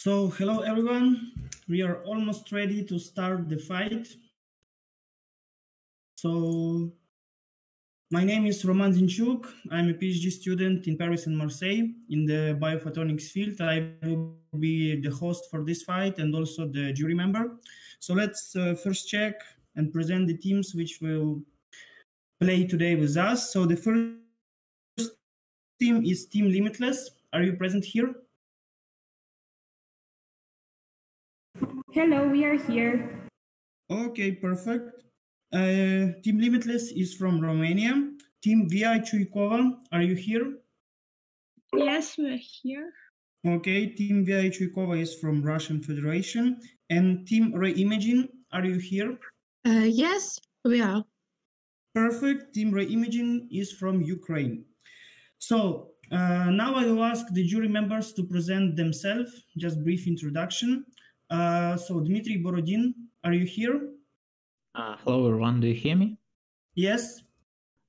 So, hello everyone. We are almost ready to start the fight. So, my name is Roman Zinchuk. I'm a PhD student in Paris and Marseille in the biophotonics field. I will be the host for this fight and also the jury member. So, let's uh, first check and present the teams which will play today with us. So, the first team is Team Limitless. Are you present here? Hello, we are here. Okay, perfect. Uh, Team Limitless is from Romania. Team Via Chuikova, are you here? Yes, we're here. Okay, Team Via Chuikova is from Russian Federation. And Team Reimagine, are you here? Uh, yes, we are. Perfect. Team Reimagine is from Ukraine. So uh, now I will ask the jury members to present themselves, just brief introduction. Uh, so Dmitry Borodin, are you here? Uh, hello, everyone. Do you hear me? Yes.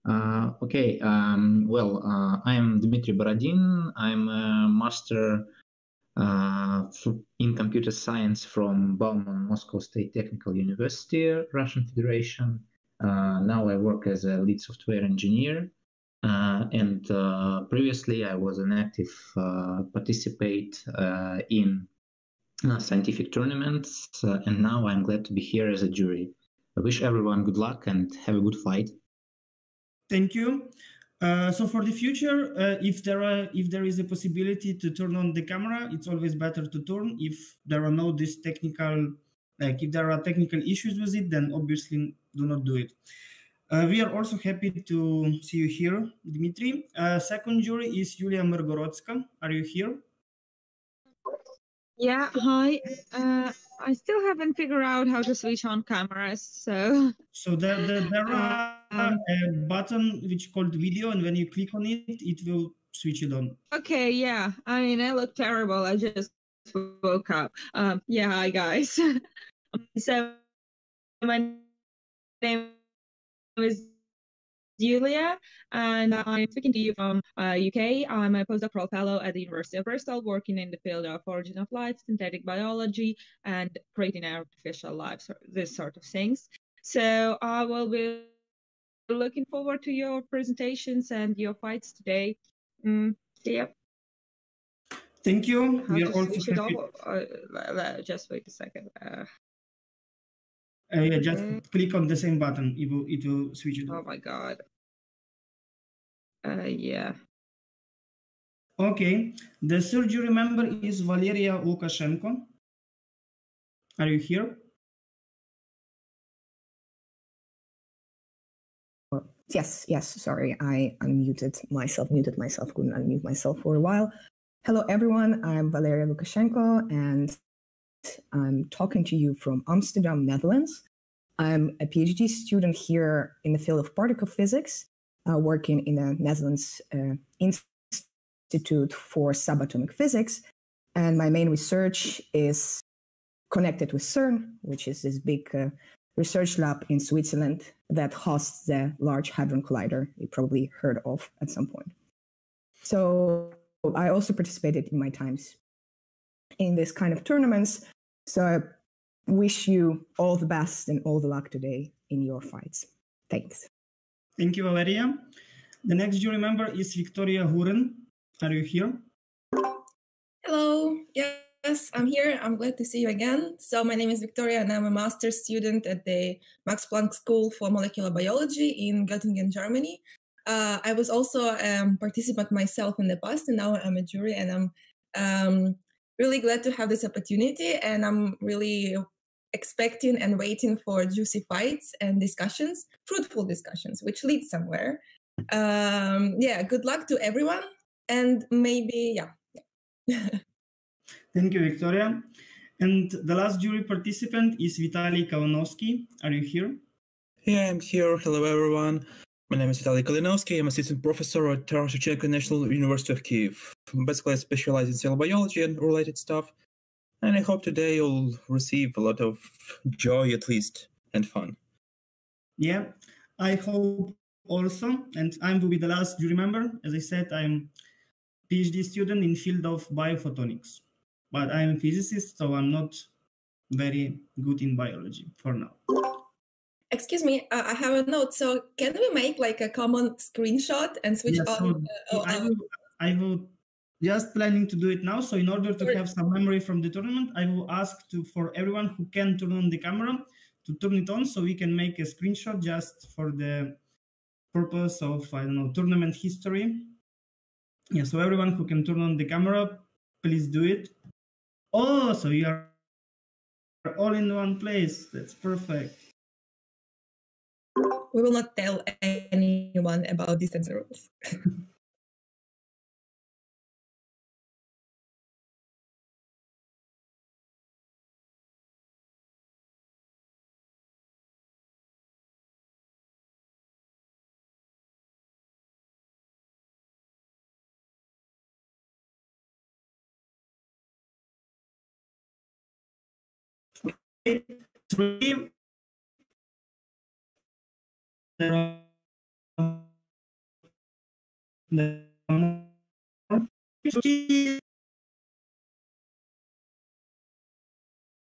Uh, okay. Um, well, uh, I'm Dmitry Borodin. I'm a master uh, in computer science from Bauman Moscow State Technical University, Russian Federation. Uh, now I work as a lead software engineer. and previously, I was an active participant in uh, scientific tournaments, uh, and now I'm glad to be here as a jury. I wish everyone good luck and have a good fight. Thank you. Uh, so for the future, uh, if there are if there is a possibility to turn on the camera, it's always better to turn. If there are no this technical, like if there are technical issues with it, then obviously do not do it. Uh, we are also happy to see you here, Dmitry. Uh, second jury is Yulia Mirgorodska. Are you here? Yeah, hi. Uh, I still haven't figured out how to switch on cameras, so. So there, there, there are um, a button which called video, and when you click on it, it will switch it on. Okay, yeah. I mean, I look terrible. I just woke up. Um, yeah, hi guys. so my name is Julia, and I'm speaking to you from uh, UK. I'm a postdoctoral fellow at the University of Bristol, working in the field of origin of life, synthetic biology, and creating artificial life, so this sort of things. So I will be looking forward to your presentations and your fights today. Mm, see ya. Thank you. How we are also happy. Uh, just wait a second. Uh, uh, yeah, just okay. click on the same button. It will it will switch it. Oh my god. Uh, yeah. Okay. The third jury member is Valeria Lukashenko. Are you here? Yes, yes. Sorry, I unmuted myself, muted myself, couldn't unmute myself for a while. Hello, everyone. I'm Valeria Lukashenko, and I'm talking to you from Amsterdam, Netherlands. I'm a PhD student here in the field of particle physics, working in the Netherlands uh, Institute for Subatomic Physics. And my main research is connected with CERN, which is this big uh, research lab in Switzerland that hosts the Large Hadron Collider you probably heard of at some point. So I also participated in my times in this kind of tournaments. So I wish you all the best and all the luck today in your fights. Thanks. Thank you, Valeria. The next jury member is Victoria Huren. Are you here? Hello. Yes, I'm here. I'm glad to see you again. So my name is Victoria and I'm a master's student at the Max Planck School for Molecular Biology in Göttingen, Germany. Uh, I was also a um, participant myself in the past and now I'm a jury and I'm um, really glad to have this opportunity and I'm really expecting and waiting for juicy fights and discussions, fruitful discussions, which lead somewhere. Um, yeah, good luck to everyone. And maybe, yeah. yeah. Thank you, Victoria. And the last jury participant is Vitaly Kalinovsky. Are you here? Yeah, I'm here. Hello, everyone. My name is Vitaly Kalinovsky. I'm assistant professor at Taras Shevchenko National University of Kiev. Basically, I specialize in cell biology and related stuff. And I hope today you'll receive a lot of joy, at least, and fun. Yeah, I hope also. And I will be the last You remember, As I said, I'm PhD student in field of biophotonics. but I'm a physicist, so I'm not very good in biology for now. Excuse me, uh, I have a note. So can we make like a common screenshot and switch Yeah, so on? uh, I uh, will, I will just planning to do it now. So in order to Sure. have some memory from the tournament, I will ask to for everyone who can turn on the camera to turn it on so we can make a screenshot just for the purpose of I don't know tournament history. Yeah, so everyone who can turn on the camera, please do it. Oh, so you are all in one place. That's perfect. we will not tell anyone about distance rules.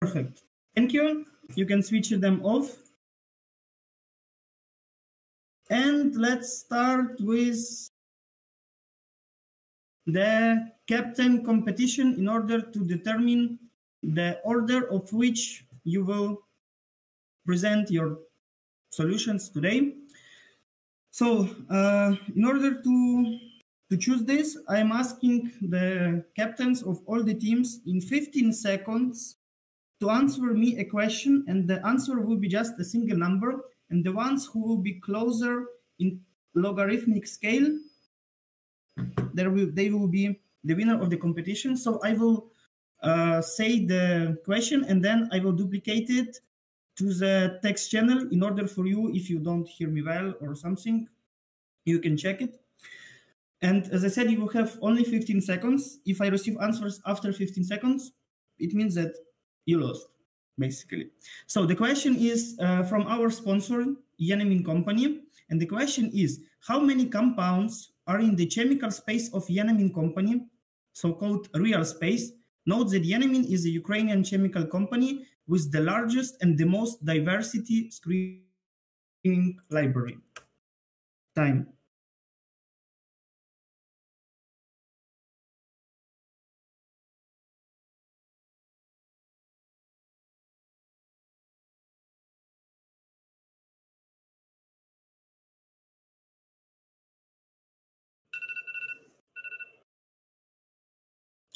Perfect. Thank you. You can switch them off. And let's start with the captain competition in order to determine the order of which you will present your solutions today. So uh, in order to, to choose this, I'm asking the captains of all the teams in 15 seconds to answer me a question and the answer will be just a single number and the ones who will be closer in logarithmic scale there will they will be the winner of the competition so i will uh, say the question and then i will duplicate it to the text channel in order for you if you don't hear me well or something you can check it. And as i said you will have only 15 seconds. If i receive answers after 15 seconds it means that you lost basically. So the question is uh, from our sponsor Enamine company. And the question is how many compounds are in the chemical space of Enamine company so-called real space note that Enamine is a ukrainian chemical company with the largest and the most diversity screening library. Time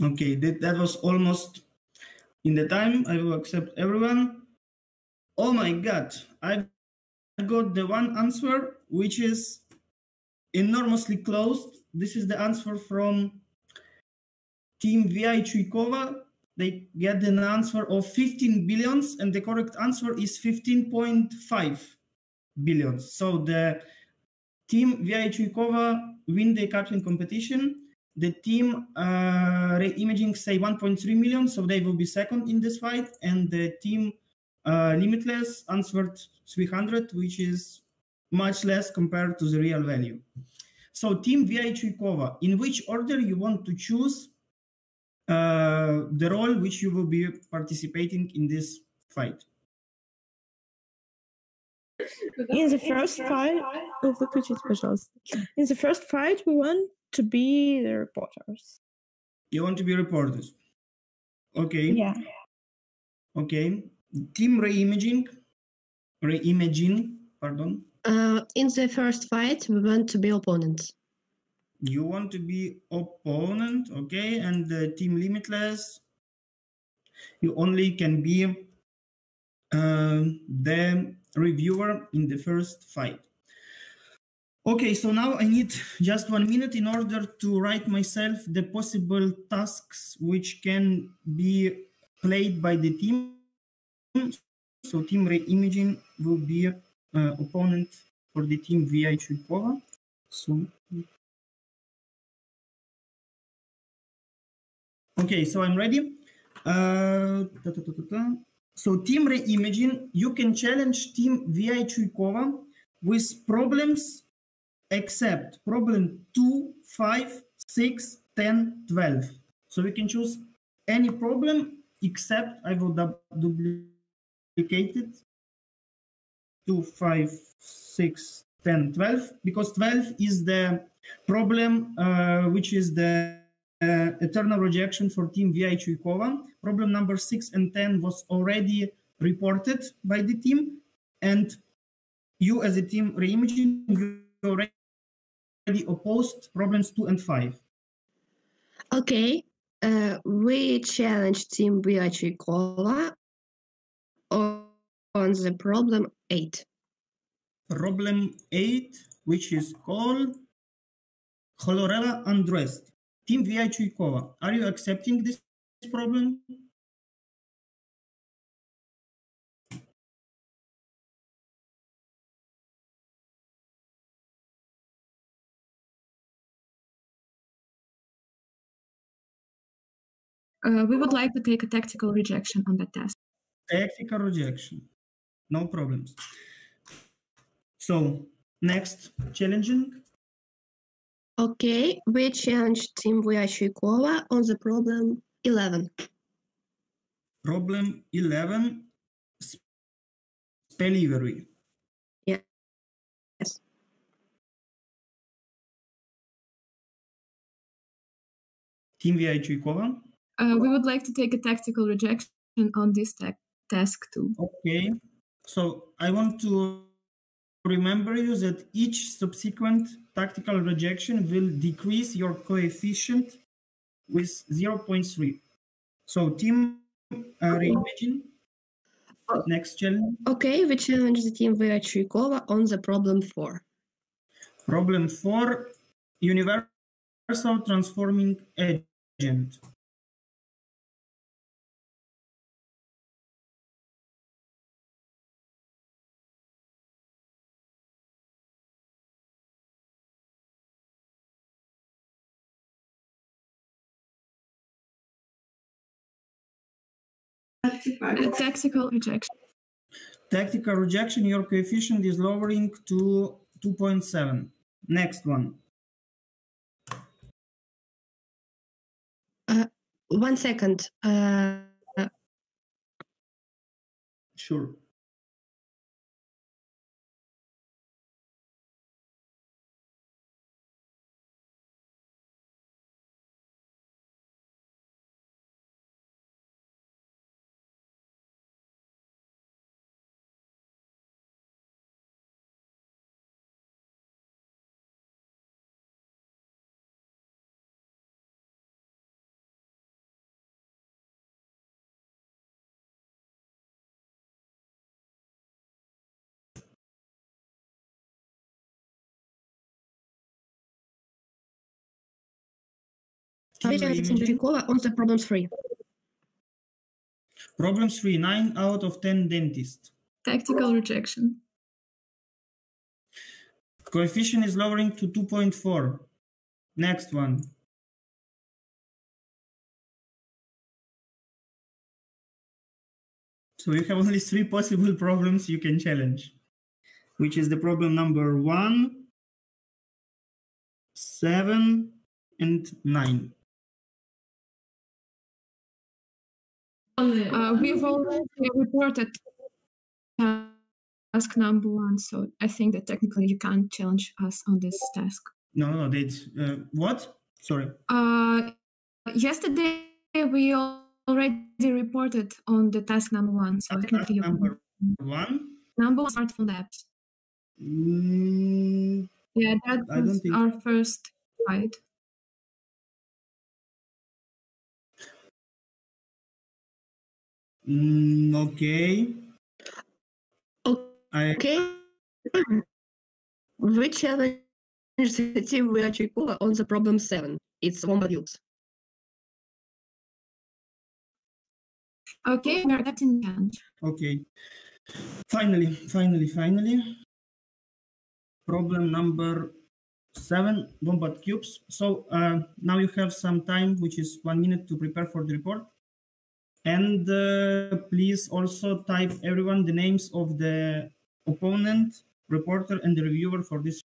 Okay, that, that was almost in the time. I will accept everyone. Oh my god, I got the one answer which is enormously close. This is the answer from Team VI Chuikova. They get an answer of 15 billions, and the correct answer is 15.5 billions. So the Team VI Chuikova win the captain competition the team uh, imaging say 1.3 million, so they will be second in this fight, and the team uh, limitless answered 300, which is much less compared to the real value. So team VI Chuikova, in which order you want to choose uh, the role which you will be participating in this fight? In the first fight, Ой, выключите, пожалуйста. In the first fight, we want to be the reporters. You want to be reporters. Okay. Yeah. Okay. Team reimaging. Reimaging, pardon. Uh, in the first fight, we want to be opponents. You want to be opponent, okay? And the team limitless, you only can be uh, the reviewer in the first fight. Okay, so now I need just one minute in order to write myself the possible tasks which can be played by the team. So team reimaging will be uh, opponent for the team VI Chuikova. So okay, so I'm ready. Uh, ta, ta, ta. So team reimaging, you can challenge team VI Chuikova with problems except problem 2, 5, 6, 10, 12. So we can choose any problem except I will duplicate it to 5, 6, 10, 12, because 12 is the problem uh, which is the uh, eternal rejection for team VI Chuikova. Problem number 6 and 10 was already reported by the team, and you as a team reimaging you already opposed problems 2 and 5. Okay, uh, we challenge Team Vyachikova on, on the problem 8. Problem 8, which is called Chlorella undressed. Team Viachuikova, are you accepting this problem? Uh, we would like to take a tactical rejection on that test. Tactical rejection. No problems. So, next challenging. Okay, we challenge Team Vyachikova on the problem 11. Problem 11 spellivery. Yeah. Yes. Team VI Chuikova. Uh, we would like to take a tactical rejection on this ta- task too. Okay. So I want to remember you that each subsequent tactical rejection will decrease your coefficient with 0.3. So team uh, reimagine. Next challenge. Okay, we challenge the Team Vyachikova on the problem 4. Problem 4, universal transforming agent. A tactical rejection. Tactical rejection, your coefficient is lowering to 2.7. Next one. Uh, one second. Uh, Sure. We challenge Team Vyachikova on the problem 3. Problem 3, 9 out of 10 dentist. Tactical rejection. Coefficient is lowering to 2.4. Next one. So you have only three possible problems you can challenge, which is the problem number one, seven, and nine. Uh, we've already reported task number one, so I think that technically you can't challenge us on this task. No, no, that's uh, what? Sorry. Uh, yesterday we already reported on the task number one, so Task technically you number one. number one smartphone apps. Mm, Yeah, that I was think- our first fight. Mm, okay. I Okay. We challenge the Team Vyachikova on the problem 7. It's one modules. Okay, we're accepting the challenge. Okay. Finally, finally, finally. Problem number seven, Wombat cubes. So uh, now you have some time, which is one minute to prepare for the report. And uh, please also type everyone the names of the opponent, reporter, and the reviewer for this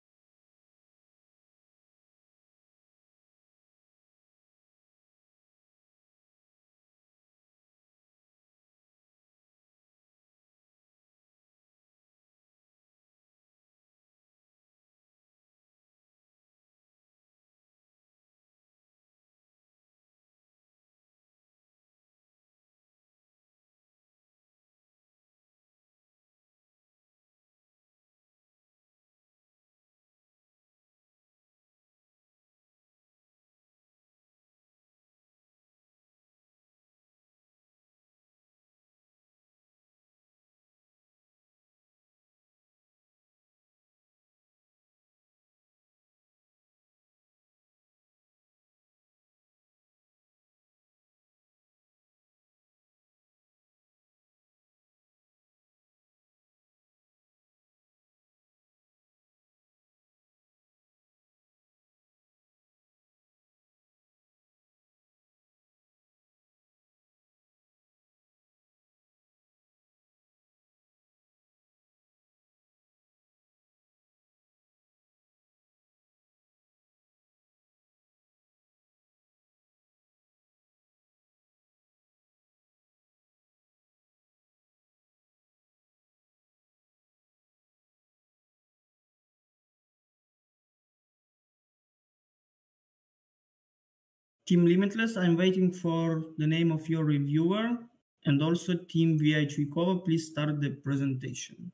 Team Limitless, I'm waiting for the name of your reviewer. And also Team VI Chuikova, please start the presentation.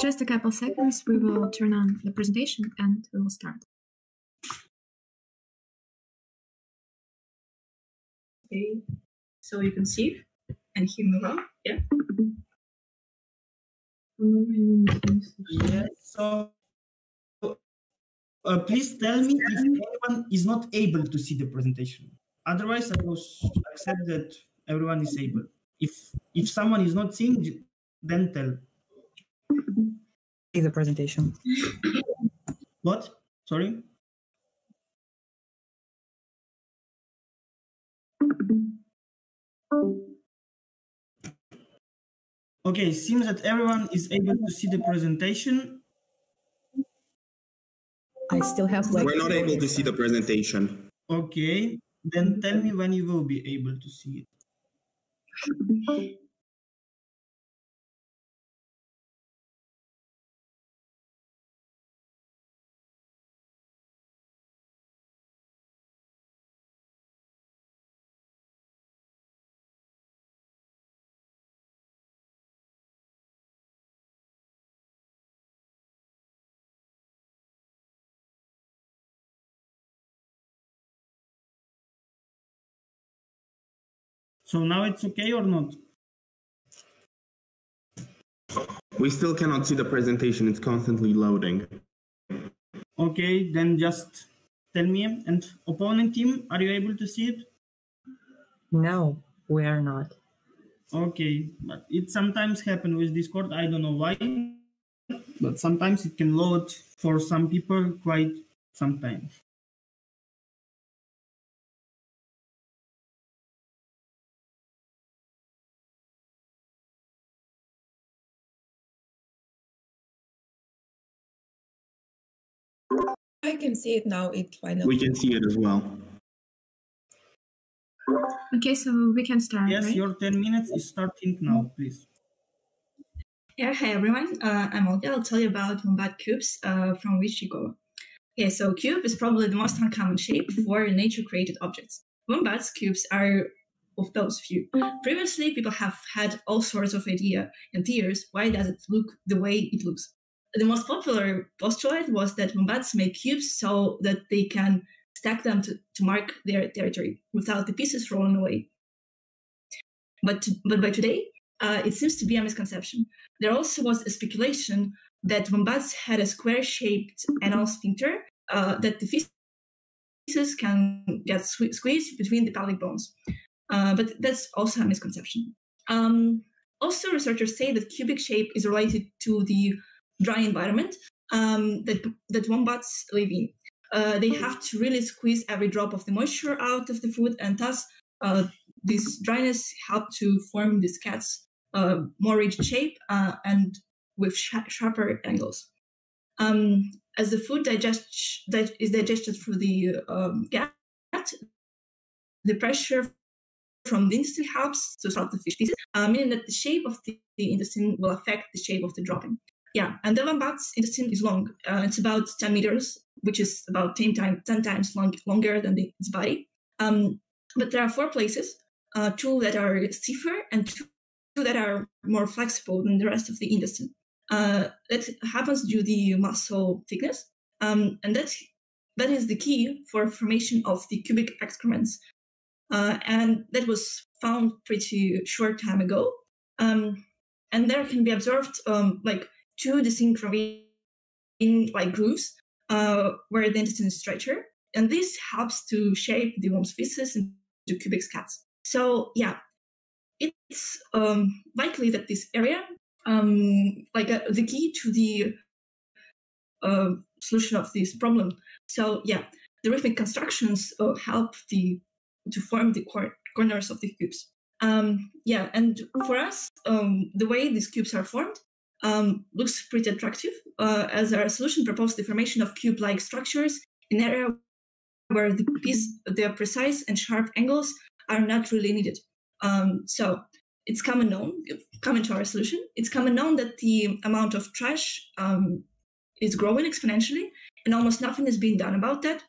Just a couple seconds, we will turn on the presentation and we will start. Okay, so you can see and hear me well, yeah? Yes, so uh, please tell me if anyone is not able to see the presentation. Otherwise, I will accept that everyone is able. If if someone is not seeing, then tell. See the presentation. What? Sorry? Okay, seems that everyone is able to see the presentation. I still have like. We're not able to see the presentation. Okay, then tell me when you will be able to see it. So now it's okay or not? We still cannot see the presentation. It's constantly loading. Okay, then just tell me. And opponent team, are you able to see it? No, we are not. Okay, but it sometimes happens with Discord. I don't know why, but sometimes it can load for some people quite some I can see it now. It finally. We can see it as well. Okay, so we can start. Yes, right? your 10 minutes is starting now, please. Yeah, hi everyone. Uh, I'm Olga. I'll tell you about Wombat cubes uh, from Wichiko. Okay, so cube is probably the most uncommon shape for nature-created objects. Wombats cubes are of those few. Previously, people have had all sorts of idea and theories why does it look the way it looks. The most popular postulate was that wombats make cubes so that they can stack them to, to mark their territory without the pieces rolling away. But, but by today, uh, it seems to be a misconception. There also was a speculation that wombats had a square-shaped anal sphincter uh, that the feces can get sque- squeezed between the pelvic bones. Uh, but that's also a misconception. Um, also, researchers say that cubic shape is related to the dry environment um, that, that wombats live in. Uh, they have to really squeeze every drop of the moisture out of the food, and thus uh, this dryness help to form these cats uh, more rigid shape uh, and with sh- sharper angles. Um, as the food digest- dig- is digested through the um, gut, the pressure from the intestine helps to stop the fish pieces, uh, meaning that the shape of the, the intestine will affect the shape of the dropping. Yeah, and the wombat's intestine is long. Uh, it's about 10 meters, which is about 10, time, 10 times long, longer than the, its body. Um, but there are four places, uh, two that are stiffer and two, two that are more flexible than the rest of the intestine. Uh, that happens due to the muscle thickness, um, and that that is the key for formation of the cubic excrements. Uh, and that was found pretty short time ago. Um, and there can be observed um, like two distinct ravine like grooves uh, where the intestine is stretcher, and this helps to shape the worm's feces into cubic scats. So yeah, it's um, likely that this area, um, like uh, the key to the uh, solution of this problem. So yeah, the rhythmic constructions uh, help the to form the cor- corners of the cubes. Um, yeah, and for us, um, the way these cubes are formed um, looks pretty attractive, uh, as our solution proposed the formation of cube-like structures in an area where the piece, their precise and sharp angles are not really needed. Um, so it's common known, common to our solution, it's common known that the amount of trash um, is growing exponentially, and almost nothing is being done about that.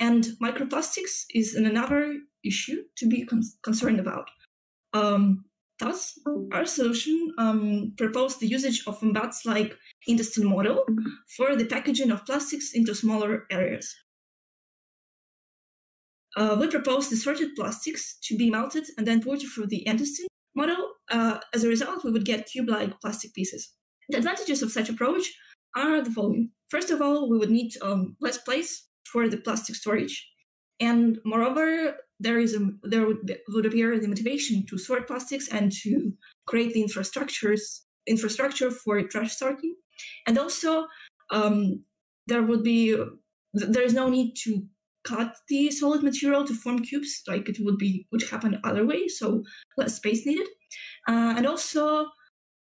And microplastics is another issue to be con- concerned about. Um, thus, our solution um, proposed the usage of wombat's like intestine model for the packaging of plastics into smaller areas. Uh, we propose the sorted plastics to be melted and then poured through the intestine model. Uh, as a result, we would get cube-like plastic pieces. The advantages of such approach are the following. First of all, we would need um, less place for the plastic storage. And moreover, there is a, there would, would appear the motivation to sort plastics and to create the infrastructures infrastructure for trash sorting. And also, um, there would be there is no need to cut the solid material to form cubes like it would be would happen other way so less space needed uh, and also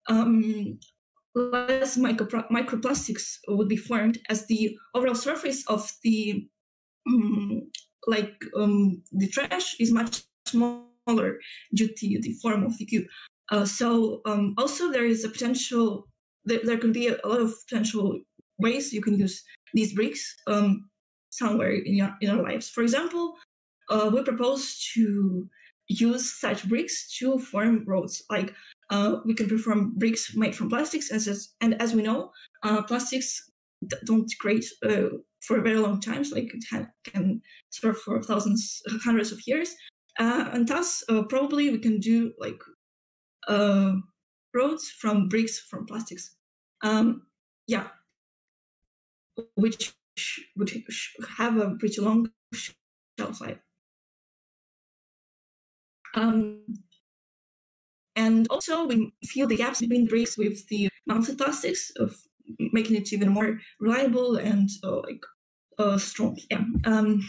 um, less micro- microplastics would be formed as the overall surface of the um, like um, the trash is much smaller due to the form of the cube uh, so um, also there is a potential there, there can be a, lot of potential ways you can use these bricks um, somewhere in your in our lives. For example, uh, we propose to use such bricks to form roads. Like uh, we can perform bricks made from plastics, as, as and as we know, uh, plastics don't degrade uh, for a very long times. Like it can serve for thousands, hundreds of years, uh, and thus uh, probably we can do like roads from bricks from plastics. Um, yeah, which would have a pretty long shelf life. Um, and also, we fill the gaps between bricks with the mounted plastics, of making it even more reliable and uh, like uh, strong. Yeah. Um,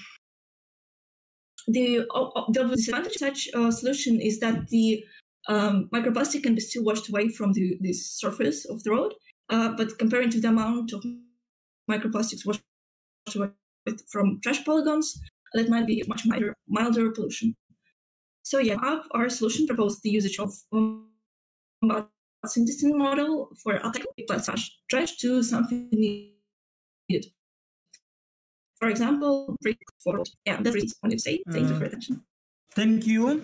the, uh, the disadvantage of such a solution is that the um, microplastic can be still washed away from the, the surface of the road, uh, but comparing to the amount of microplastics washed away from trash polygons, that might be much milder, milder pollution. So yeah, our solution proposed the usage of um, synthesis model for attacking trash, trash to something needed. For example, brick for yeah, that's what I wanted to say. Thank uh, you for attention. Thank you.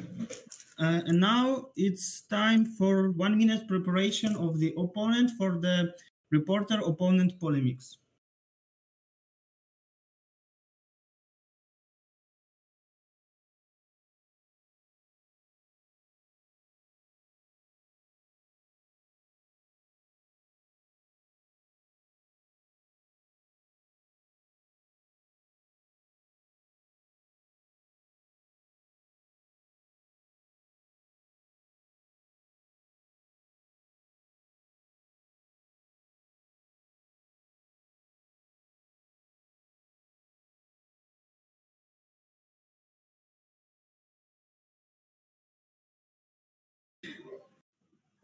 Uh, and now it's time for one minute preparation of the opponent for the reporter opponent polemics.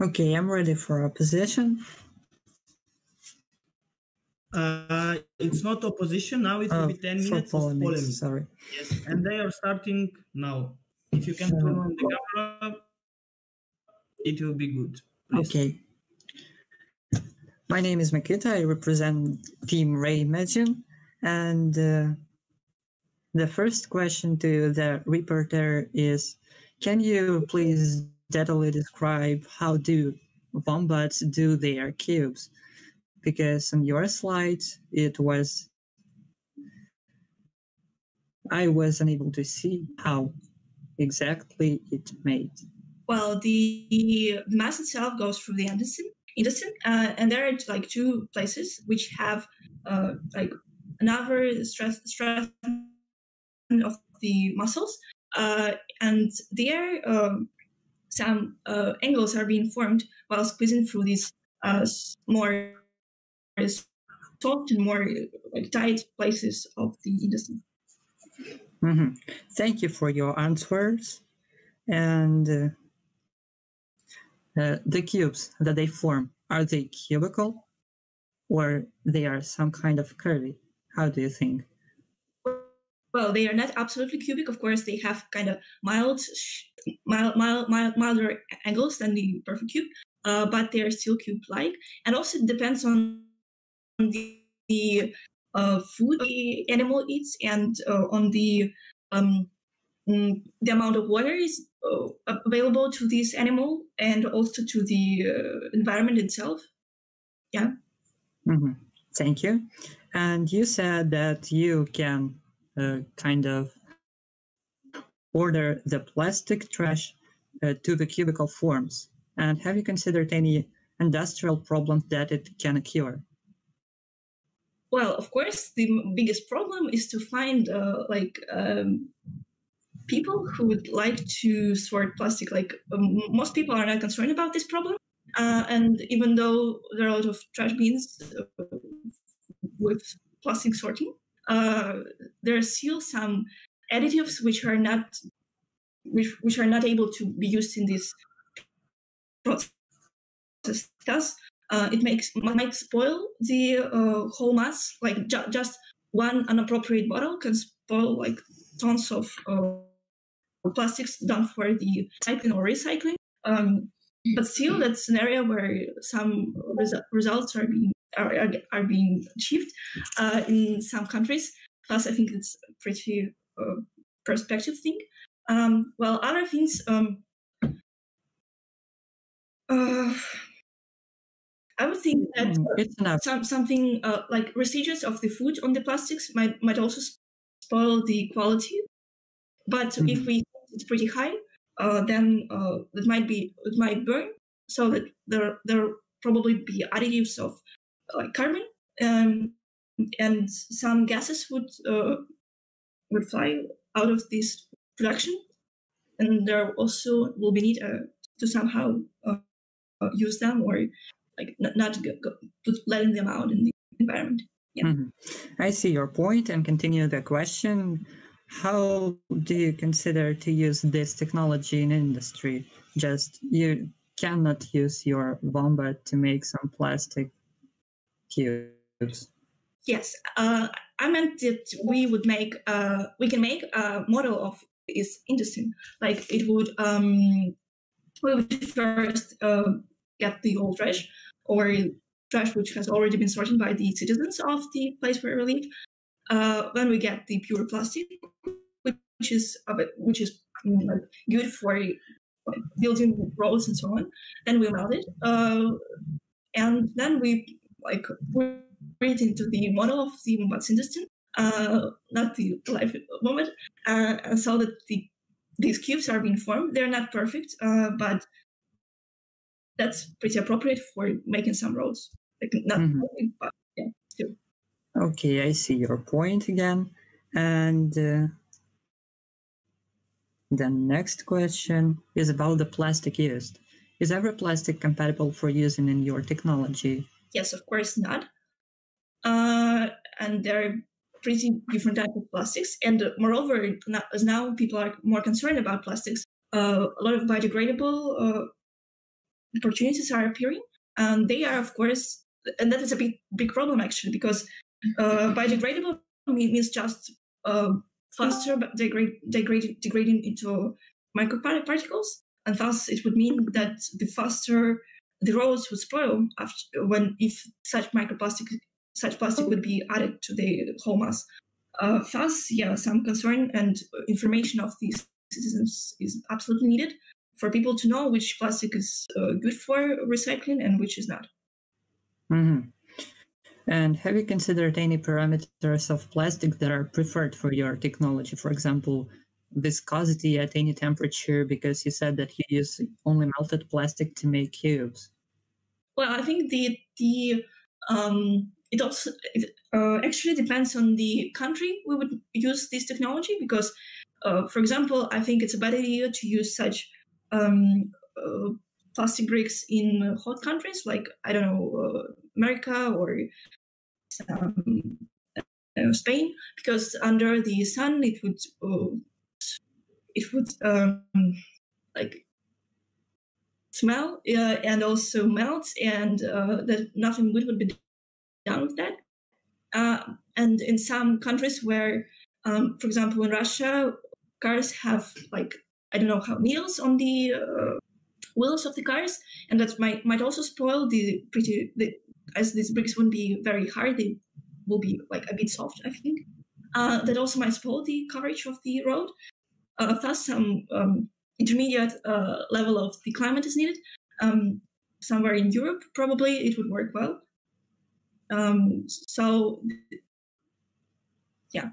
Okay, I'm ready for opposition. Uh, it's not opposition now. It will Oh, be ten minutes of polemics, polemic. sorry. Yes, and they are starting now. If you can turn on the camera, it will be good. Please. Okay. My name is Makita. I represent Team Reimagine. And uh, the first question to the reporter is Can you please detailedly describe how do wombats do their cubes? Because on your slides, it was I was unable to see how exactly it made. Well, the, mass itself goes through the intestine, intestine uh, and there are like two places which have uh, like another stress stress of the muscles, uh, and there um, some uh, angles are being formed while squeezing through these uh, more soft and more like tight places of the intestine. hmm Thank you for your answers. And uh, uh, the cubes that they form, are they cubical or they are some kind of curvy? How do you think? Well, they are not absolutely cubic. Of course, they have kind of mild, mild, mild, mild milder angles than the perfect cube, uh, but they are still cube-like. And also it depends on the, the uh, food the animal eats and uh, on the um, mm, the amount of water is uh, available to this animal and also to the uh, environment itself. Yeah. Mm-hmm. Thank you. And you said that you can kind of order the plastic trash uh, to the cubical forms. And have you considered any industrial problems that it can occur? Well, of course, the biggest problem is to find uh, like um, people who would like to sort plastic. Like um, most people are not concerned about this problem, uh, and even though there are a lot of trash bins uh, with plastic sorting, there are still some additives which are not which, which are not able to be used in this process. Thus, uh, it makes might spoil the uh, whole mass. Like ju- just one inappropriate bottle can spoil like tons of uh, plastics done for the cycling or recycling. Um, but still, that's an area where some res- results are being are, are, are being achieved uh, in some countries. Plus, I think it's a pretty uh, perspective thing. Um, well, other things. Um, uh, I would think that Mm, some something uh, like residues of the food on the plastics might might also spoil the quality. But if Mhm. we it's pretty high, uh, then uh, it might be it might burn. So that there there probably be additives of like carbon, um, and some gases would uh, would fly out of this production, and there also will be need uh, to somehow uh, uh, use them or like not, not go, go, letting them out in the environment. Yeah. Mhm. I see your point and continue the question. How do you consider to use this technology in industry? Just you cannot use your wombat to make some plastic cubes. Yes, uh, I meant that we would make uh, we can make a model of this industry. Like it would um, we would first uh, get the old trash or trash which has already been sorted by the citizens of the place where we live. Uh, then we get the pure plastic, which is which is mm, like, good for building roads and so on. Then we melt it, uh, and then we like it into the model of the Wombat industry, uh, not the live moment, uh, and so that the these cubes are being formed. They're not perfect, uh, but that's pretty appropriate for making some roads. Like not Mhm. perfect, but yeah, still. Okay, I see your point again. And uh, the next question is about the plastic used. Is every plastic compatible for using in your technology? Yes, of course not. Uh, and there are pretty different types of plastics. And moreover, as now people are more concerned about plastics, uh, a lot of biodegradable uh, opportunities are appearing. And they are, of course, and that is a big, big problem actually, because uh, biodegradable means just uh, faster but degrade, degrade, degrading into microparticles. And thus, it would mean that the faster the roads would spoil after when if such microplastic such plastic would be added to the whole mass. Uh, thus, yeah, some concern and information of these citizens is absolutely needed for people to know which plastic is uh, good for recycling and which is not. Mm-hmm. And have you considered any parameters of plastic that are preferred for your technology? For example, viscosity at any temperature, because you said that you use only melted plastic to make cubes. Well, I think the the um, it also it, uh, actually depends on the country we would use this technology because, uh, for example, I think it's a bad idea to use such um, uh, plastic bricks in hot countries like I don't know uh, America or um, Spain because under the sun it would uh, it would um, like smell uh, and also melt and uh, that nothing good would be done with that uh, and in some countries where Um, for example, in Russia, cars have like I don't know how wheels on the uh, wheels of the cars, and that might might also spoil the pretty the, as these bricks wouldn't be very hard, they will be like a bit soft, I think. Uh, that also might spoil the coverage of the road. Uh, thus, some um, intermediate uh, level of the climate is needed. Um, somewhere in Europe, probably it would work well. Um, so, yeah.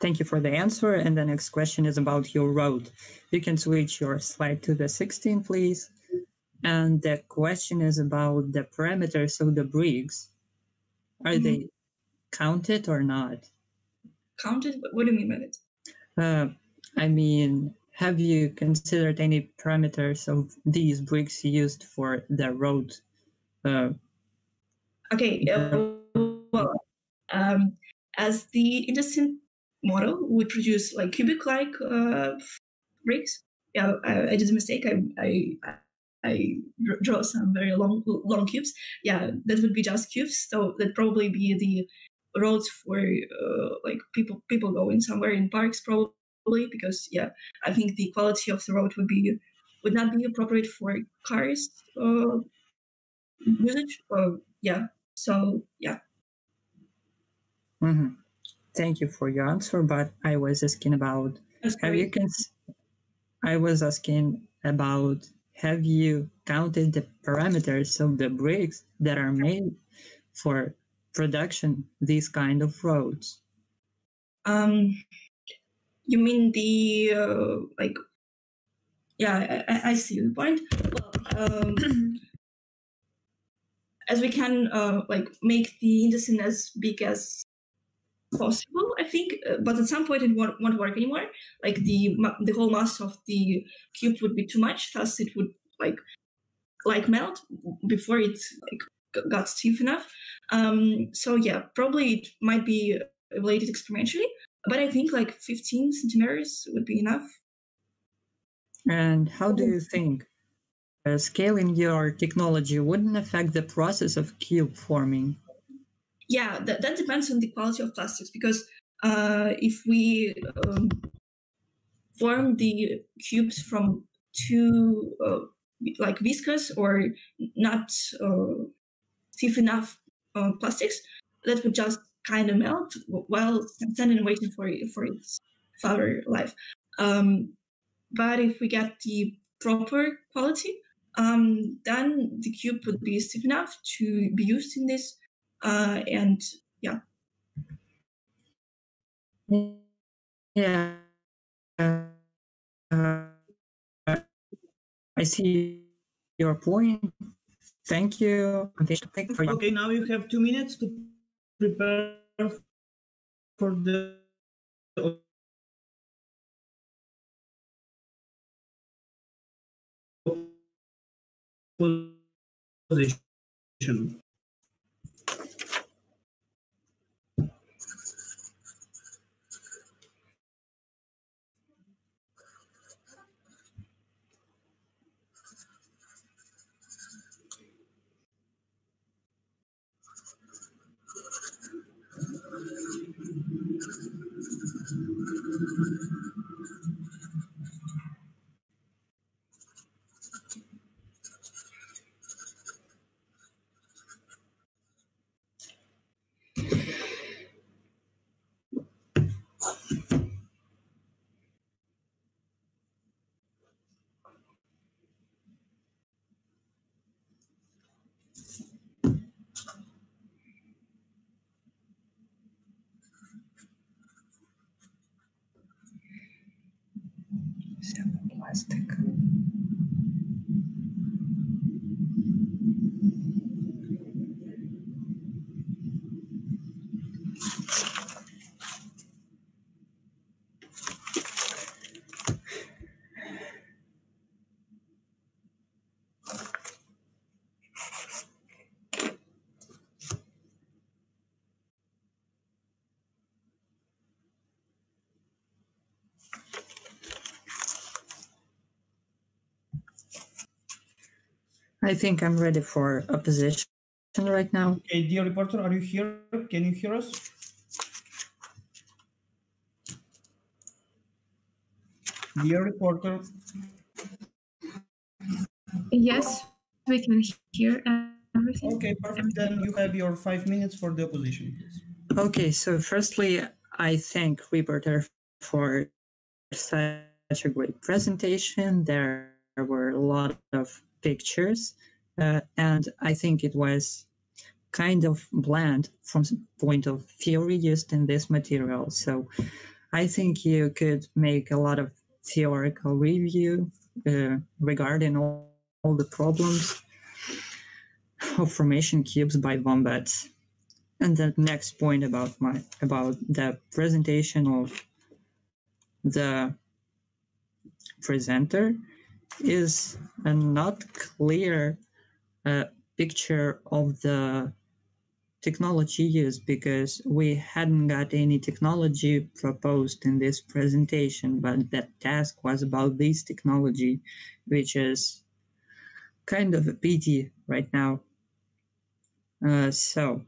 Thank you for the answer. And the next question is about your road. You can switch your slide to the 16, please. And the question is about the parameters of the bricks. Are Mhm. they counted or not? Counted? What do you mean by it? Uh, I mean, have you considered any parameters of these bricks used for the road? Uh, Okay, uh, well, um, as the intestine model would produce like cubic-like uh, bricks. Yeah, I, I did a mistake. I, I I draw some very long long cubes. Yeah, that would be just cubes. So that'd probably be the roads for uh, like people people going somewhere in parks probably because yeah, I think the quality of the road would be would not be appropriate for cars uh, usage. Uh, yeah, so yeah. mhm. Thank you for your answer, but I was asking about That's have you cons- I was asking about have you counted the parameters of the bricks that are made for production these kind of roads? Um, you mean the uh, like? Yeah, I, I- see your point. Well, um, as we can uh, like make the indices as big as possible, I think, uh, but at some point it won't, won't work anymore. Like the the whole mass of the cube would be too much, thus it would like like melt before it like got stiff enough. Um, so yeah, probably it might be evaluated experimentally, but I think like 15 centimeters would be enough. And how do you think uh, scaling your technology wouldn't affect the process of cube forming? Yeah, that, that depends on the quality of plastics because uh, if we um, form the cubes from too uh, like viscous or not uh, stiff enough uh, plastics, that would just kind of melt while standing and waiting for it, for its further life. Um, but if we get the proper quality, um, then the cube would be stiff enough to be used in this. Uh, and yeah, Yeah. Uh, I see your point. Thank you. Thank you for Okay, now you have two minutes to prepare for the position. Plastic. I think I'm ready for a position right now. Okay, dear reporter, are you here? Can you hear us? Dear reporter, Yes, we can hear everything. Okay, perfect. Then you have your five minutes for the opposition. please. Okay, so firstly, I thank reporter for such a great presentation. There were a lot of pictures, uh, and I think it was kind of bland from the point of theory used in this material. So I think you could make a lot of theoretical review uh, regarding all, all the problems of formation cubes by wombats. And the next point about my about the presentation of the presenter is a not clear uh, picture of the technology used because we hadn't got any technology proposed in this presentation, but that task was about this technology, which is kind of a pity right now. Uh, so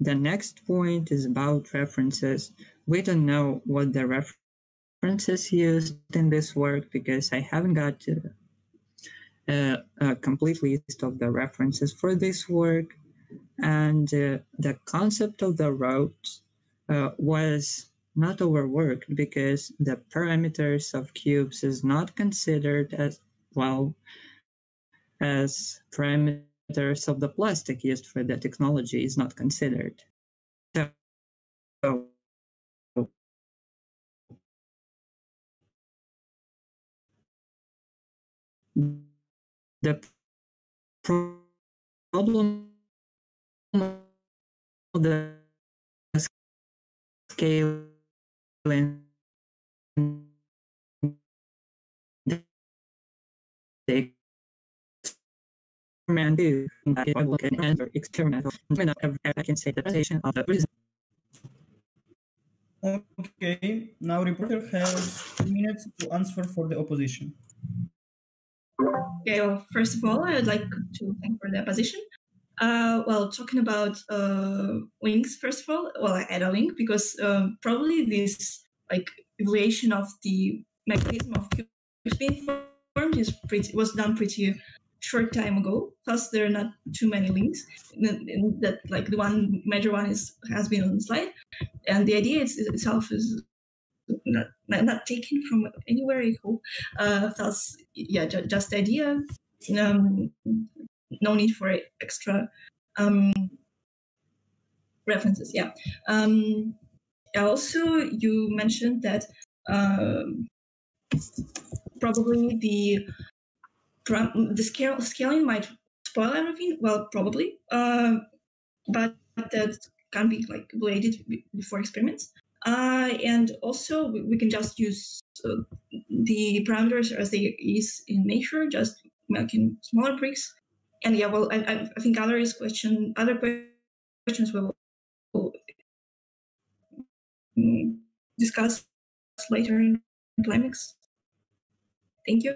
the next point is about references. We don't know what the references used in this work because I haven't got uh, a complete list of the references for this work. And uh, the concept of the route uh, was not overworked because the parameters of cubes is not considered as well as parameters of the plastic used for the technology is not considered. So, the problem of the scaling the experiment do if I look at an experimental I can say the presentation of the reason Okay, now reporter has two minutes to answer for the opposition. Okay, well, first of all, I would like to thank for the opposition. Uh, well, talking about uh, links, first of all, well, I add a link because um, probably this like evaluation of the mechanism of cubes being formed is pretty was done pretty short time ago. Plus, there are not too many links. That like the one major one is has been on the slide, and the idea it's, itself is not, not taken from anywhere. I hope. Uh, yeah, ju- just the idea. Um, no need for extra um, references. Yeah. Um, also, you mentioned that um, probably the the scale scaling might spoil everything. Well, probably, uh, but that can be like be- before experiments. Uh, and also, we, we can just use uh, the parameters as they is in nature, just making smaller bricks. And yeah, well, I, I- I think other is question, other questions will, will mm, discuss later in polemics. Thank you.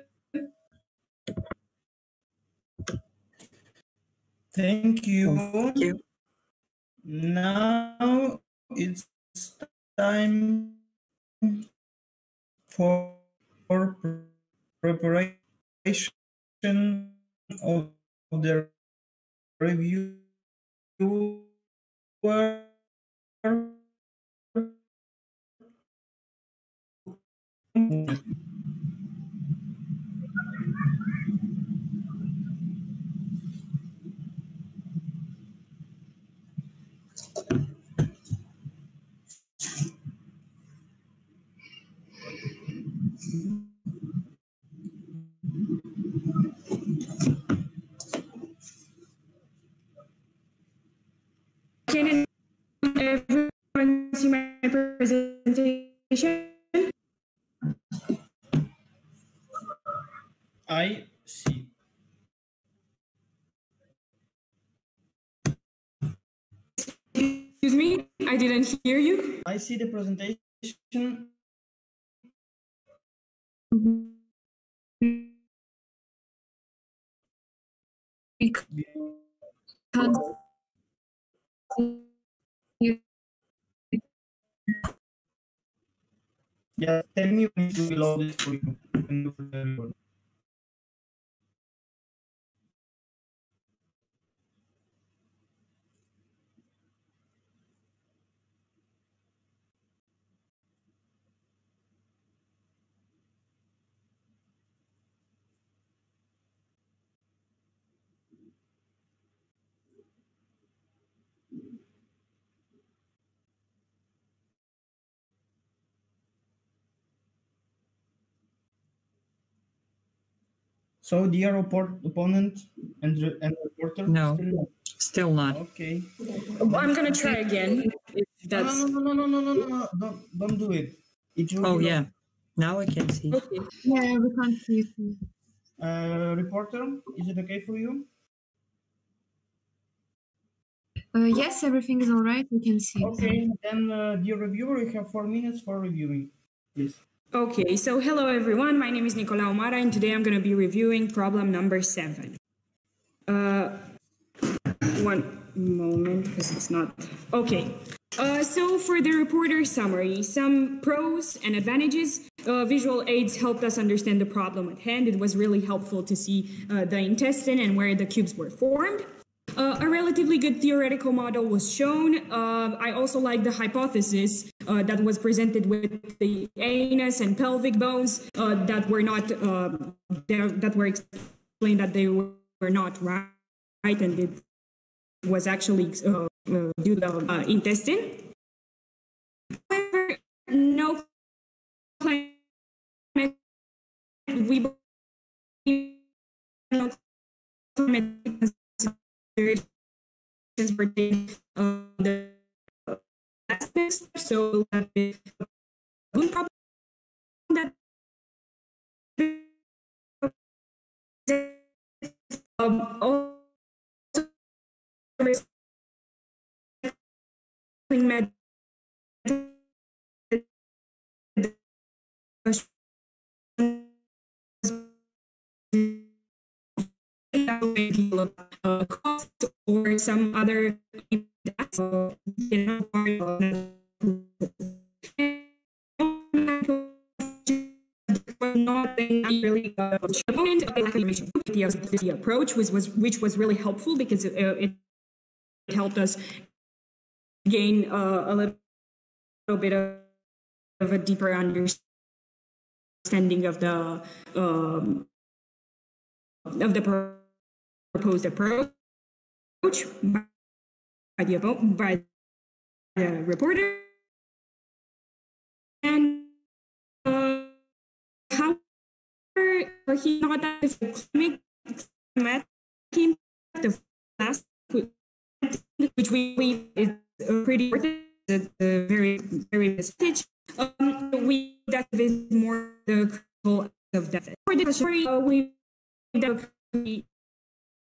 Thank you. Thank you. Now it's time for preparation of the review. I see the presentation. Yeah, tell me when will be loaded for you. Can the recorder. So, dear oppo- opponent and, re- and reporter? No. Still not. Still not. Okay. I'm gonna try again. If that's No, no, no, no, no, no, no, no, don't, don't do it. It will Oh be yeah. Now I can see. okay. Yeah, we can't see. Uh, reporter, is it okay for you? Uh, yes, everything is all right. We can see. Okay, then, uh, dear reviewer, you have four minutes for reviewing, please. Okay, so hello everyone. My name is Nicola Mara, and today I'm going to be reviewing problem number seven. Uh, one moment, because it's not. Okay. Uh, so for the reporter summary, some pros and advantages. Uh, visual aids helped us understand the problem at hand. It was really helpful to see uh, the intestine and where the cubes were formed. Uh, a relatively good theoretical model was shown. Uh, I also like the hypothesis uh, that was presented with the anus and pelvic bones uh, that were not uh, that were explained that they were not right, and it was actually uh, due to the intestine. However, no climate we believe no climate considerations pertaining uh, the aspects. So that um, also cost or some other really the approach was, was which was really helpful because it, it helped us gain uh, a little, bit of, of a deeper understanding of the um, of the proposed approach by the by the reporter. And uh, he that the climate the last which we believe is uh, pretty important the, very very message. Um, we that is more the of deficit for the story uh, we that we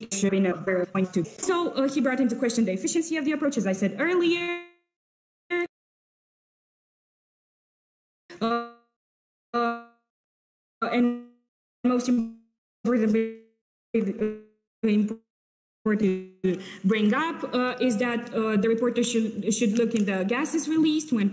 very point to. So uh, he brought into question the efficiency of the approach as i said earlier. Uh, uh, and most importantly important to bring up uh, is that uh, the reporter should should look in the gases released when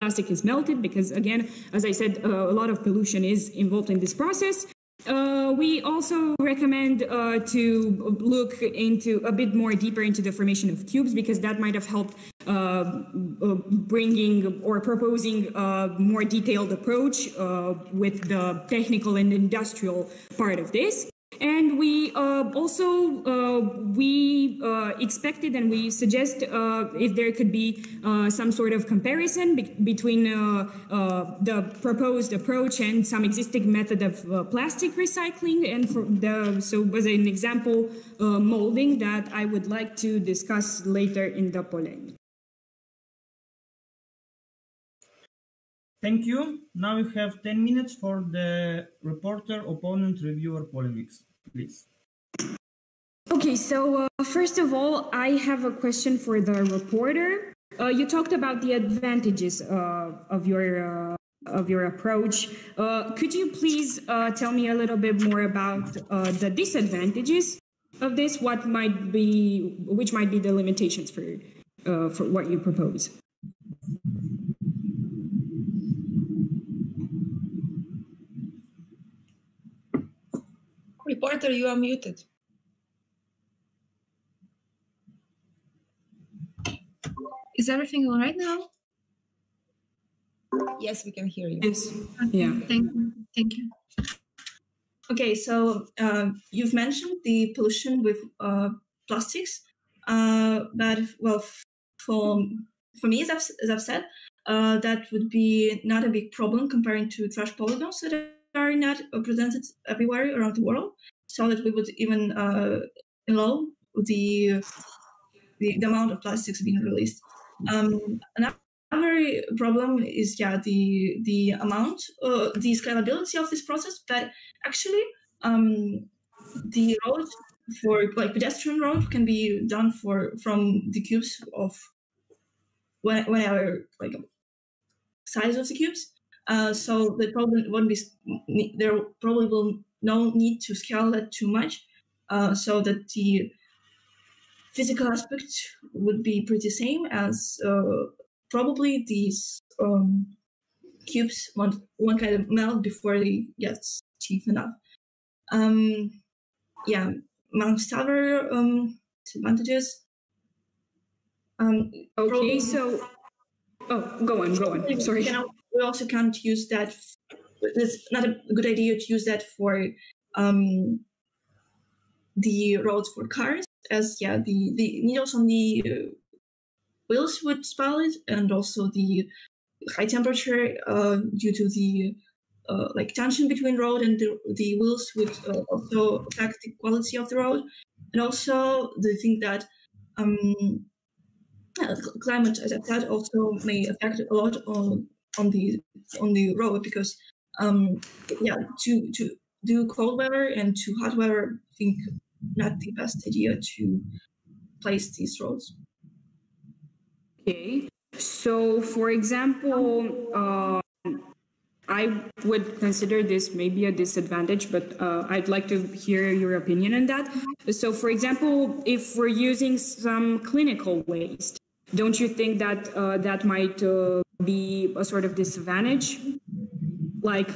plastic is melted because again as i said uh, a lot of pollution is involved in this process uh, we also recommend uh, to look into a bit more deeper into the formation of cubes because that might have helped uh, uh bringing or proposing a more detailed approach uh, with the technical and industrial part of this. And we uh, also uh, we uh, expected and we suggest if there could be some sort of comparison be- between the proposed approach and some existing method of plastic recycling. And for the so as an example, molding that I would like to discuss later in the polemic. Thank you. Now you have 10 minutes for the reporter, opponent, reviewer polemics, please. Okay, so uh, first of all, I have a question for the reporter. Uh, you talked about the advantages uh, of your uh, of your approach. Uh, could you please uh, tell me a little bit more about the disadvantages of this? What might be, which might be the limitations for for what you propose? You are muted. Is everything all right now? Yes, we can hear you. Yes. Yeah. Thank you. Thank you. Okay, so uh, you've mentioned the pollution with uh, plastics, uh, but well, for for me, as I've, as I've said, uh, that would be not a big problem comparing to trash polygons that are not presented everywhere around the world. So that we would even uh, the, the the amount of plastics being released. Um, another problem is yeah the the amount, uh, the scalability of this process. But actually, um, the road for like pedestrian road can be done for from the cubes of whatever like size of the cubes. Uh, so there probably won't be there probably will no need to scale that too much, uh, so that the physical aspect would be pretty same as uh, probably these um, cubes won't one kind of melt before they get stiff enough. Um, yeah, amongst other um, disadvantages. Um, okay, so oh, go on, go on. Sorry. We also can't use that. It's not a good idea to use that for um, the roads for cars, as yeah, the the needles on the uh, wheels would spoil it, and also the high temperature uh, due to the uh, like tension between road and the, the wheels would uh, also affect the quality of the road, and also the thing that um, uh, climate, as I said, also may affect a lot on on the on the road because um, yeah, to to do cold weather and to hot weather, I think not the best idea to place these roads. Okay. So, for example, um, I would consider this maybe a disadvantage, but uh, I'd like to hear your opinion on that. So, for example, if we're using some clinical waste, don't you think that uh, that might uh, be a sort of disadvantage? Like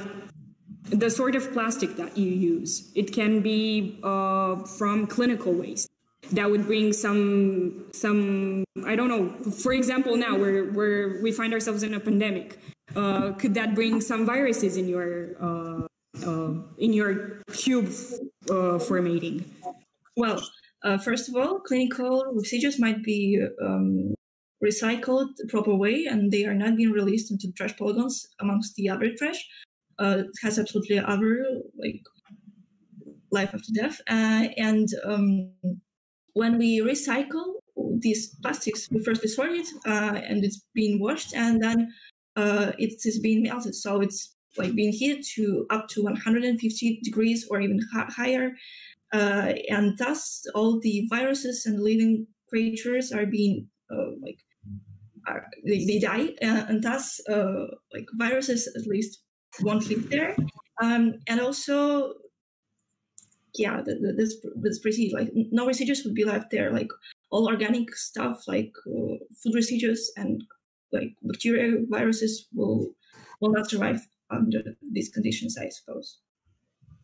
the sort of plastic that you use, it can be uh, from clinical waste that would bring some some I don't know. For example, now we're we're we find ourselves in a pandemic. Uh, could that bring some viruses in your uh, uh, in your cube uh, formatting? Well, uh, first of all, clinical residues might be um, recycled the proper way, and they are not being released into trash polygons amongst the other trash. Uh, has absolutely other like life after death, uh, and um, when we recycle these plastics, we first destroy it, uh, and it's being washed, and then uh, it is being melted. So it's like being heated to up to 150 degrees or even hi- higher, uh, and thus all the viruses and living creatures are being uh, like they, they die, uh, and thus uh, like viruses at least won't live there, um, and also yeah, that's that's pretty like no residues would be left there. Like all organic stuff, like uh, food residues and like bacteria, viruses will will not survive under these conditions, I suppose.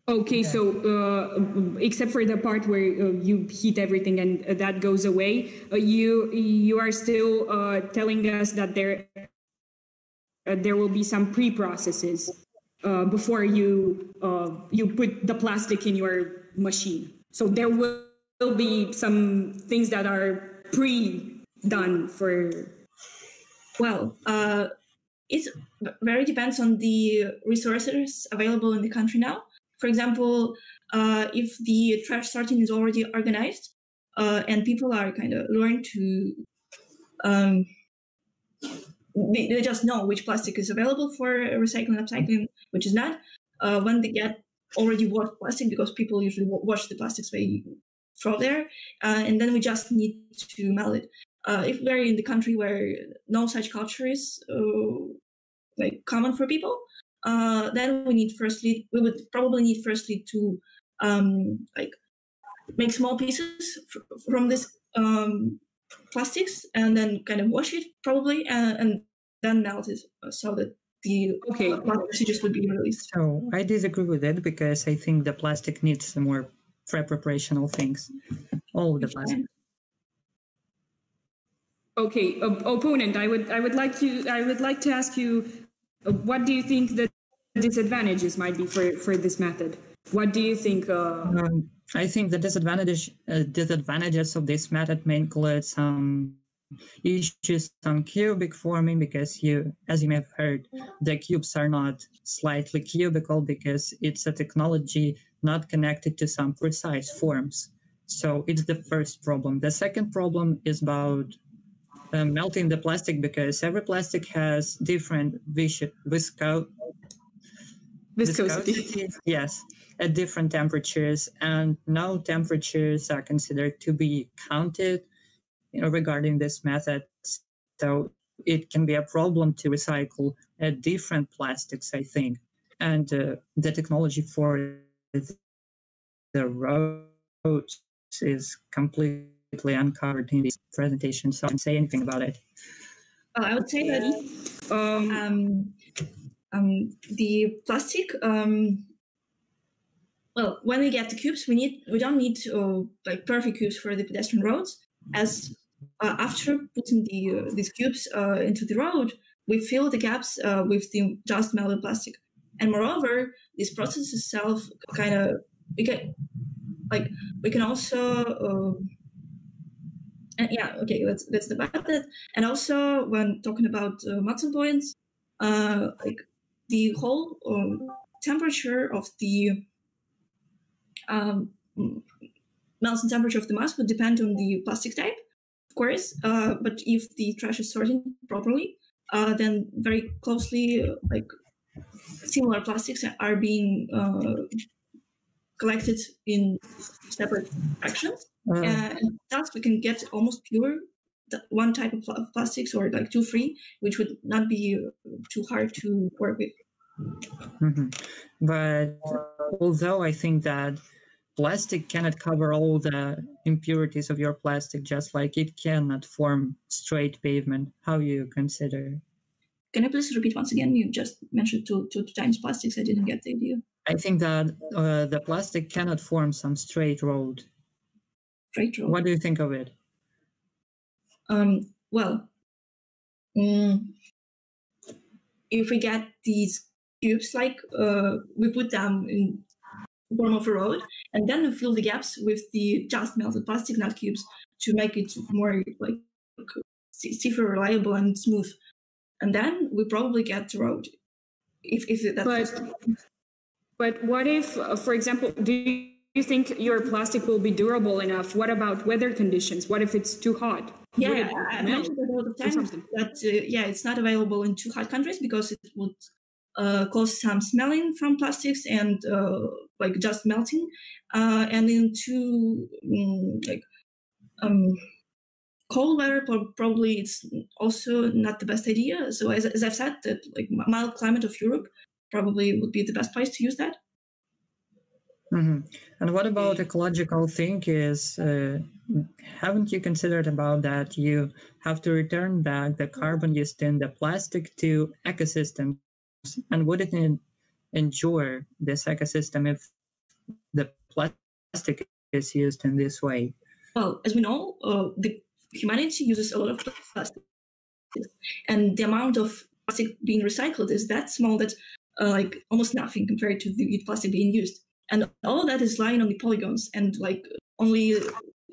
Okay, so uh, except for the part where uh, you heat everything and uh, that goes away, uh, you you are still uh, telling us that there uh, there will be some pre-processes uh, before you uh, you put the plastic in your machine. So there will, will be some things that are pre-done for. Well, uh, it very depends on the resources available in the country now. For example, uh, if the trash sorting is already organized uh, and people are kind of learn to, um, they, they just know which plastic is available for recycling upcycling, which is not. Uh, when they get already washed plastic, because people usually wash the plastics they throw there, uh, and then we just need to melt it. Uh, if we're in the country where no such culture is uh, like common for people, uh, then we need firstly we would probably need firstly to um, like make small pieces fr- from this um, plastics and then kind of wash it probably and, and then melt it uh, so that the okay procedures would be released. So I disagree with it because I think the plastic needs some more preparational things. All of the plastic. Okay, op- opponent, I would I would like you I would like to ask you, uh, what do you think the disadvantages might be for for this method? What do you think? Uh, Um, I think the disadvantage uh, disadvantages of this method may include some issues on cubic forming because you, as you may have heard, the cubes are not slightly cubical because it's a technology not connected to some precise forms. So it's the first problem. The second problem is about uh, melting the plastic because every plastic has different vis- visco- Viscosity. yes, at different temperatures, and now temperatures are considered to be counted you know, regarding this method. So it can be a problem to recycle uh, different plastics, I think. And uh, the technology for the roads is completely uncovered in this presentation, so I can't say anything about it. Uh, I would say that um, um, the plastic. Um, well, when we get the cubes, we need we don't need uh, like perfect cubes for the pedestrian roads. As uh, after putting the uh, these cubes uh, into the road, we fill the gaps uh, with the just melted plastic, and moreover, this process itself kind of we get like we can also. Uh, and yeah, okay, that's that's the method. And also, when talking about uh, points, uh, like the whole um, temperature of the um, melting temperature of the mass would depend on the plastic type, of course. Uh, but if the trash is sorted properly, uh, then very closely, uh, like similar plastics are being uh, collected in separate fractions, Mm. and thus we can get almost pure one type of, plastics or like two free, which would not be uh, too hard to work with. Mhm. But although I think that plastic cannot cover all the impurities of your plastic, just like it cannot form straight pavement, how you consider? Can I please repeat once again? You just mentioned two, two times plastics. I didn't get the idea. I think that uh, the plastic cannot form some straight road. Straight road. What do you think of it? Um, well, mm, if we get these cubes, like uh, we put them in form of a road, and then we fill the gaps with the just melted plastic, not cubes, to make it more like safer, reliable, and smooth. And then we probably get the road. If if that's but but what if, uh, for example, do you think your plastic will be durable enough? What about weather conditions? What if it's too hot? Yeah, I- mentioned that all the or time that uh, yeah, it's not available in too hot countries because it would uh, cause some smelling from plastics and uh, like just melting. Uh, and in too mm, like um, cold weather, prob- probably it's also not the best idea. So as, as I've said, that like mild climate of Europe probably would be the best place to use that. hmm And what about ecological thing is, uh, haven't you considered about that you have to return back the carbon used in the plastic to ecosystems? And would it endure this ecosystem if the plastic is used in this way? Well, as we know, uh, the humanity uses a lot of plastic, and the amount of plastic being recycled is that small that uh, like almost nothing compared to the plastic being used, and all that is lying on the polygons, and like only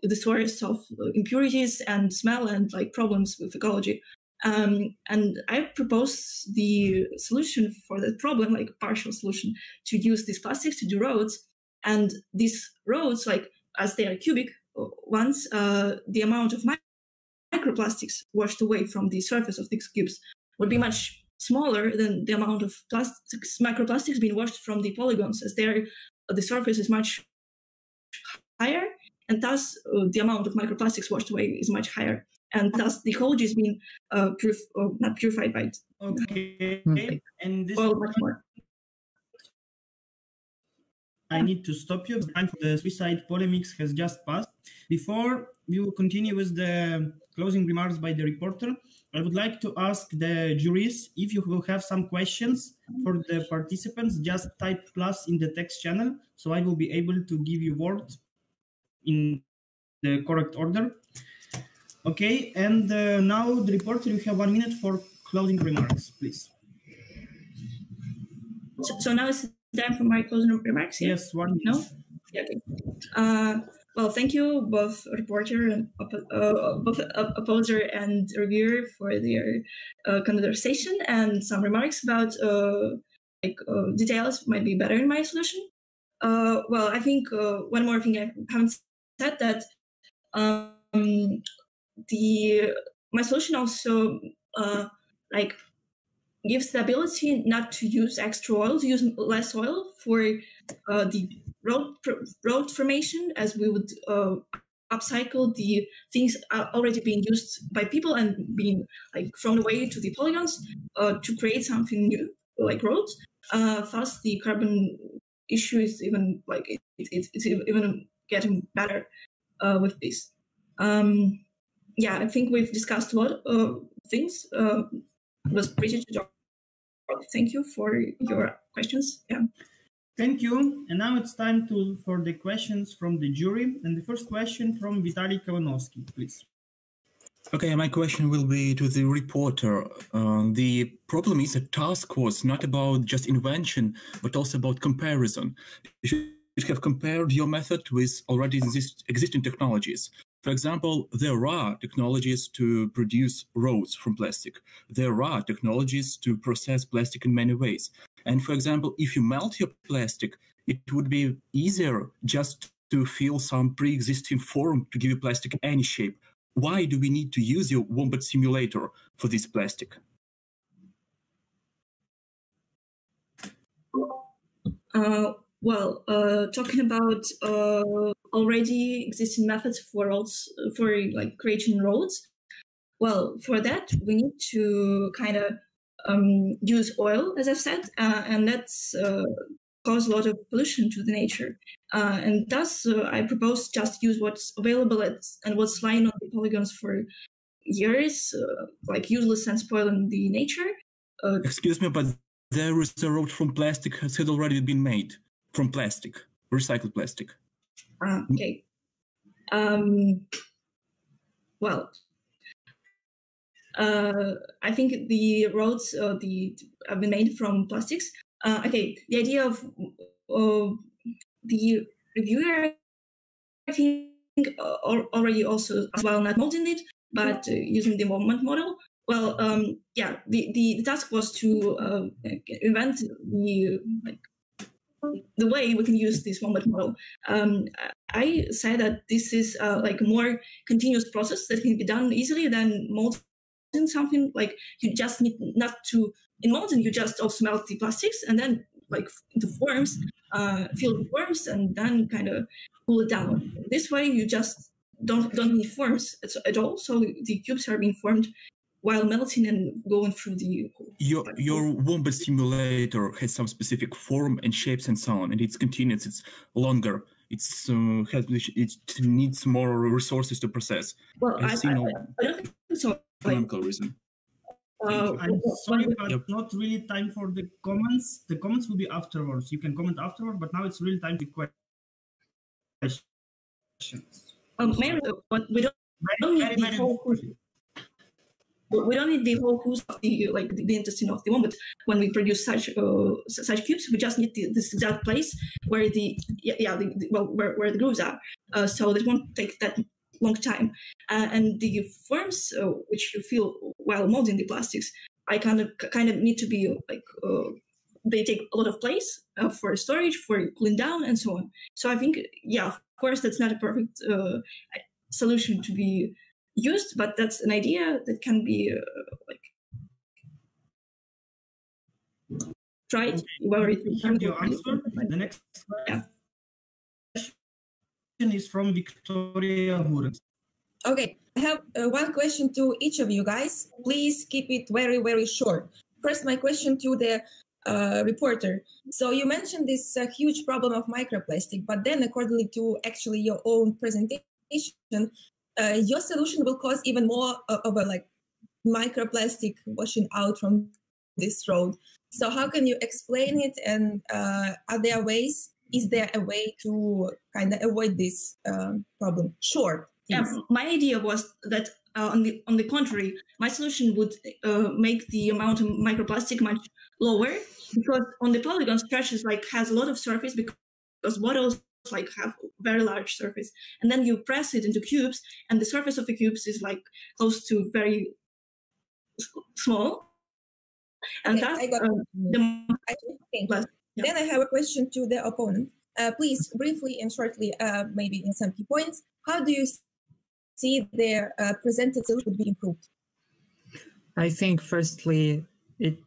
the source of impurities and smell and like problems with ecology. Um, and I propose the solution for that problem, like partial solution, to use these plastics to do roads, and these roads, like as they are cubic ones, uh, the amount of microplastics washed away from the surface of these cubes would be much smaller than the amount of plastics, microplastics being washed from the polygons, as there the surface is much higher, and thus uh, the amount of microplastics washed away is much higher, and thus the ecology is being uh, purif- or not purified by it. Okay, and this Well, much more. I need to stop you. The time for the suicide polemics has just passed. Before we will continue with the closing remarks by the reporter, I would like to ask the juries if you will have some questions for the participants, just type plus in the text channel, so I will be able to give you words in the correct order. Okay, and uh, now the reporter, you have one minute for closing remarks, please. So, so now it's time for my closing remarks. Yeah? Yes, one minute. No? Yeah, okay. Uh, well, thank you both reporter and uh, both opposer and reviewer for their uh, conversation and some remarks about uh, like uh, details might be better in my solution. Uh, well, I think uh, one more thing I haven't said that um, the my solution also like gives the ability not to use extra oil, to use less oil for uh, the road road formation, as we would uh, upcycle the things already being used by people and being like thrown away to the polygons uh, to create something new, like roads. Uh, thus, the carbon issue is even like it, it, it's even getting better uh, with this. Um, yeah, I think we've discussed a lot of things. Uh, was pretty Thank you for your questions. Yeah. Thank you. And now it's time to for the questions from the jury. And the first question from Vitaly Kalanovsky, please. Okay, my question will be to the reporter. Uh, the problem is a task was not about just invention, but also about comparison. You should have compared your method with already exist existing technologies. For example, there are technologies to produce roads from plastic. There are technologies to process plastic in many ways. And for example, if you melt your plastic, it would be easier just to fill some pre-existing form to give you plastic any shape. Why do we need to use your Wombat simulator for this plastic? Uh, well, uh, talking about uh, already existing methods for roads for like creating roads. Well, for that we need to kind of um, use oil, as I've said, uh, and that's uh, cause a lot of pollution to the nature. Uh, and thus, uh, I propose just use what's available at, and what's lying on the polygons for years, uh, like useless and spoiling the nature. Uh, Excuse me, but there is a road from plastic has had already been made from plastic, recycled plastic. Ah, okay. Um, well, uh, I think the roads uh, the have been made from plastics. Uh, okay, the idea of uh, the reviewer, I think, uh, already also as well not molding it, but uh, using the Wombat model. Well, um, yeah, the, the task was to uh, invent the like the way we can use this Wombat model. Um, I say that this is uh, like a more continuous process that can be done easily than molding something. Like you just need not to in molding, you just also melt the plastics and then like the forms, uh, fill the forms, and then kind of cool it down. This way, you just don't don't need forms at, at all. So the cubes are being formed while melting and going through the your your wombat simulator has some specific form and shapes and so on and it's continuous it's longer it's uh, has it needs more resources to process well i, I, no I, don't think so economical reason uh, I'm sorry, but yep. not really time for the comments. The comments will be afterwards. You can comment afterwards, but now it's really time for questions. Um, Mary, but we don't, very, don't need the whole we don't need the whole of the like the, the intestine of the wombat when we produce such uh, such cubes. We just need the, this exact place where the yeah, yeah the, the, well where, where the grooves are. Uh, so it won't take that long time. Uh, and the forms uh, which you feel while molding the plastics, I kind of kind of need to be like uh, they take a lot of place uh, for storage, for cooling down, and so on. So I think yeah, of course that's not a perfect solution to be used, but that's an idea that can be uh, like tried. Okay. Where it your answer. The next yeah. question is from Victoria Hurens. Okay, I have uh, one question to each of you guys. Please keep it very, very short. First, my question to the uh, reporter. So you mentioned this uh, huge problem of microplastic, but then according to actually your own presentation, uh, your solution will cause even more of a like microplastic washing out from this road. So how can you explain it? And uh, are there ways? Is there a way to kind of avoid this um, problem? Sure. Yeah, my idea was that uh, on the on the contrary, my solution would uh, make the amount of microplastic much lower because on the polygon stretches like has a lot of surface because bottles like have very large surface, and then you press it into cubes, and the surface of the cubes is like close to very s- small, and Okay, that's I got uh, the I think. Then I have a question to the opponent. Uh, please, briefly and shortly, uh, maybe in some key points, how do you see their uh, presented solution would be improved? I think firstly it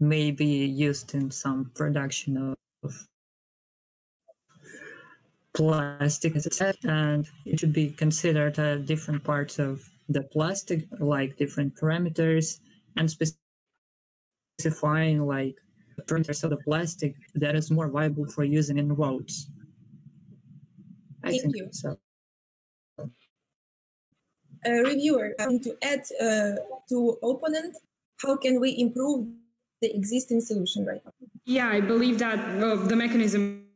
may be used in some production of plastic as I said, and it should be considered uh, different parts of the plastic, like different parameters, and specifying like the parameters of the plastic that is more viable for using in roads. I Thank think you. so. Uh, reviewer, I want to add uh, to opponent, how can we improve the existing solution right now? Yeah, I believe that uh, the mechanism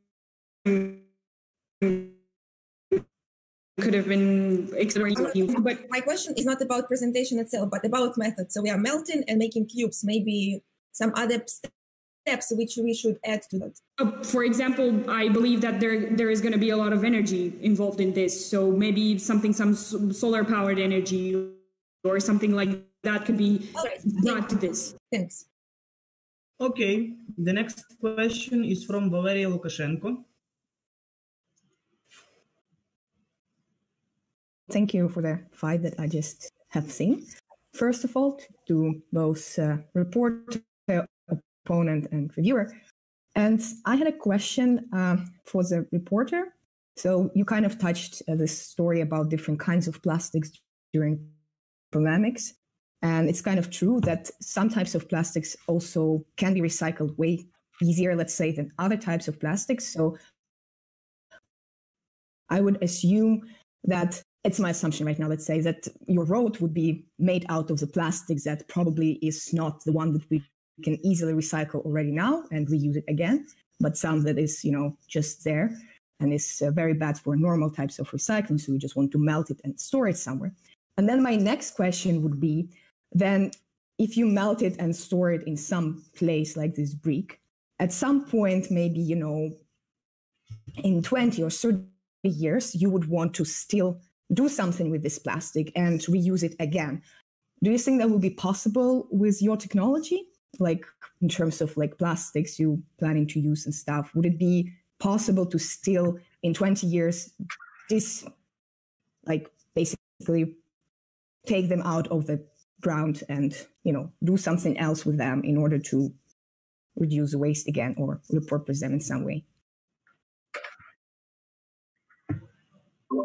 could have been explored, but My question is not about presentation itself, but about method. So we are melting and making cubes, maybe some other steps which we should add to that. Uh, for example, I believe that there there is going to be a lot of energy involved in this. So maybe something, some solar powered energy or something like that could be brought to this. Thanks. Okay, the next question is from Valeria Lukashenko. Thank you for the five that I just have seen. First of all, to both uh, reporter, opponent, and reviewer. And I had a question uh, for the reporter. So you kind of touched uh, this story about different kinds of plastics during polemics. And it's kind of true that some types of plastics also can be recycled way easier, let's say, than other types of plastics. So I would assume that it's my assumption right now, let's say, that your road would be made out of the plastics that probably is not the one that we can easily recycle already now and reuse it again, but some that is, you know, just there and is uh, very bad for normal types of recycling. So we just want to melt it and store it somewhere. And then my next question would be then if you melt it and store it in some place like this brick, at some point, maybe, you know, in 20 or 30 years, you would want to still do something with this plastic and reuse it again. Do you think that would be possible with your technology? Like in terms of like plastics you planning to use and stuff, would it be possible to still in 20 years this like basically take them out of the ground and you know do something else with them in order to reduce waste again or repurpose them in some way?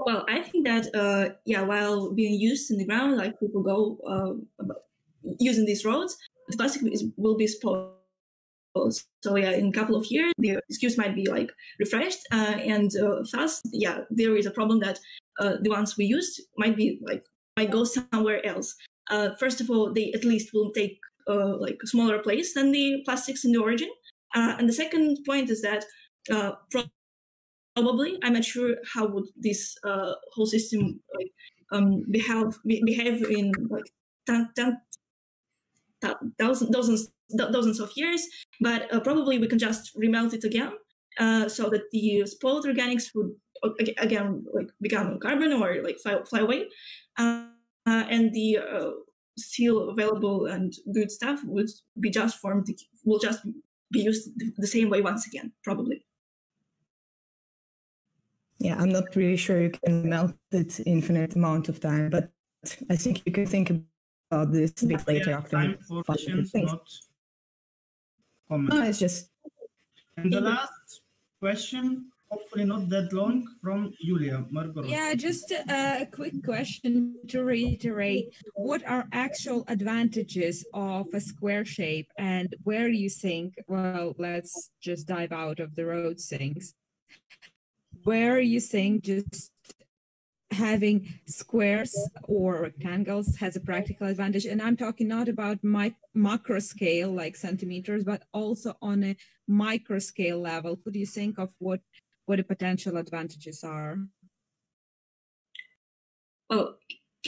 Well, I think that uh, yeah, while being used in the ground, like people go uh, using these roads, the plastic is, will be exposed. So yeah, in a couple of years, the excuse might be like refreshed, uh, and uh, thus yeah, there is a problem that uh, the ones we used might be like might go somewhere else. Uh, first of all, they at least will take uh, like a smaller place than the plastics in the origin, and the second point is that uh, probably. I'm not sure how would this uh, whole system like um, behave behave in like thousands dozens dozens of years but uh, probably we can just remelt it again uh, so that the spoiled organics would again like become carbon or like fly, fly away uh, and the uh, still available and good stuff would be just formed will just be used the same way once again probably yeah, I'm not really sure you can melt it infinite amount of time, but I think you can think about this a bit later Yeah, after time you for the questions, not comments. No, it's just And the last question, hopefully not that long, from Julia Margorod. Yeah, just uh, a quick question to reiterate. What are actual advantages of a square shape and where do you think, well, let's just dive out of the road things. Where are you think just having squares or rectangles has a practical advantage. And I'm talking not about my macro scale like centimeters, but also on a micro scale level. What do you think of what what the potential advantages are? Well,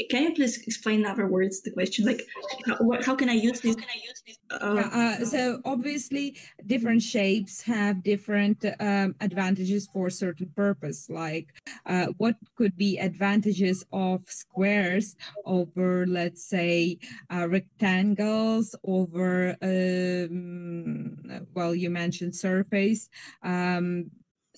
can you please explain in other words the question? Like, how, how can I use this? Uh, Yeah, uh, so obviously different shapes have different um, advantages for certain purpose like uh, what could be advantages of squares over let's say uh, rectangles over um, well you mentioned surface um,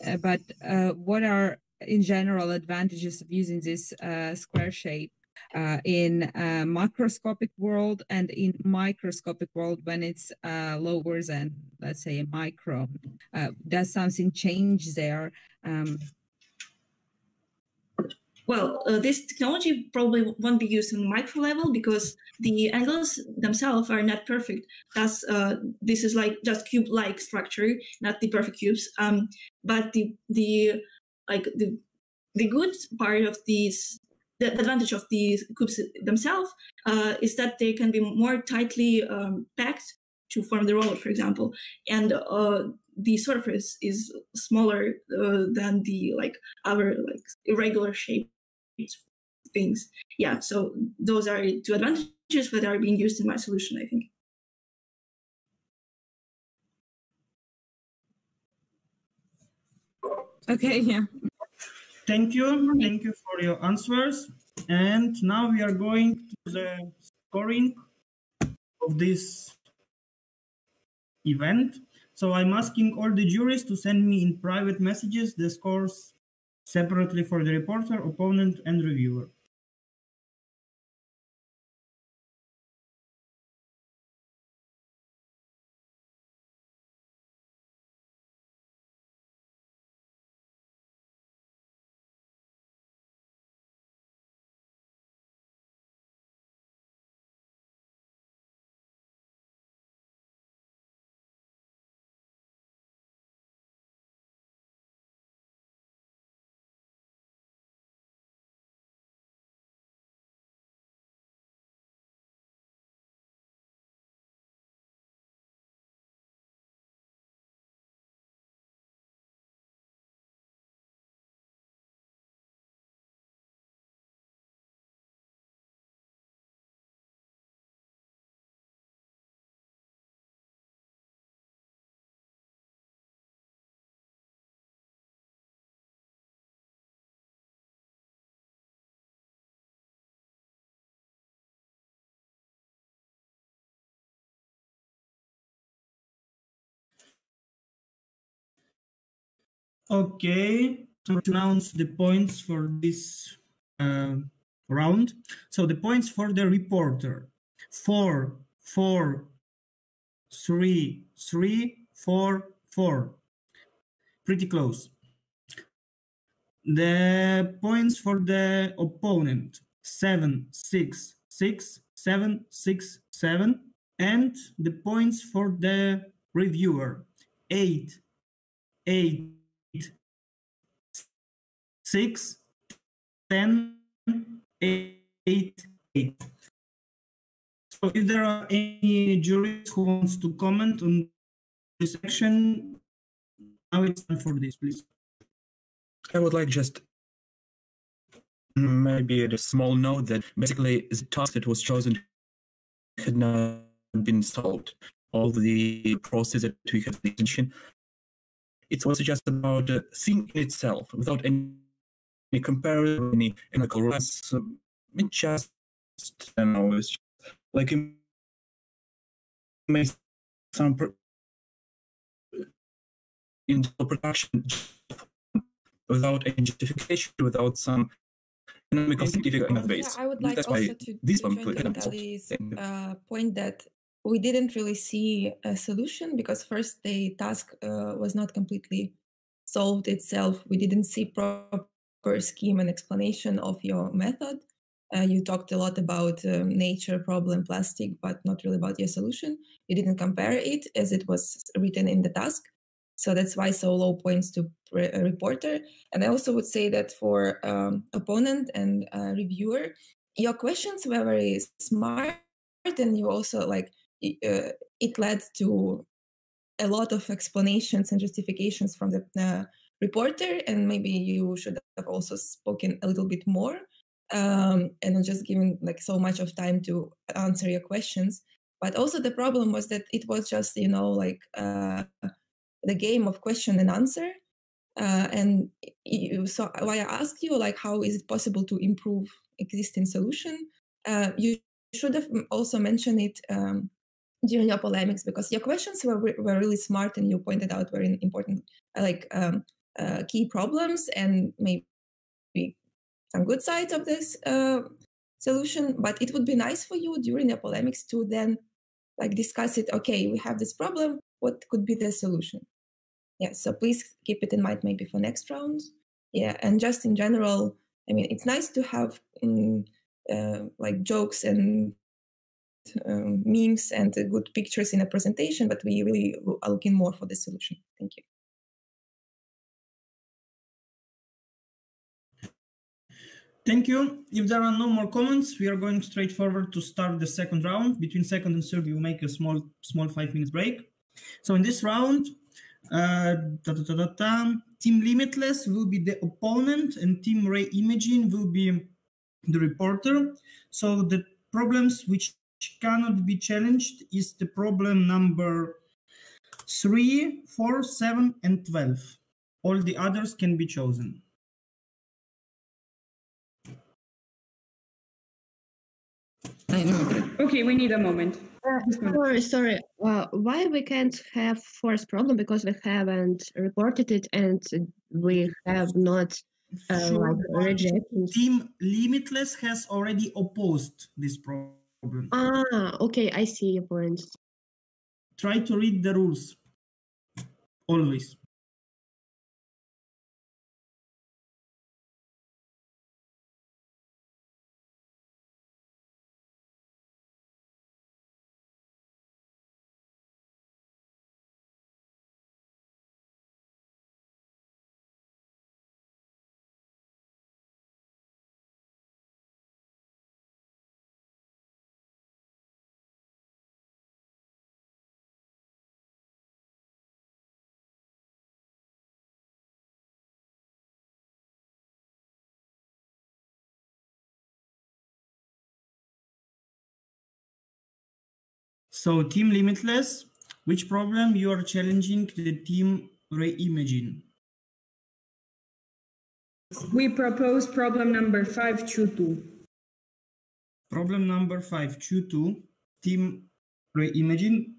uh, but uh, what are in general advantages of using this uh, square shape uh, in a macroscopic world and in microscopic world when it's uh, lower than let's say a micron uh, does something change there um, Well, uh, this technology probably won't be used on micro level because the angles themselves are not perfect. Thus, uh, this is like just cube-like structure, not the perfect cubes. Um, but the the like the the good part of these the advantage of these cubes themselves uh, is that they can be more tightly um, packed to form the roller, for example, and uh, the surface is smaller uh, than the like other like irregular shaped things. Yeah, so those are two advantages that are being used in my solution, I think. okay yeah Thank you. Thank you for your answers. And now we are going to the scoring of this event. So I'm asking all the juries to send me in private messages the scores separately for the reporter, opponent, and reviewer. Okay, to announce the points for this uh, round. So the points for the reporter: four, four, three, three, four, four. Pretty close. The points for the opponent: seven, six, six, seven, six, seven, and the points for the reviewer: eight, eight six, ten, eight, eight. So if there are any juries who wants to comment on this section, now it's time for this, please. I would like just maybe a small note that basically the task that was chosen had not been solved. All the process that we have mentioned, it was just about the thing in itself without any, any comparison, any chemical rules. It just, don't know, it's just like it makes some pro- in production without any justification, without some economical scientific base. Yeah, I would like That's also why to, this to join could to end. Natalie's uh, point that we didn't really see a solution because first the task uh, was not completely solved itself. We didn't see proper scheme and explanation of your method. Uh, you talked a lot about um, nature, problem, plastic, but not really about your solution. You didn't compare it as it was written in the task. So that's why so low points to re- reporter. And I also would say that for um, opponent and uh, reviewer, your questions were very smart, and you also like uh, it led to a lot of explanations and justifications from the uh, reporter, and maybe you should have also spoken a little bit more um, and not just given like so much of time to answer your questions. But also the problem was that it was just you know like uh, the game of question and answer. Uh, and you, so why I asked you like how is it possible to improve existing solution? Uh, you should have also mentioned it um, during your polemics because your questions were were really smart and you pointed out very important like um, uh, key problems and maybe some good sides of this uh, solution. But it would be nice for you during the polemics to then like discuss it. Okay, we have this problem. What could be the solution? Yeah. So please keep it in mind maybe for next rounds. Yeah, and just in general, I mean, it's nice to have um, uh, like jokes and um, memes and uh, good pictures in a presentation, but we really are looking more for the solution. Thank you. Thank you. If there are no more comments, we are going straight forward to start the second round. Between second and third, we will make a small, small five minutes break. So in this round, uh, da, da, da, Team Limitless will be the opponent and Team Ray Imaging will be the reporter. So the problems which cannot be challenged is the problem number three, four, seven, and 12. All the others can be chosen. Okay, we need a moment. Uh, sorry, sorry. Uh, why we can't have force problem because we haven't reported it and we have not uh, Sure, like rejected. Team Limitless has already opposed this problem. Ah, okay, I see your point. Try to read the rules. Always. So Team Limitless, which problem you are challenging the Team Reimagine? We propose problem number five, two, two. Problem number five, two two, Team Reimagine.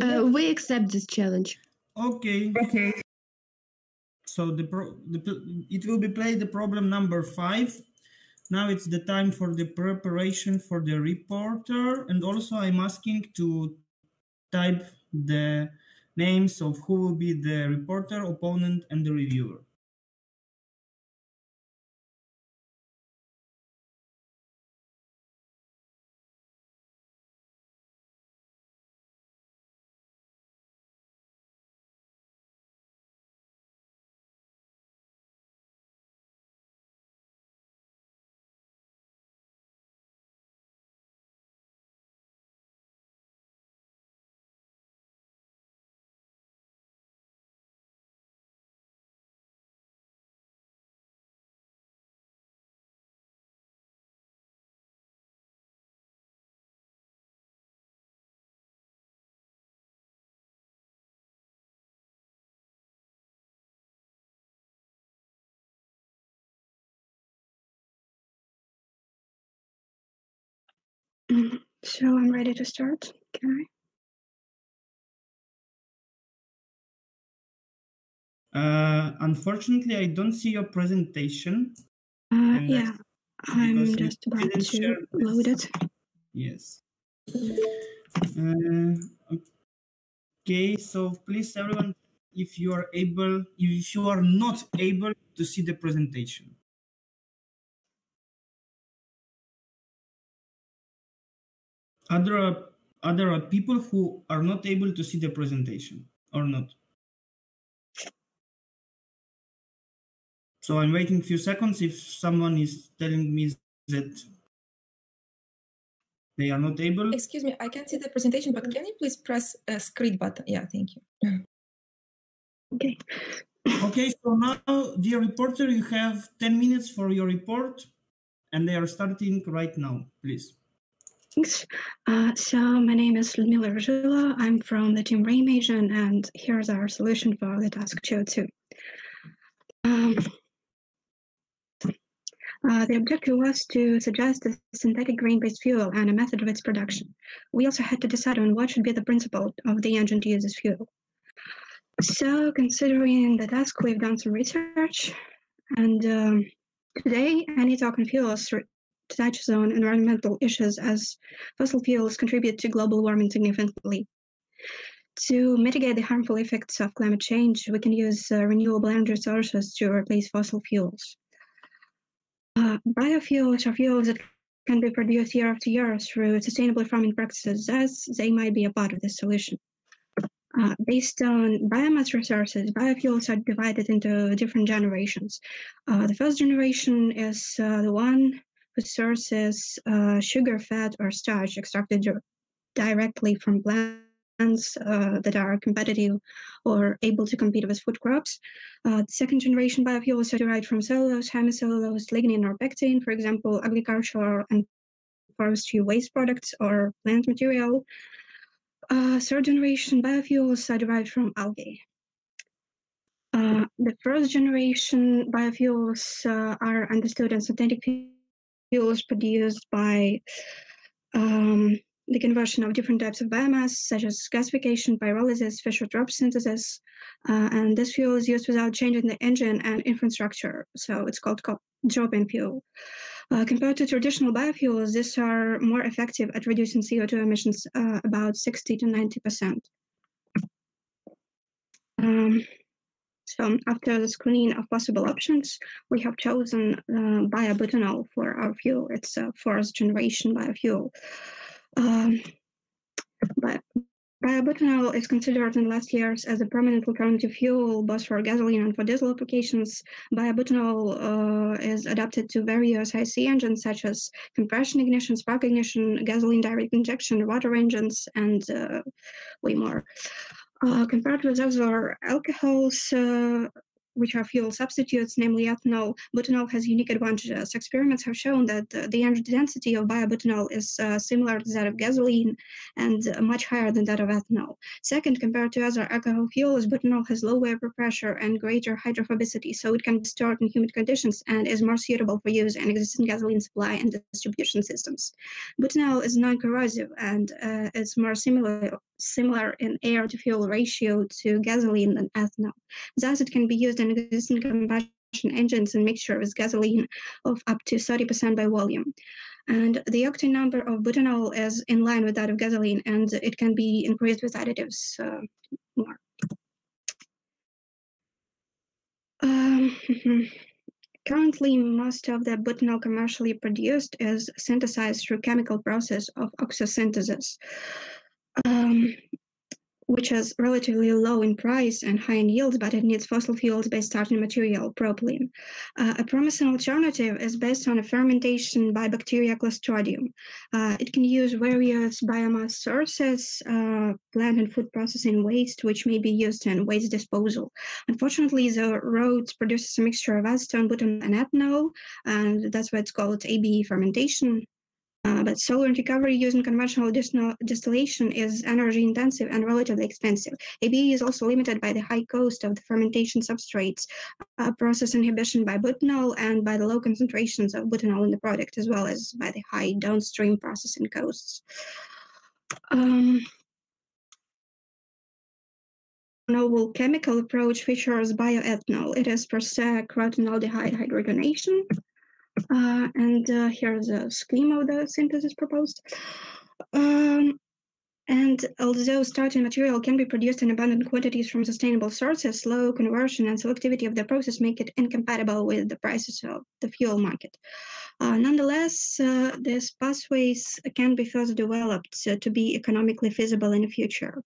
Uh, we accept this challenge. Okay. Okay. So the, pro- the it will be played the problem number five. Now it's the time for the preparation for the reporter, and also I'm asking to type the names of who will be the reporter, opponent, and the reviewer. So I'm ready to start. Can Uh, unfortunately, I don't see your presentation. Uh, yeah, I'm just about to load it. Yes. Uh, okay, so please, everyone, if you are able, if you are not able to see the presentation. Other other people who are not able to see the presentation or not. So I'm waiting a few seconds if someone is telling me that they are not able. Excuse me, I can't see the presentation, but can you please press a screen button? Yeah, thank you. Okay. Okay, so now, dear reporter, you have 10 minutes for your report, and they are starting right now, please. Thanks. Uh, so my name is Ludmila Rajula. I'm from the team Reimagine, and here's our solution for the task CO2. Um, uh, the objective was to suggest a synthetic grain-based fuel and a method of its production. We also had to decide on what should be the principle of the engine to use as fuel. So considering the task, we've done some research, and um, today any Talk on Fuels touches on environmental issues as fossil fuels contribute to global warming significantly. To mitigate the harmful effects of climate change, we can use uh, renewable energy sources to replace fossil fuels. Uh, biofuels are fuels that can be produced year after year through sustainable farming practices, as they might be a part of the solution. Uh, based on biomass resources, biofuels are divided into different generations. Uh, the first generation is uh, the one whose source is uh, sugar, fat, or starch extracted directly from plants uh, that are competitive or able to compete with food crops. Uh, second generation biofuels are derived from cellulose, hemicellulose, lignin, or pectin, for example, agricultural and forestry waste products or plant material. Uh, third generation biofuels are derived from algae. Uh, the first generation biofuels uh, are understood as synthetic fuels produced by um, the conversion of different types of biomass, such as gasification, pyrolysis, Fischer-Tropsch synthesis, uh, and this fuel is used without changing the engine and infrastructure, so it's called drop-in fuel. Uh, compared to traditional biofuels, these are more effective at reducing CO2 emissions uh, about 60 to 90%. Um, so after the screening of possible options, we have chosen uh, biobutanol for our fuel. It's a fourth generation biofuel. Um, but Biobutanol is considered in last years as a permanent alternative fuel both for gasoline and for diesel applications. Biobutanol uh, is adapted to various IC engines such as compression ignition, spark ignition, gasoline direct injection, water engines, and uh, way more. Uh, compared with other alcohols, uh, which are fuel substitutes, namely ethanol, butanol has unique advantages. Experiments have shown that uh, the energy density of biobutanol is uh, similar to that of gasoline and uh, much higher than that of ethanol. Second, compared to other alcohol fuels, butanol has low vapor pressure and greater hydrophobicity, so it can be stored in humid conditions and is more suitable for use in existing gasoline supply and distribution systems. Butanol is non-corrosive and uh, is more similar similar in air to fuel ratio to gasoline than ethanol. Thus, it can be used in existing combustion engines and mixture with gasoline of up to 30% by volume. And the octane number of butanol is in line with that of gasoline, and it can be increased with additives uh, more. Um, currently, most of the butanol commercially produced is synthesized through chemical process of oxosynthesis um, which is relatively low in price and high in yield, but it needs fossil fuels-based starting material, propylene. Uh, a promising alternative is based on a fermentation by bacteria Clostridium. Uh, it can use various biomass sources, uh, plant and food processing waste, which may be used in waste disposal. Unfortunately, the road produces a mixture of acetone, butane, and ethanol, and that's why it's called ABE fermentation. But solvent recovery using conventional distillation is energy intensive and relatively expensive. ABE is also limited by the high cost of the fermentation substrates, uh, process inhibition by butanol, and by the low concentrations of butanol in the product, as well as by the high downstream processing costs. Um, novel chemical approach features bioethanol. It is per se crotonaldehyde hydrogenation Uh, and uh, here's a scheme of the synthesis proposed. Um, and although starting material can be produced in abundant quantities from sustainable sources, low conversion and selectivity of the process make it incompatible with the prices of the fuel market. Uh, nonetheless, uh, these pathways can be further developed uh, to be economically feasible in the future.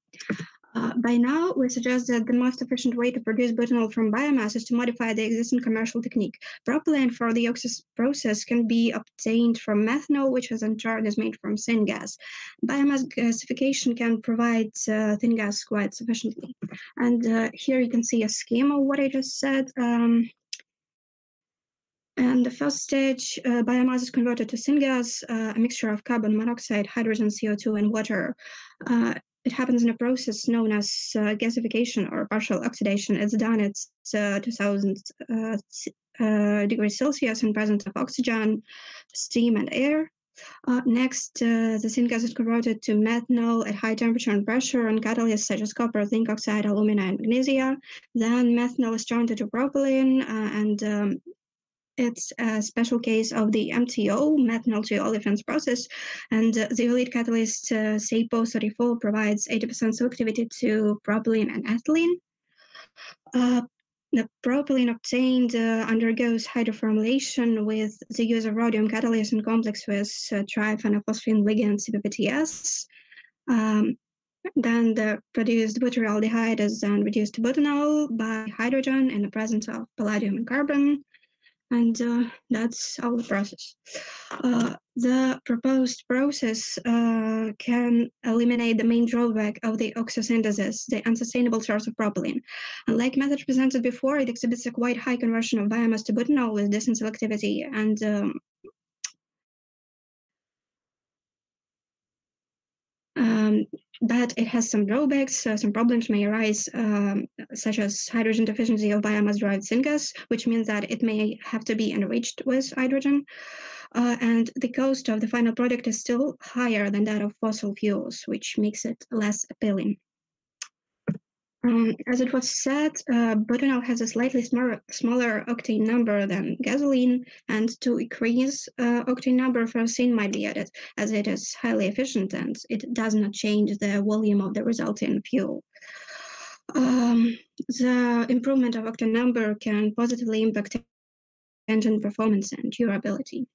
Uh, by now, we suggest that the most efficient way to produce butanol from biomass is to modify the existing commercial technique. Propylene for the oxo process can be obtained from methanol, which is in turn is made from syngas. Biomass gasification can provide uh, syngas quite sufficiently. And uh, here you can see a scheme of what I just said. Um, and the first stage, uh, biomass is converted to syngas, uh, a mixture of carbon monoxide, hydrogen, CO2, and water. Uh, it happens in a process known as uh, gasification or partial oxidation. It's done at uh, 2000 uh, uh, degrees Celsius in presence of oxygen, steam, and air. Uh, next, uh, the syngas is converted to methanol at high temperature and pressure on catalysts such as copper, zinc oxide, alumina, and magnesia. Then methanol is turned into propylene and um, it's a special case of the MTO, methanol to olefins process, and the zeolite catalyst uh, SAPO34 provides 80% selectivity to propylene and ethylene. Uh, the propylene obtained uh, undergoes hydroformylation with the use of rhodium catalyst in complex with uh, triphenylphosphine ligand TPPTS. Um, then the produced butyraldehyde is then reduced to butanol by hydrogen in the presence of palladium and carbon and uh, that's our process. Uh, the proposed process uh, can eliminate the main drawback of the oxosynthesis, the unsustainable source of propylene. Unlike method presented before, it exhibits a quite high conversion of biomass to butanol with decent selectivity and um, um, but it has some drawbacks. Uh, some problems may arise, um, such as hydrogen deficiency of biomass-derived syngas, which means that it may have to be enriched with hydrogen. Uh, and the cost of the final product is still higher than that of fossil fuels, which makes it less appealing. Um, as it was said, uh, butanol has a slightly smaller, smaller octane number than gasoline, and to increase uh, octane number, ferrocene might be added, as it is highly efficient and it does not change the volume of the resulting fuel. Um, the improvement of octane number can positively impact engine performance and durability.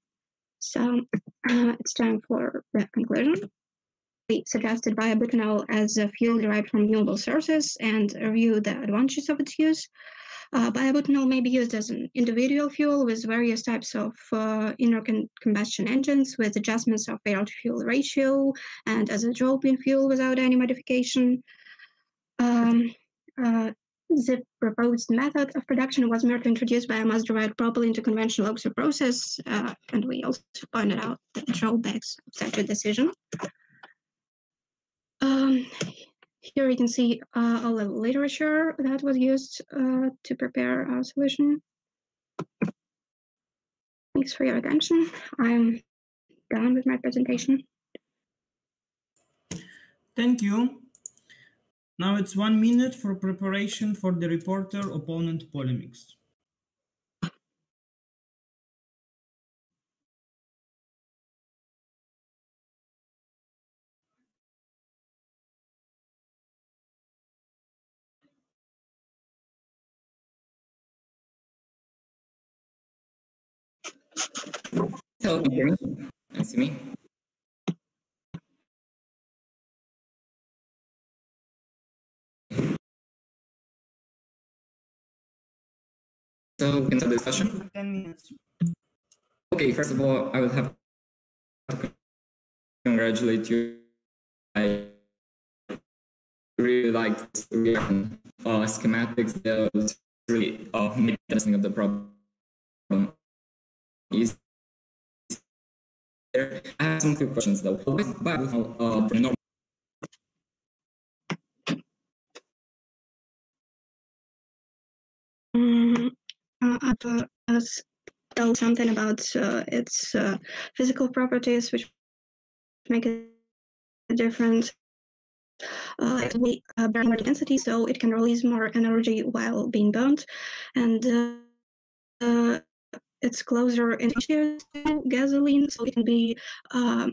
So uh, it's time for the conclusion suggested biobutanol as a fuel derived from renewable sources and review the advantages of its use. Uh, biobutanol may be used as an individual fuel with various types of uh, inner combustion engines with adjustments of air to fuel ratio and as a drop-in fuel without any modification. Um, uh, the proposed method of production was merely introduced by biomass-derived propylene into conventional oxo process, uh, and we also pointed out the drawbacks of such a decision. Um, here you can see uh, all the literature that was used uh, to prepare our solution. Thanks for your attention. I'm done with my presentation. Thank you. Now it's one minute for preparation for the reporter-opponent polemics. Hello, can you hear me? Can you see me? So, we can start the discussion. Okay, first of all, I would have to congratulate you. I really liked the uh, schematics that was really uh, making understanding of the problem easy I have some quick questions though. How is Bible uh, the normal? Has told something about uh, its uh, physical properties, which make it different. Uh, it will uh, burn more density, so it can release more energy while being burned, and uh, uh it's closer in ratio to gasoline, so it can be uh,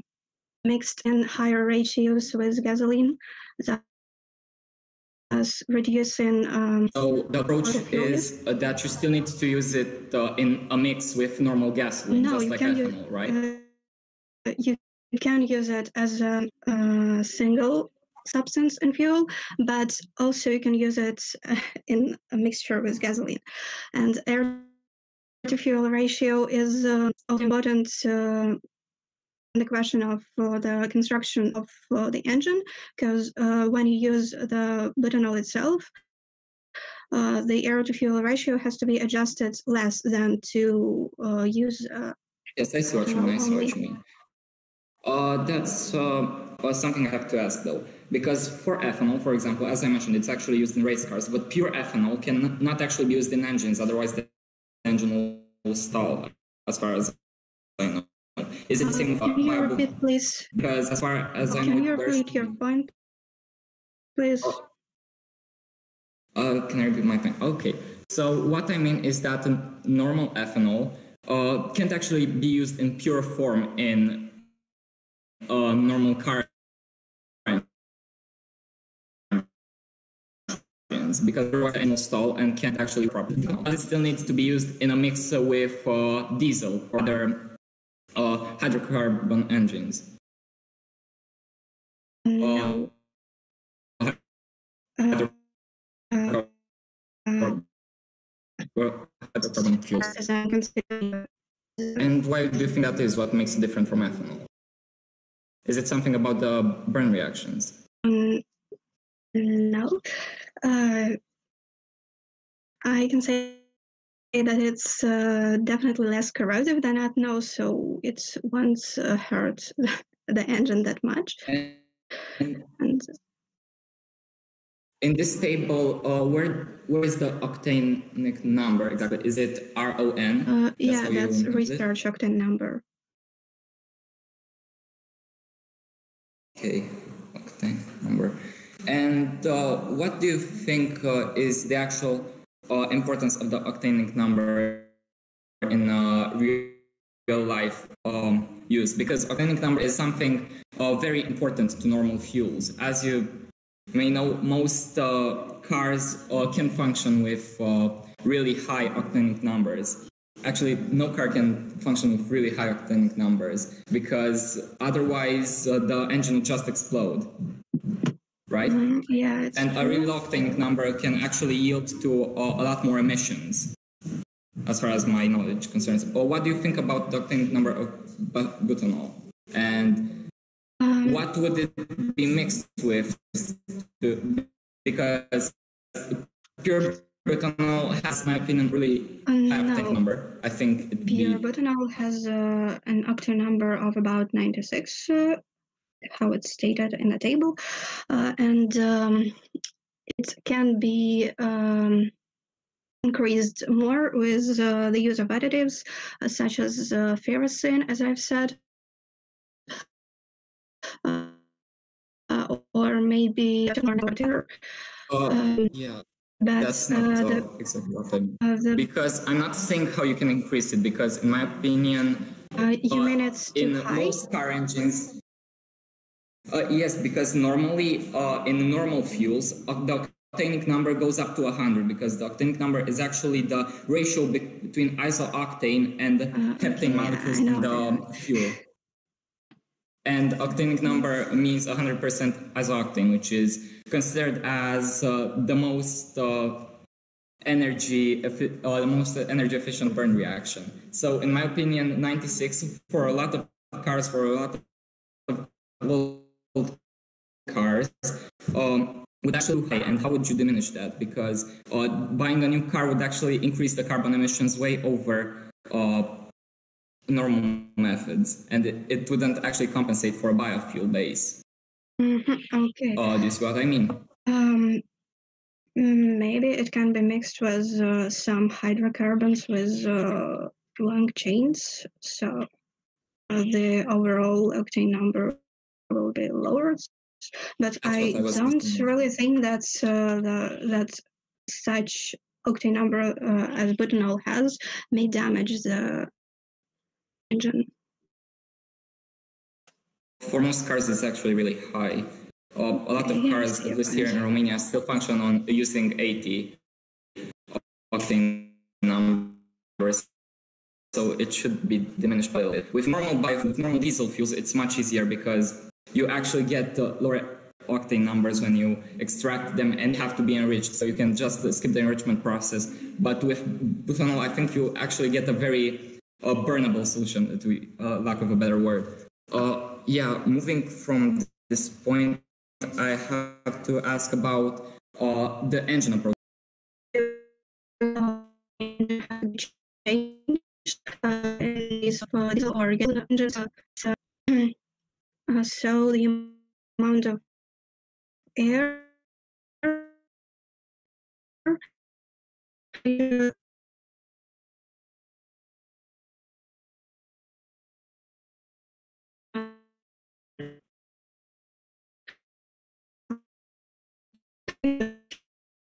mixed in higher ratios with gasoline, thus reducing. Um, So the approach is uh, that you still need to use it uh, in a mix with normal gasoline, no, just like ethanol, use right? uh, you you can use it as a, uh single substance in fuel, but also you can use it uh, in a mixture with gasoline. And air to fuel ratio is uh, also important uh, the question of uh, the construction of uh, the engine, because uh, when you use the butanol itself, uh, the air to fuel ratio has to be adjusted less than to uh, use Yes, I see what you mean. I see what you mean. That's something I have to ask though, because for ethanol, for example, as I mentioned, it's actually used in race cars, but pure ethanol can not actually be used in engines, otherwise the engine will stall. As far as I know, is it the same? Uh, Can you repeat, please? Because as far as I know, Can you repeat your point, please? Uh, can I repeat my point? Okay. So what I mean is that normal ethanol uh, can't actually be used in pure form in a normal car engines because otherwise it will and can't actually properly. But it still needs to be used in a mix with uh, diesel or other uh, hydrocarbon engines. No. Uh, And why do you think that is? What makes it different from ethanol? Is it something about the burn reactions? um, no, uh, I can say that it's uh, definitely less corrosive than ethanol, so it won't uh, hurt the engine that much. And And in this table, uh, where where is the octane number exactly? Is it RON? uh, yeah, how that's use it? research octane number. Okay, octane number. And uh, what do you think uh, is the actual uh, importance of the octanic number in real real life um, use? Because octanic number is something uh, very important to normal fuels. As you may know, most uh, cars uh, can function with really high octanic numbers. Actually, no car can function with really high octanic numbers because otherwise the engine will just explode. Right? Mm, yeah, And a true. real octanic number can actually yield to uh, a lot more emissions, as far as my knowledge concerns. But what do you think about the octanic number of bu- butanol? And Um, what would it be mixed with? To, because pure butanol has, in my opinion, really Um, high octane number. I think it'd be Pure butanol has uh, an octane number of about 96, uh, how it's stated in the table, uh, and um, it can be um, increased more with uh, the use of additives uh, such as uh, ferrocene, as I've said, uh, uh, or maybe. Uh, Um, yeah, but that's not uh, the, exactly what I mean. uh, the Because I'm not saying how you can increase it. Because in my opinion, uh, you mean it's in most car engines, uh, yes, because normally uh, in normal fuels, uh, the octanic number goes up to 100 because the octanic number is actually the ratio be- between isooctane and heptane molecules in the fuel. And octanic number means 100% isooctane, which is considered as uh, the most uh, energy uh, the most energy efficient burn reaction. So in my opinion, 96 for a lot of cars, for a lot of cars, um, would actually high. And how would you diminish that? Because uh, buying a new car would actually increase the carbon emissions way over uh, normal methods, and it, it wouldn't actually compensate for a biofuel base. Mhm, okay. Uh, you see what I mean? Um, mm, maybe it can be mixed with uh, some hydrocarbons with uh, long chains, so uh, the overall octane number will bit lower. But I I don't really think that's uh, the that such octane number uh, as butanol has may damage the engine. For most cars, it's actually really high. Uh, a lot of cars, at least here in Romania, still function on using 80 octane numbers. So it should be diminished by a little bit. With normal with normal diesel fuels, it's much easier because you actually get the lower octane numbers when you extract them and have to be enriched. So you can just uh, skip the enrichment process. But with butanol, I think you actually get a very uh, burnable solution, to uh, lack of a better word. Uh, yeah, moving from this point, I have to ask about uh, the engine approach. uh, gas engines. Uh, So, the amount of air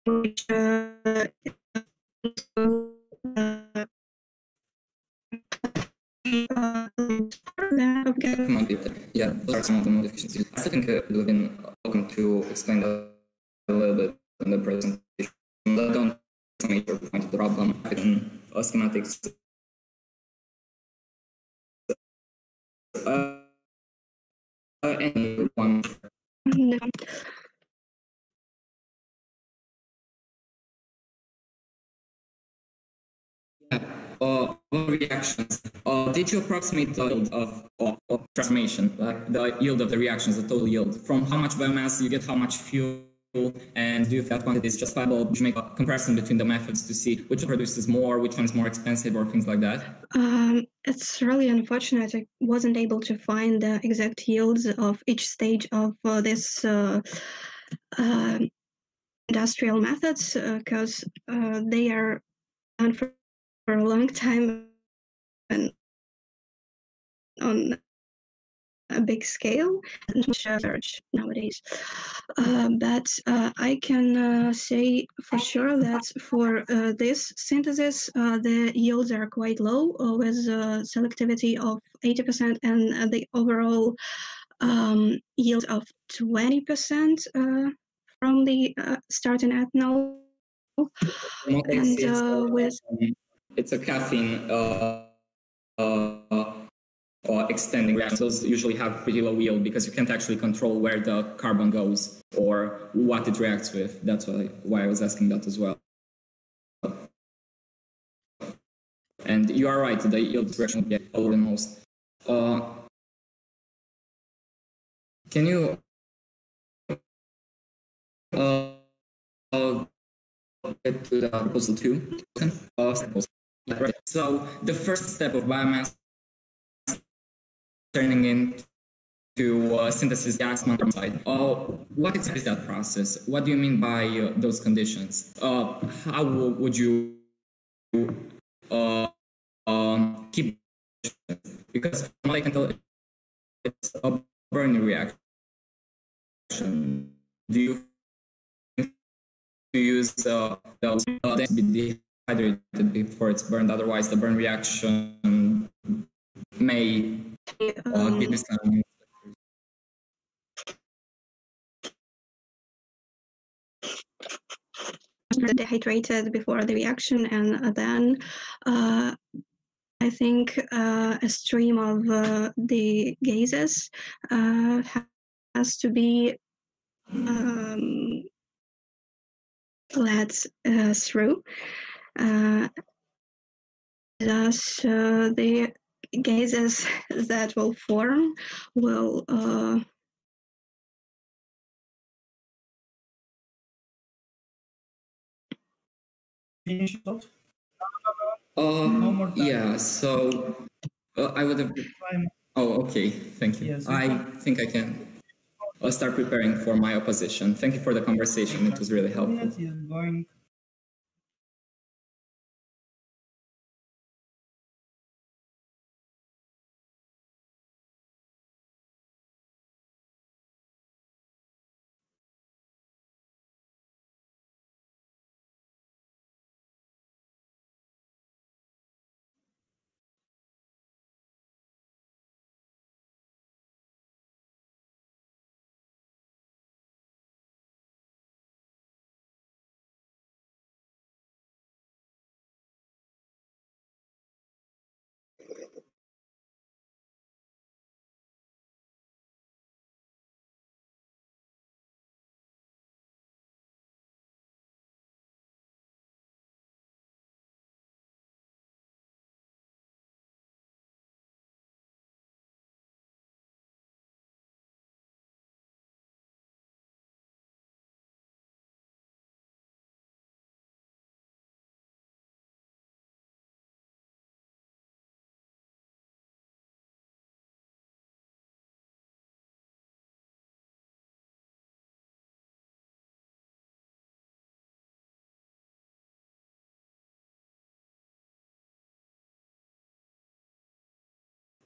which uh, uh, Yeah, those are some of the modifications. I think uh, we've been welcome to explain that a little bit in the presentation. But don't major point of the problem uh, schematics. Uh, anyone no. Uh, reactions. Uh, did you approximate the yield of, of, of transformation, like the yield of the reactions, the total yield? From how much biomass you get, how much fuel, and do you quantity is justifiable? Did you make a comparison between the methods to see which produces more, which one is more expensive, or things like that? Um, it's really unfortunate. I wasn't able to find the exact yields of each stage of uh, this uh, uh, industrial methods because uh, they are for, a long time and on a big scale and research nowadays. Uh, but uh, I can uh, say for sure that for uh, this synthesis, uh, the yields are quite low uh, with uh, selectivity of 80% and uh, the overall um, yield of 20% uh, from the uh, starting ethanol. And with it's a caffeine uh, uh, uh, extending reaction. Those usually have pretty low yield because you can't actually control where the carbon goes or what it reacts with. That's why, why I was asking that as well. And you are right, the yield direction would be lower than most. Uh, can you uh, uh, get to the proposal two? Uh, right. So the first step of biomass turning into uh, synthesis gas monoxide. Uh, what that process? What do you mean by uh, those conditions? Uh, how would you uh, um, keep because from what I can tell, it's a burning reaction. Do you use uh, those uh, be dehydrated before it's burned? Otherwise, the burn reaction may uh, give you some dehydrated before the reaction and then uh, I think uh, a stream of uh, the gases uh, has to be um, let uh, through. Uh, thus, uh, the gases that will form will uh, Finish off. Uh, yeah, so uh, I would have. Oh, okay. Thank you. Yes, I think I can I'll start preparing for my opposition. Thank you for the conversation. It was really helpful.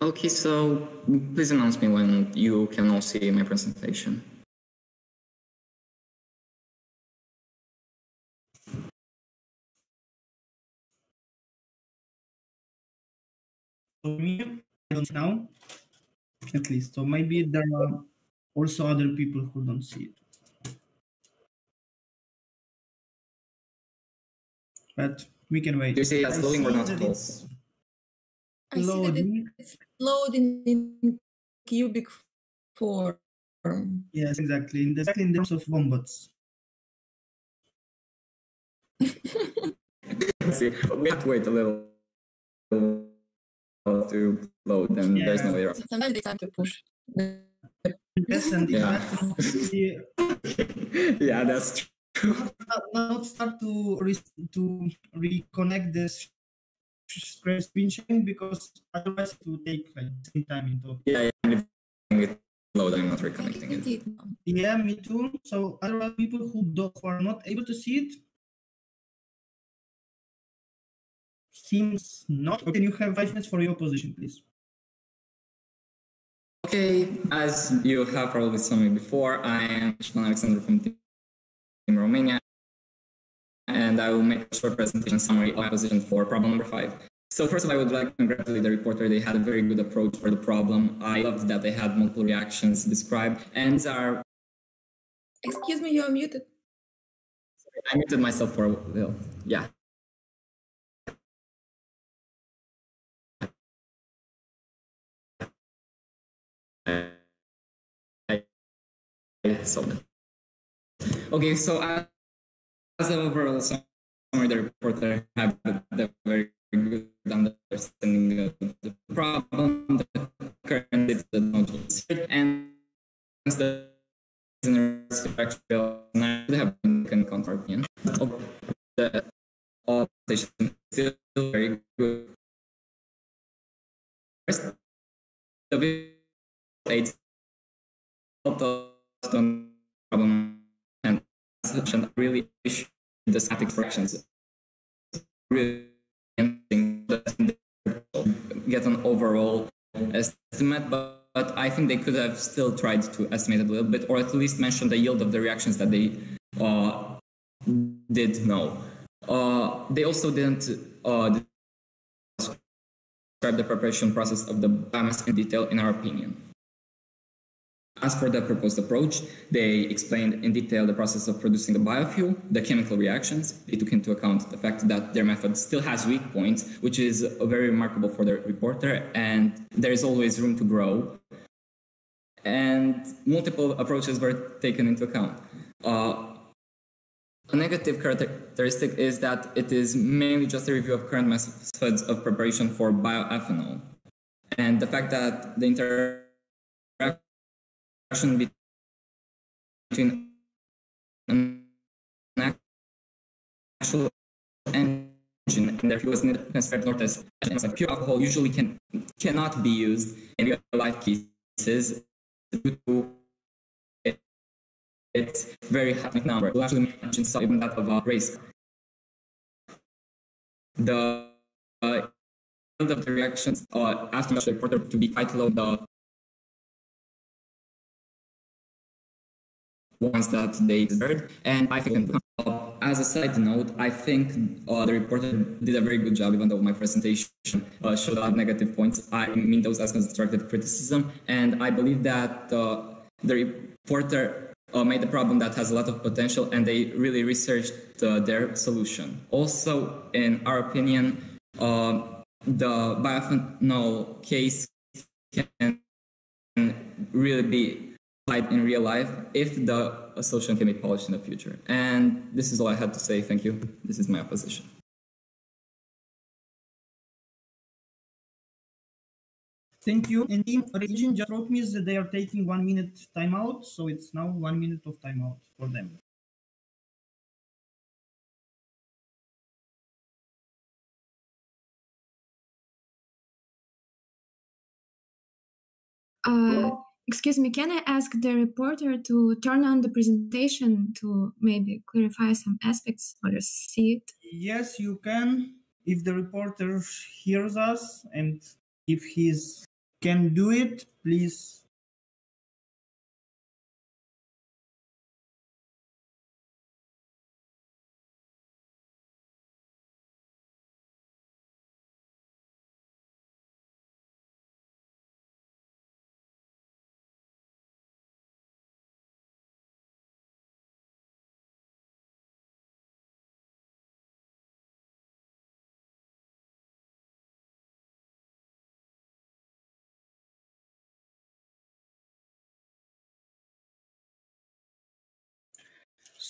Okay, so please announce me when you can all see my presentation. So me, I don't know, at least. So maybe there are also other people who don't see it. But we can wait. Do you see it's loading or not? that I see that loading. It's loading in cubic form. Yes, exactly. In the exactly in terms of wombats. see, we have to wait a little to load, and there's no way around. Sometimes they time to push. Yes, and Yeah. has to be yeah, that's true. not, not start to re, to reconnect this screen screen sharing because otherwise it will take like some time into Yeah, yeah, I'm it load. I'm not reconnecting it. yeah me too. So other people who do who are not able to see it seems not. Can you have five minutes for your position please. Okay, as you have probably seen me before, I am Shlan Alexander from Team Romania, and I will make a short presentation summary of position for problem number five. So first of all, I would like to congratulate the reporter. They had a very good approach for the problem. I loved that they had multiple reactions described, and are Excuse me, you are muted. I muted myself for a while. Yeah. I, I. Okay, so as an overall summary, the reporter have the very good understanding of the problem, the current of the knowledge, and the actual have been confirmed of the all station still very good. First, the to problem really issue the static fractions. Really get an overall estimate, but, but I think they could have still tried to estimate it a little bit, or at least mention the yield of the reactions that they uh, did know. Uh, they also didn't uh, describe the preparation process of the biomass in detail, in our opinion. As for the proposed approach, they explained in detail the process of producing the biofuel, the chemical reactions. They took into account the fact that their method still has weak points, which is very remarkable for the reporter, and there is always room to grow. And multiple approaches were taken into account. Uh, a negative characteristic is that it is mainly just a review of current methods of preparation for bioethanol. And the fact that the interaction between an actual engine and fuel is considered not as pure alcohol usually can cannot be used in real life cases due to its very high number. We'll actually mention some even that of race. The uh, of the reactions uh, asked the reporter to be quite low. The ones that they deserved, and I think as a side note, I think uh, the reporter did a very good job, even though my presentation uh, showed of negative points. I mean those as constructive criticism, and I believe that uh, the reporter uh, made a problem that has a lot of potential and they really researched uh, their solution. Also, in our opinion, uh, the bioethanol case can really be applied in real life if the solution can be polished in the future. And this is all I had to say. Thank you. This is my opposition. Thank you. And Team Region just wrote me that they are taking one minute timeout, so it's now one minute of timeout for them. Uh, excuse me, can I ask the reporter to turn on the presentation to maybe clarify some aspects or see it? Yes, you can. If the reporter hears us and if he's can do it, please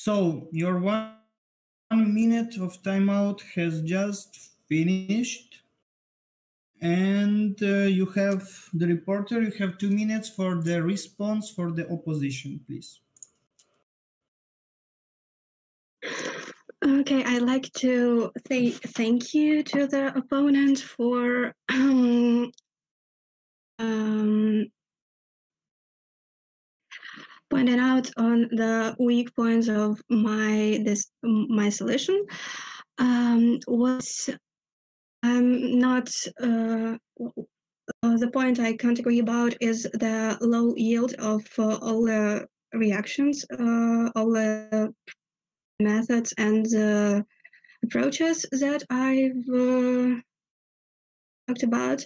So your one minute of timeout has just finished. And uh, you have the reporter, you have two minutes for the response for the opposition, please. Okay, I'd like to say thank you to the opponent for um, um, pointing out on the weak points of my this my solution. Um, what I'm not uh, the point I can't agree about is the low yield of uh, all the reactions, uh, all the methods and approaches that I've uh, talked about.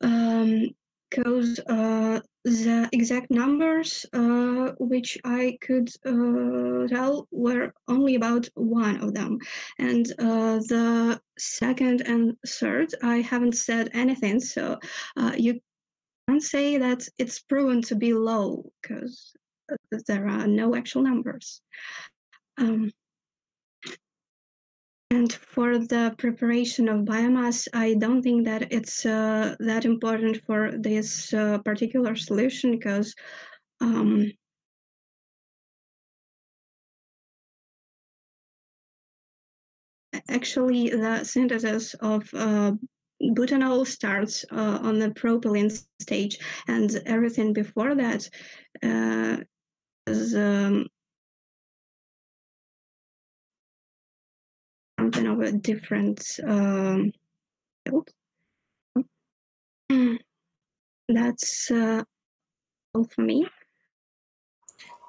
Um, because uh, the exact numbers uh, which I could uh, tell were only about one of them. And uh, the second and third, I haven't said anything. So uh, you can't say that it's proven to be low because there are no actual numbers. Um, and for the preparation of biomass, I don't think that it's uh, that important for this uh, particular solution because um, actually the synthesis of uh, butanol starts uh, on the propylene stage and everything before that uh, is um, something of a different um, field. That's uh, all for me.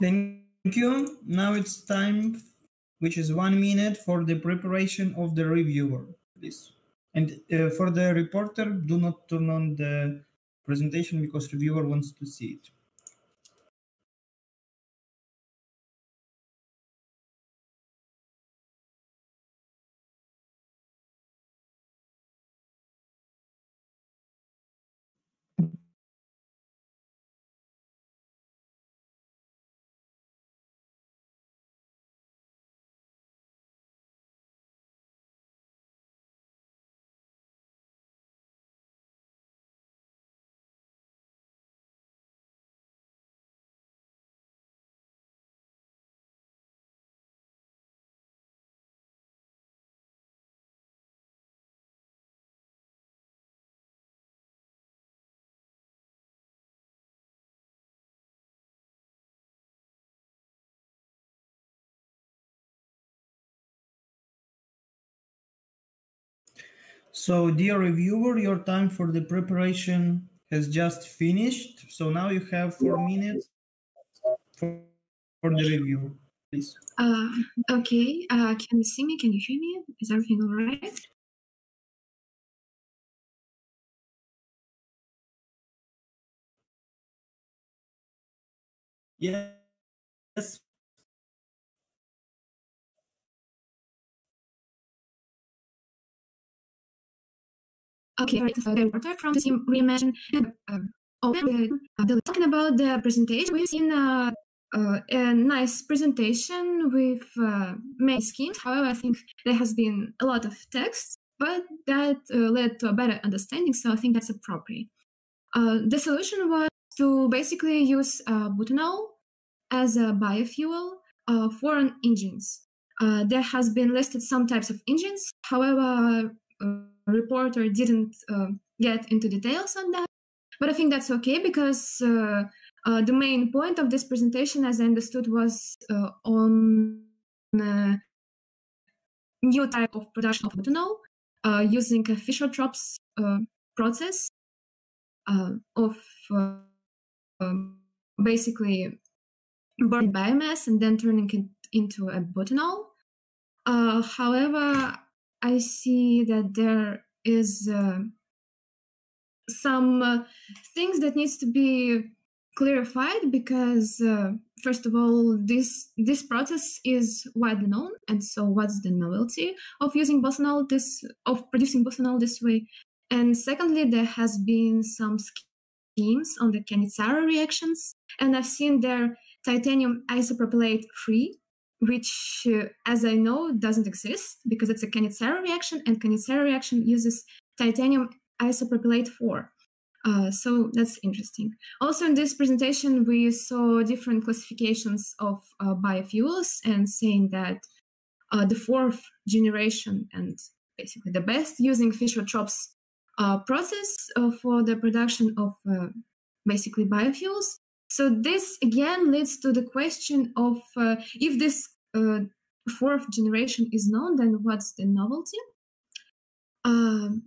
Thank you. Now it's time, which is one minute for the preparation of the reviewer, please. And uh, for the reporter, do not turn on the presentation because reviewer wants to see it. So, dear reviewer, your time for the preparation has just finished. So now you have four minutes for, for the review, please. Uh, okay. Uh, can you see me? Can you hear me? Is everything all right? Yes. Okay, right. So the reporter from the team Reimagine uh, open uh, talking about the presentation. We've seen uh, uh, a nice presentation with uh, many schemes. However, I think there has been a lot of text, but that uh, led to a better understanding. So I think that's appropriate. Uh, the solution was to basically use uh, butanol as a biofuel uh, for engines. Uh, there has been listed some types of engines. However, uh, reporter didn't uh, get into details on that. But I think that's okay because uh, uh, the main point of this presentation, as I understood, was uh, on a new type of production of methanol uh, using a Fischer-Tropsch uh, process. uh, of uh, um, basically burning biomass and then turning it into a butanol. Uh, however, I see that there is uh, some uh, things that needs to be clarified because uh, first of all this this process is widely known and so what's the novelty of using butanol this of producing butanol this way? And secondly there has been some schemes on the Cannizzaro reactions and i've seen their titanium isopropylate free which uh, as i know doesn't exist because it's a Cannizzaro reaction and Cannizzaro reaction uses titanium isopropylate 4 uh, so that's interesting. Also, in this presentation, we saw different classifications of uh, biofuels and saying that uh, the fourth generation and basically the best using Fischer-Tropsch uh, process uh, for the production of uh, basically biofuels. So this again leads to the question of if this fourth generation is known, then what's the novelty? Um,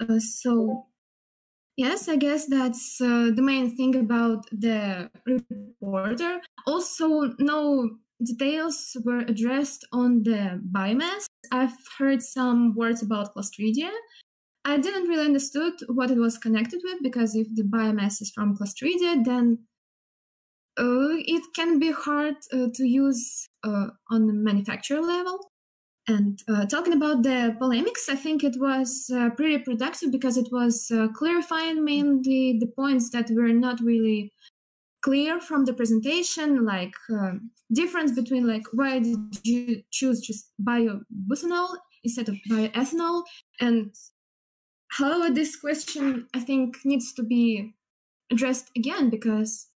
uh, so yes i guess that's uh, the main thing about the reporter. Also no details were addressed on the biomass. I've heard some words about clostridia. I didn't really understood what it was connected with because if the biomass is from clostridia then uh, it can be hard uh, to use uh, on the manufacturer level. And uh, talking about the polemics, I think it was uh, pretty productive because it was uh, clarifying mainly the points that were not really clear from the presentation, like difference between like why did you choose just biobutanol instead of bioethanol, and however this question I think needs to be addressed again because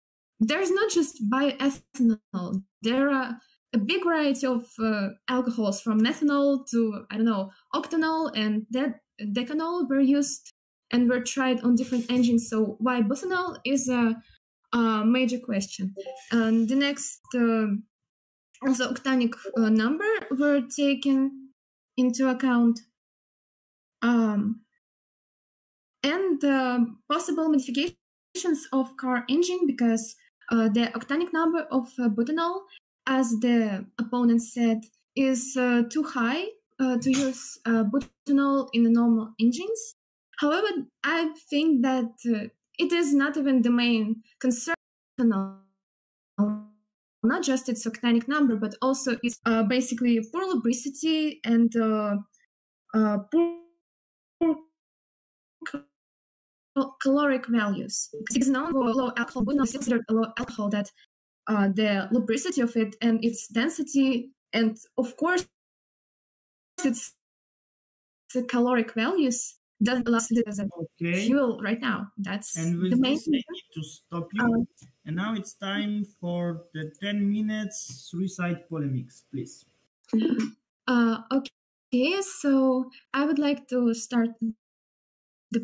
there's not just bioethanol. There are a big variety of uh, alcohols from methanol to I don't know octanol and that decanol were used and were tried on different engines. So why butanol is a, a major question. And the next uh, also octanic uh, number were taken into account. Um, and uh, possible modifications of car engine because uh, the octanic number of uh, butanol as the opponent said, is uh, too high uh, to use uh, butanol in the normal engines. However, I think that it is not even the main concern. Not just its octanic number, but also its basically poor lubricity and poor caloric values. Because it's known for low alcohol, butanol is considered a low alcohol that uh, the lubricity of it and its density, and of course, its the caloric values doesn't allow it as a okay. fuel right now. That's and with the main need to stop you. Uh, and now it's time for the 10 minutes suicide polemics, please. Uh, okay, so I would like to start the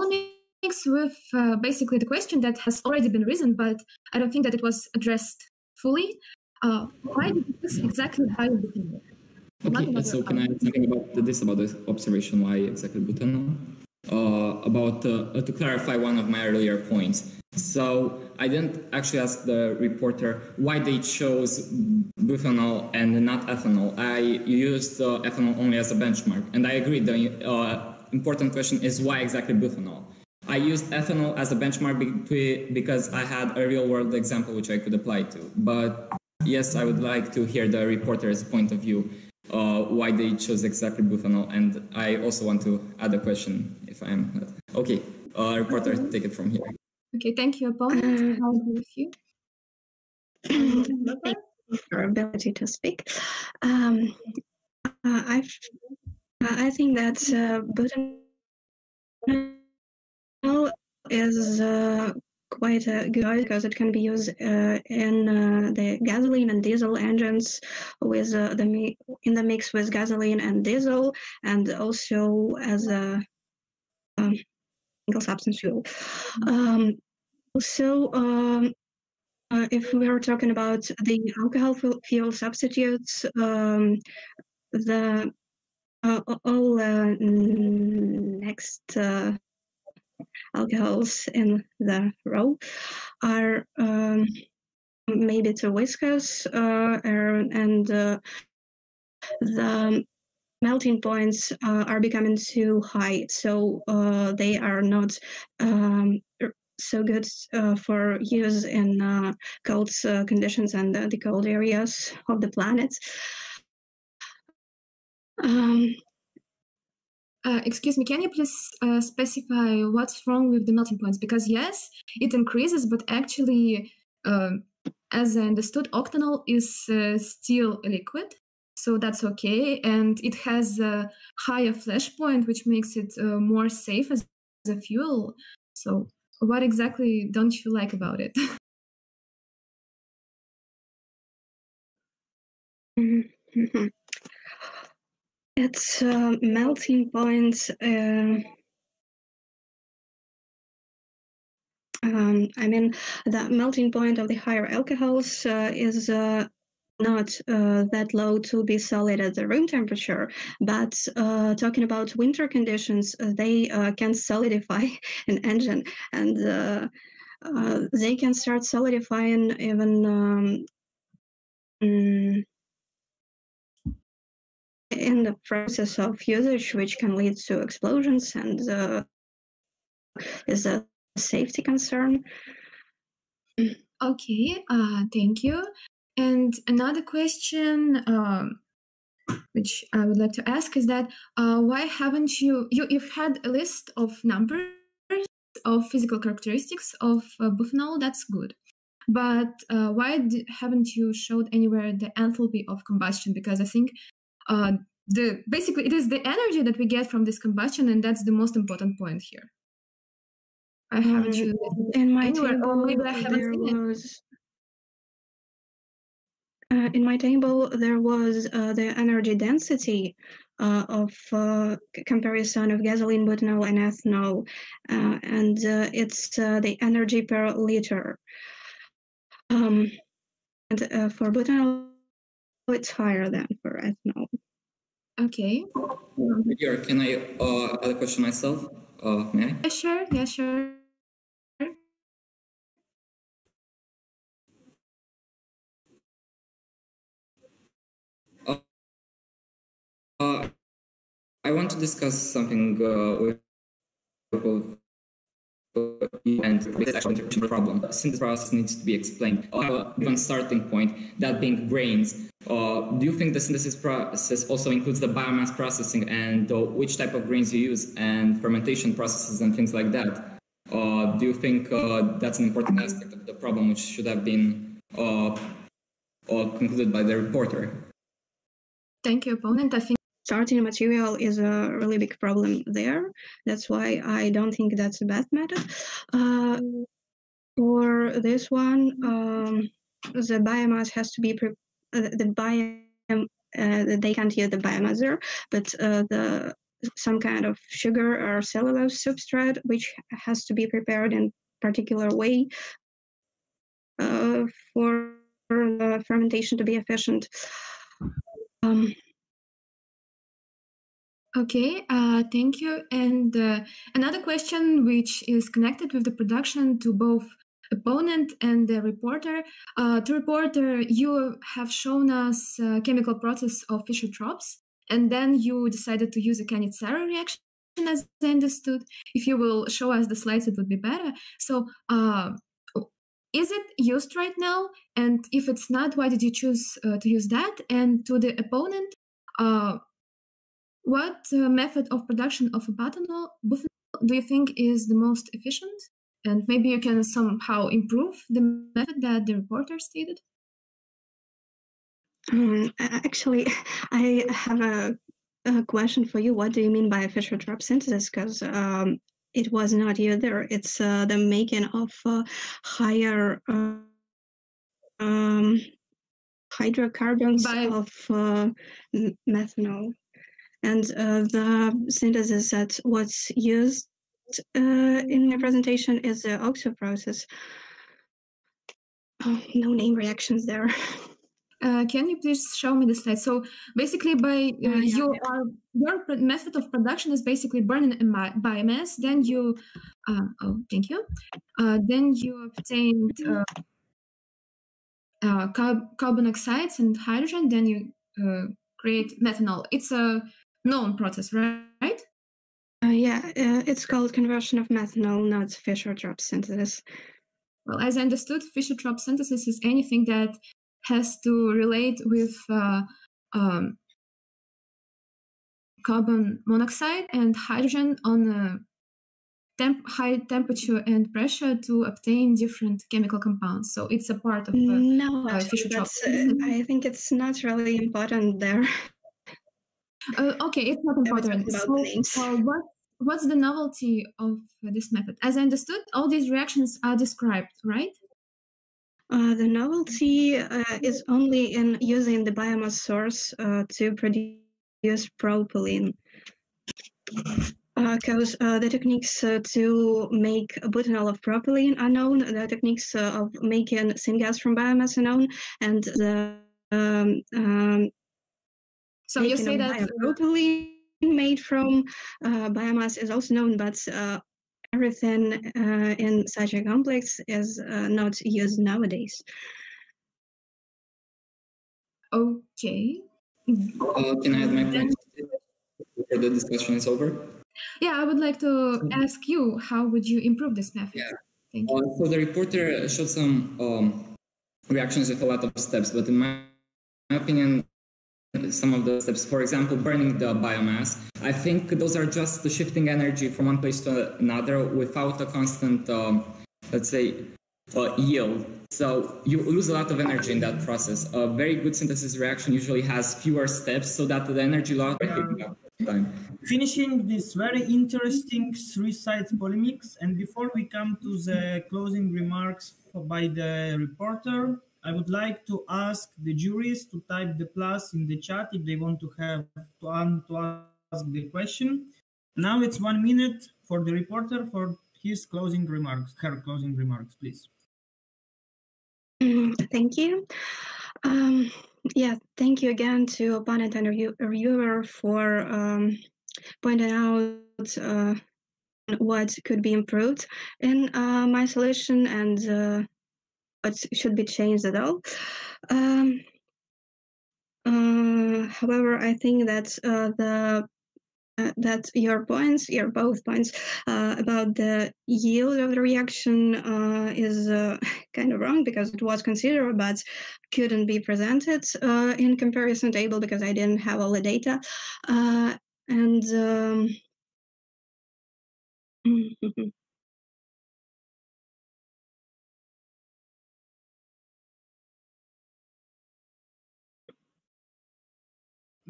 polemic with uh, basically the question that has already been risen, but I don't think that it was addressed fully. Uh, why exactly biobutanol? Okay, so can I add something about this about the observation? Why exactly butanol? Uh, about uh, to clarify one of my earlier points. So I didn't actually ask the reporter why they chose butanol and not ethanol. I used uh, ethanol only as a benchmark, and I agree. The uh, important question is why exactly butanol. I used ethanol as a benchmark because I had a real world example which I could apply to. But yes, I would like to hear the reporter's point of view, uh, why they chose exactly butanol. And I also want to add a question if I'm. Okay, uh, reporter, take it from here. Okay, thank you, opponent. I'll go with you. Thank you for ability to speak. Um, uh, I've, I think that uh, butanol is uh, quite uh, good because it can be used uh, in uh, the gasoline and diesel engines with uh, the mi- in the mix with gasoline and diesel, and also as a um, single substance fuel. Um, so. Um, uh, if we are talking about the alcohol fuel substitutes, um, the all next alcohols in the row are um, maybe too viscous uh, and uh, the melting points uh, are becoming too high, so uh, they are not um, so good uh, for use in uh, cold uh, conditions and the cold areas of the planet. Um, uh, excuse me, can you please uh, specify what's wrong with the melting points? Because yes, it increases, but actually, uh, as I understood, octanol is still a liquid, so that's okay. And it has a higher flash point, which makes it more safe as a fuel. So what exactly don't you like about it? Mm-hmm. It's uh, melting point. Uh, um, I mean, the melting point of the higher alcohols uh, is uh, not uh, that low to be solid at the room temperature. But uh, talking about winter conditions, uh, they uh, can solidify an engine and uh, they can start solidifying even um, mm, in the process of usage, which can lead to explosions and is a safety concern. Okay, thank you. And another question, um, which I would like to ask, is that uh, why haven't you, you you've had a list of numbers of physical characteristics of uh? That's good, but uh, why haven't you showed anywhere the enthalpy of combustion? Because I think uh, the basically it is the energy that we get from this combustion, and that's the most important point here. I haven't shown in my anywhere, or table, maybe I haven't seen it. was uh, in my table there was uh, the energy density uh, of uh, comparison of gasoline, butanol, and ethanol, uh, and uh, it's uh, the energy per liter. Um, and uh, for butanol, it's higher than for ethanol. Okay. Here, can I uh, add a question myself? Uh, may I? Yeah, sure. Yeah, sure. Uh, I want to discuss something uh, with both you and this actual problem. Since the process needs to be explained, uh, one starting point, that being grains. Uh, do you think the synthesis process also includes the biomass processing and uh, which type of grains you use and fermentation processes and things like that? Uh, do you think uh, that's an important aspect of the problem which should have been uh, uh, concluded by the reporter? Thank you, opponent. I think starting material is a really big problem there. That's why I don't think that's a bad method. Uh, for this one, um, the biomass has to be pre- uh, the biome. Uh, they can't use the biomass there, but uh, the some kind of sugar or cellulose substrate which has to be prepared in particular way uh, for the fermentation to be efficient. Um, Okay, uh, thank you. And uh, another question, which is connected with the production to both opponent and the reporter. Uh, to reporter, you have shown us uh, chemical process of Fischer-Tropsch, and then you decided to use a Cannizzaro reaction, as I understood. If you will show us the slides, it would be better. So, uh, is it used right now? And if it's not, why did you choose uh, to use that? And to the opponent, uh, what uh, method of production of a butanol, butanol do you think is the most efficient? And maybe you can somehow improve the method that the reporter stated? Um, actually, I have a, a question for you. What do you mean by Fischer-Tropsch synthesis? Because um, it was not either. It's uh, the making of uh, higher uh, um, hydrocarbons of uh, methanol, and uh, the synthesis that was used uh, in my presentation is the OXO process. Oh, no name reactions there. Uh, can you please show me the slide? So basically, by uh, yeah, you are your method of production is basically burning biomass. Then you, uh, oh, thank you. Uh, then you obtain uh, uh, carb- carbon oxides and hydrogen. Then you uh, create methanol. It's a known process, right? Uh, yeah, uh, it's called conversion of methanol, not Fischer-Tropsch synthesis. Well, as I understood, Fischer-Tropsch synthesis is anything that has to relate with uh, um, carbon monoxide and hydrogen on a temp- high temperature and pressure to obtain different chemical compounds. So it's a part of uh, No, uh, Fischer-Tropsch. uh, I think it's not really important there. Uh, okay, it's not I was talking important. So, uh, what what's the novelty of this method? As I understood, all these reactions are described, right? Uh, the novelty uh, is only in using the biomass source uh, to produce propylene. Because uh, the techniques uh, to make butanol of propylene are known, the techniques uh, of making syngas from biomass are known, and the um, um, So you say that uh, biopropylene made from uh, biomass is also known, but uh, everything uh, in such a complex is uh, not used nowadays. okay. Uh, can I add my point before the discussion is over? Yeah, I would like to ask you, how would you improve this method? Yeah. Thank Uh, so the reporter showed some um, reactions with a lot of steps, but in my, my opinion, some of the steps, for example, burning the biomass, I think those are just the shifting energy from one place to another without a constant, um, let's say, uh, yield. So you lose a lot of energy in that process. A very good synthesis reaction usually has fewer steps so that the energy loss time. finishing this very interesting three sides polemics and before we come to the closing remarks by the reporter i would like to ask the juries to type the plus in the chat if they want to have to, um, to ask the question. Now it's one minute for the reporter for his closing remarks her closing remarks please. Mm, Thank you. Um, yeah, thank you again to opponent and review- reviewer for um, pointing out uh, what could be improved. In uh, my solution and uh, what should be changed at all. Um, uh, however, I think that uh, the uh, that your points, your both points uh, about the yield of the reaction uh, is uh, kind of wrong because it was considered but couldn't be presented in comparison table because I didn't have all the data. And um,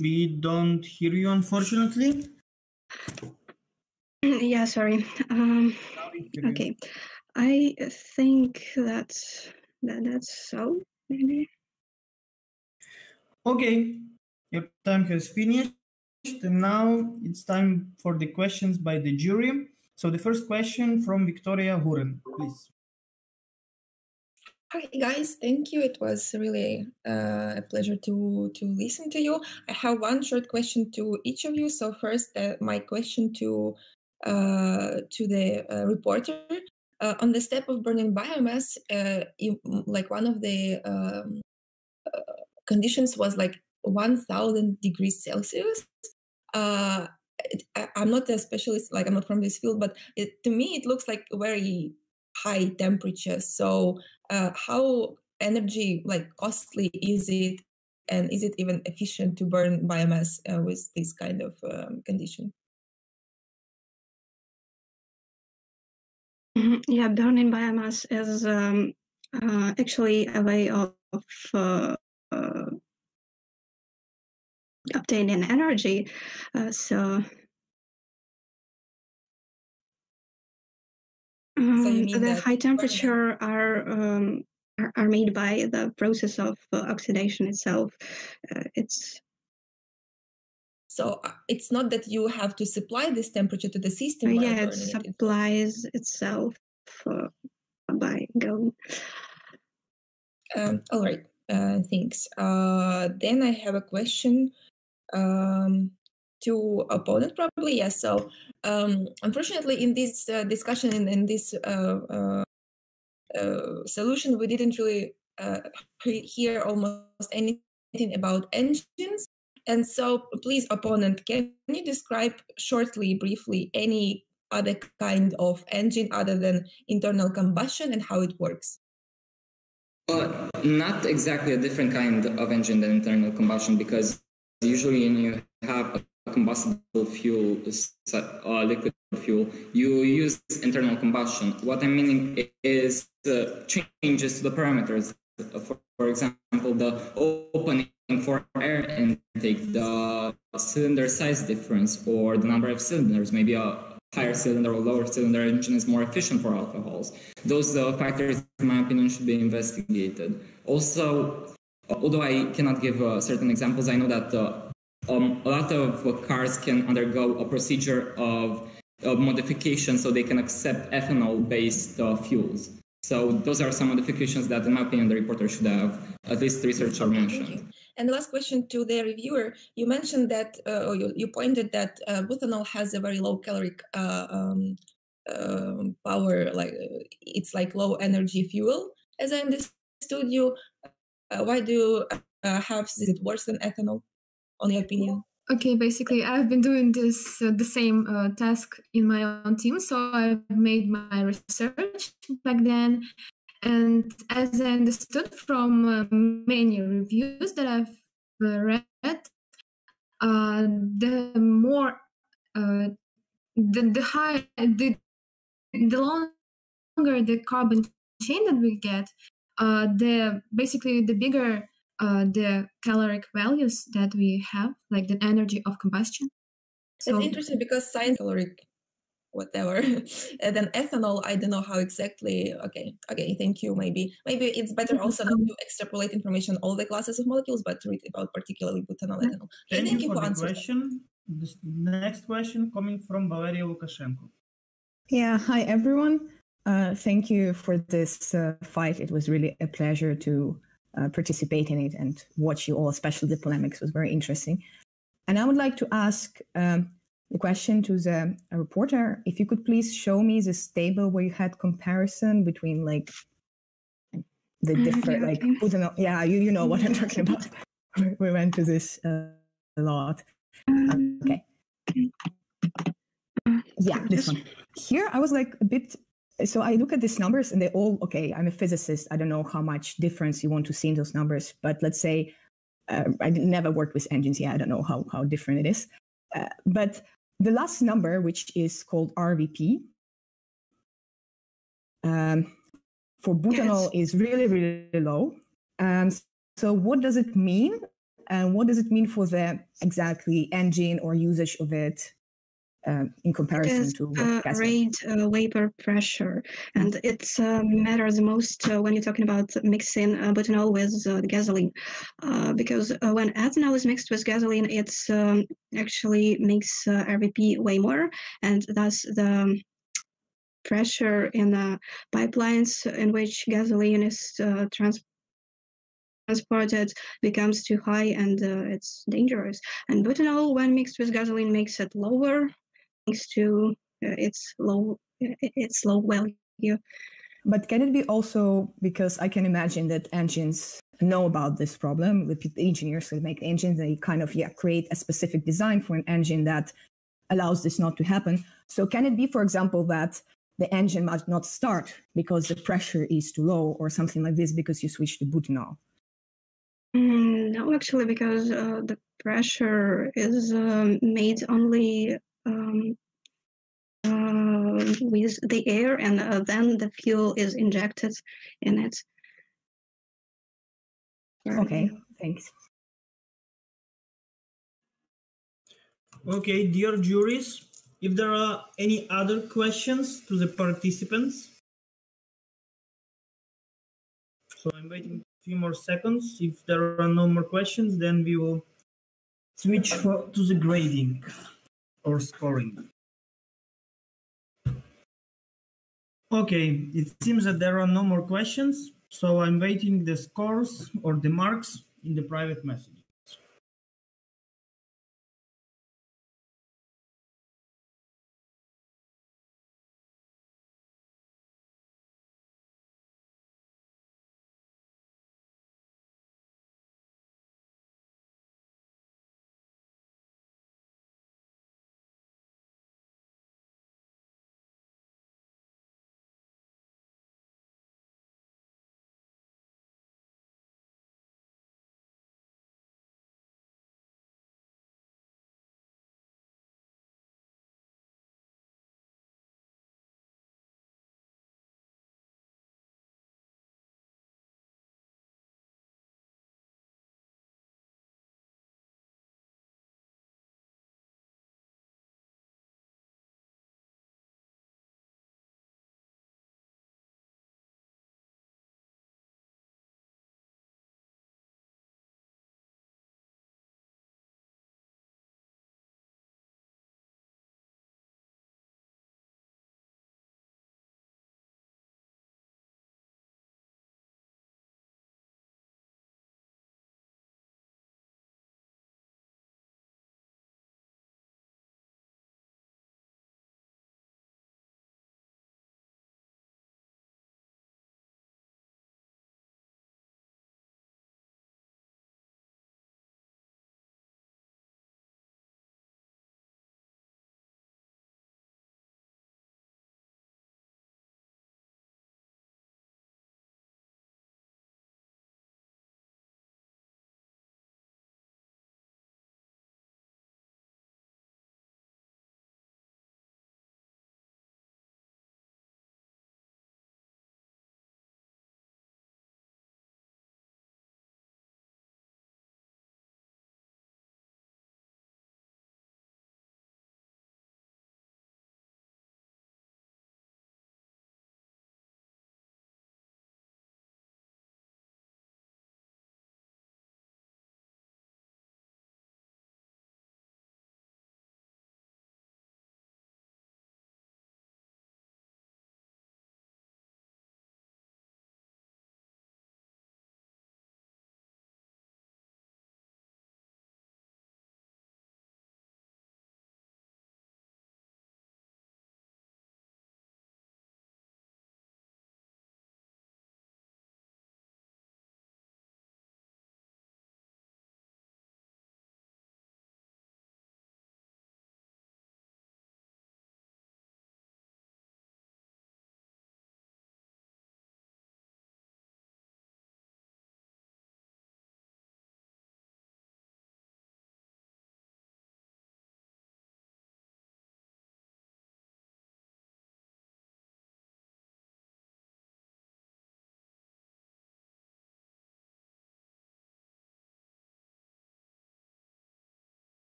we don't hear you unfortunately yeah, sorry. Um, okay, I think that, that that's so. Maybe. Okay, your time has finished, and now it's time for the questions by the jury. So the first question from Victoria Huren, please. Hi guys, thank you. It was really uh, a pleasure to to listen to you. I have one short question to each of you. So first, uh, my question to uh, to the uh, reporter uh, on the step of burning biomass. Uh, you, like one of the um, conditions was like 1,000 degrees Celsius. It, I, I'm not a specialist, like I'm not from this field, but it, to me it looks like very high temperature. So uh, how energy like costly is it and is it even efficient to burn biomass uh, with this kind of um, condition Mhm. Yeah, burning biomass is um, uh, actually a way of uh, uh, obtaining energy. Uh, so, um, mean the that high temperature are, um, are are made by the process of uh, oxidation itself. Uh, it's so uh, it's not that you have to supply this temperature to the system by yeah, it burning it. supplies itself uh, by going. Um, all right. uh. Uh, then I have a question um, to opponent, probably. Yes. So um, unfortunately, in this uh, discussion in, in this uh, uh, uh, solution, we didn't really uh, hear almost anything about engines. And so, please, opponent, can you describe shortly, briefly, any other kind of engine other than internal combustion and how it works? Uh, not exactly a different kind of engine than internal combustion because usually you have combustible fuel, uh, liquid fuel, you use internal combustion. What I'm meaning is the changes to the parameters. For, for example, the opening for air intake, the cylinder size difference, or the number of cylinders, maybe a higher cylinder or lower cylinder engine is more efficient for alcohols. Those uh, factors, in my opinion, should be investigated. Also, although I cannot give uh, certain examples, I know that uh, um, a lot of uh, cars can undergo a procedure of, of modification so they can accept ethanol-based uh, fuels. So those are some modifications that, in my opinion, the reporter should have at least research or mentioned. And the last question to the reviewer: You mentioned that, uh, or you, you pointed that uh, butanol has a very low caloric uh, um, um, power, like uh, it's like low energy fuel. As I understood you, uh, why do you uh, have is it worse than ethanol? On your opinion? Okay, basically, I've been doing this uh, the same uh, task in my own team, so I've made my research back then. And as I understood from uh, many reviews that I've uh, read, uh, the more uh, the the high the the longer the carbon chain that we get, uh, the basically the bigger uh, the caloric values that we have, like the energy of combustion. It's interesting because science caloric whatever and then ethanol i don't know how exactly okay okay thank you maybe maybe it's better also not to extrapolate information all the classes of molecules but read about particularly butanol ethanol okay, thank, thank you for for the answering question this next question coming from Valeria Lukashenko Yeah, hi everyone. Uh, thank you for this uh, fight. It was really a pleasure to uh, participate in it and watch you all, especially the polemics was very interesting. And I would like to ask um, the question to the uh, reporter if you could please show me this table where you had comparison between like the different like. Butanol- yeah you you know what I'm talking about. We- we went to this uh, a lot. Um, Okay. Yeah, this one. Here I was like a bit so I look at these numbers and they all okay, I'm a physicist. I don't know how much difference you want to see in those numbers, but let's say uh, I never worked with engines. Yeah, I don't know how, how different it is. Uh, but the last number, which is called RVP, um, for butanol is really, really low. And so, what does it mean? And what does it mean for the exactly engine or usage of it um, in comparison is to what uh, rate uh, vapor pressure, and it uh, matters most uh, when you're talking about mixing uh, butanol with uh, gasoline, uh, because uh, when ethanol is mixed with gasoline, it's um, actually makes uh, RVP way more, and thus the pressure in the pipelines in which gasoline is uh, trans- transported becomes too high and uh, it's dangerous. And butanol, when mixed with gasoline, makes it lower thanks to uh, its low its low value. But can it be also because I can imagine that engines know about this problem? The engineers who make engines, they kind of yeah create a specific design for an engine that allows this not to happen. So can it be, for example, that the engine might not start because the pressure is too low, or something like this, because you switch to butanol? Mm, no, actually, because uh, the pressure is um, made only um, uh, with the air, and uh, then the fuel is injected in it. Okay, thanks. Okay, dear juries, if there are any other questions to the participants. So I'm waiting a few more seconds. If there are no more questions, then we will switch for, to the grading or scoring. Okay, it seems that there are no more questions. So I'm waiting the scores or the marks in the private message.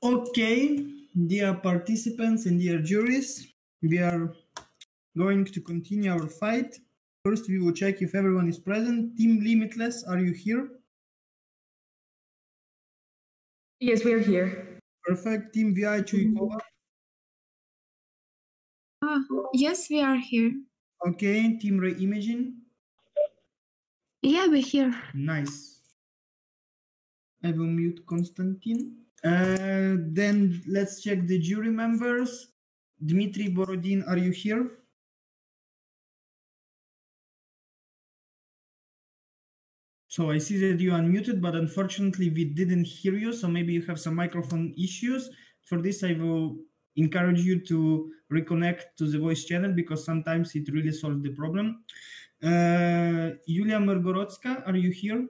Okay, dear participants and dear juries, we are going to continue our fight. First, we will check if everyone is present. Team Limitless, are you here? Yes, we are here. Perfect. Team VI Chuikova. Ah, yes, we are here. Okay. Team Reimagine. Yeah, we're here. Nice. I will mute Konstantin. Uh, then let's check the jury members. Dmitry Borodin, are you here? So I see that you unmuted, but unfortunately we didn't hear you. So maybe you have some microphone issues. For this, I will encourage you to reconnect to the voice channel because sometimes it really solves the problem. Uh, Yulia Margorodska, are you here?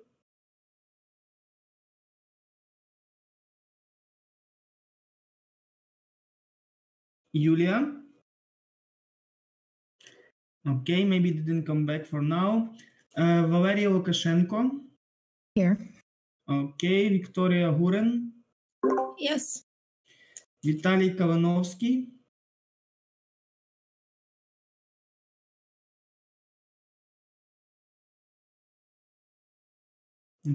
Yulia? Okay, maybe didn't come back for now. Uh, Valeria Lukashenko? Here. Okay, Victoria Huren? Yes. Vitaly Kalanovsky?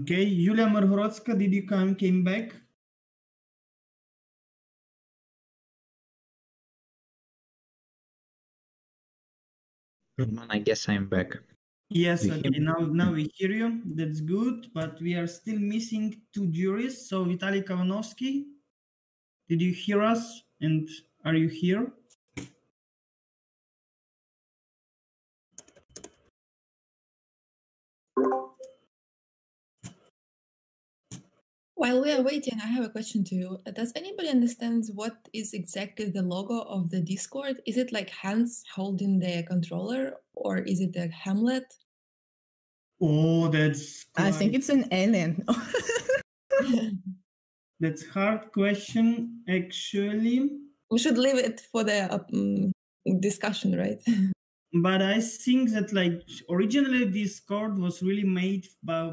Okay, Julia Margorodska, did you come came back? Roman, I guess I'm back. Yes, okay, now now hmm. we hear you. That's good, but we are still missing two juries. So Vitaly Kavanovsky, did you hear us? And are you here? While we are waiting, I have a question to you. Does anybody understand what is exactly the logo of the Discord? Is it like hands holding the controller or is it a Hamlet? Oh, that's I think it's an alien. that's hard question actually. We should leave it for the um, discussion, right? But I think that like originally this Discord was really made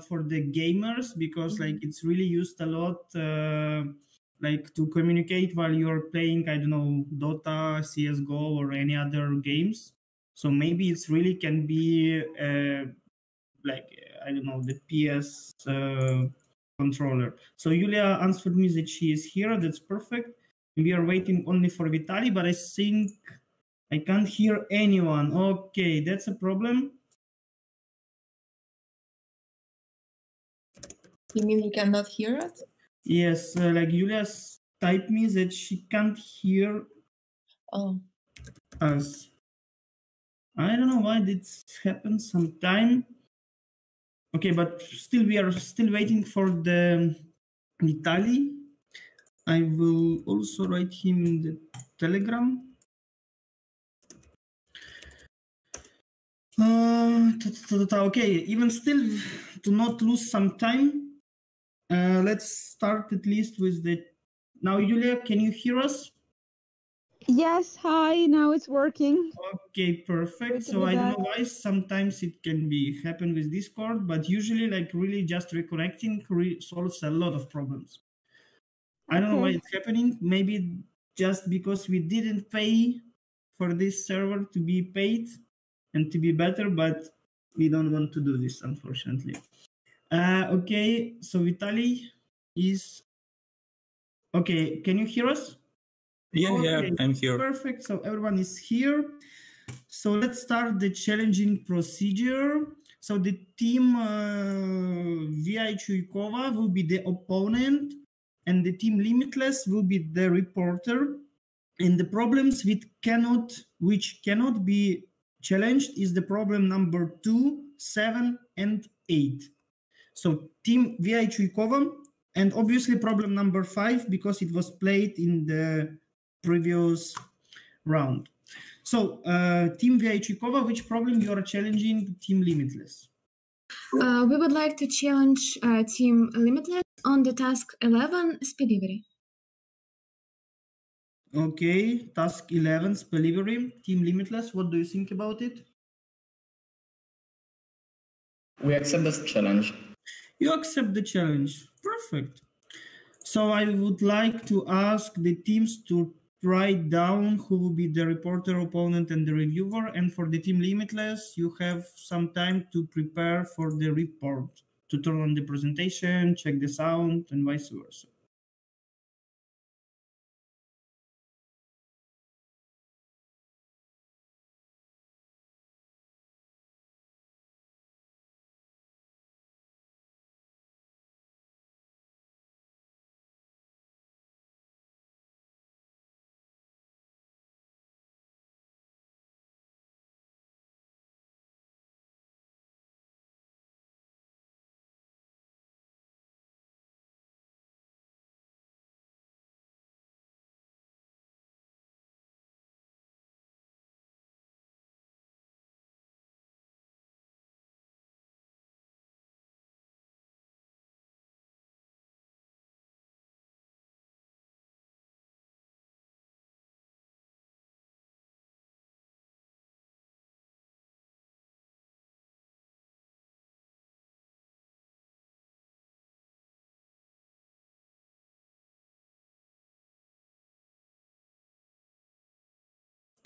for the gamers because like it's really used a lot uh, like to communicate while you're playing I don't know Dota, CS:GO or any other games. So maybe it's really can be uh, like I don't know the PS uh, controller. So Yulia answered me that she is here. That's perfect. We are waiting only for Vitali, but I think I can't hear anyone. Okay, that's a problem. You mean you cannot hear us? Yes, uh, like Julia typed me that she can't hear Oh. us. I don't know why this happens sometime. Okay, but still we are still waiting for the Vitali. I will also write him in the Telegram. Uh, okay, even still, to not lose some time, uh, let's start at least with the. Now, Julia, can you hear us? Yes, hi, now it's working. Okay, perfect. So I don't know why sometimes it can be happen with Discord, but usually, like really, just reconnecting re- solves a lot of problems. I don't know why it's happening. Maybe just because we didn't pay for this server to be paid and to be better, but we don't want to do this, unfortunately. Uh, okay, so Vitali is okay. Can you hear us? Yeah, yeah, I'm here. Perfect. So everyone is here. So let's start the challenging procedure. So the team uh, VI Chuikova will be the opponent, and the team Limitless will be the reporter. And the problems with cannot, which cannot be challenged, is the problem number two, seven, and eight. So team VI Chuikova, and obviously problem number five because it was played in the previous round. So uh, team VI Chuikova, which problem you are challenging team Limitless? Uh, we would like to challenge uh, Team Limitless on the task 11 Spedivary. Okay, task 11 delivery, team Limitless. What do you think about it? We accept this challenge. You accept the challenge. Perfect. So I would like to ask the teams to write down who will be the reporter, opponent, and the reviewer. And for the team Limitless, you have some time to prepare for the report, to turn on the presentation, check the sound, and vice versa.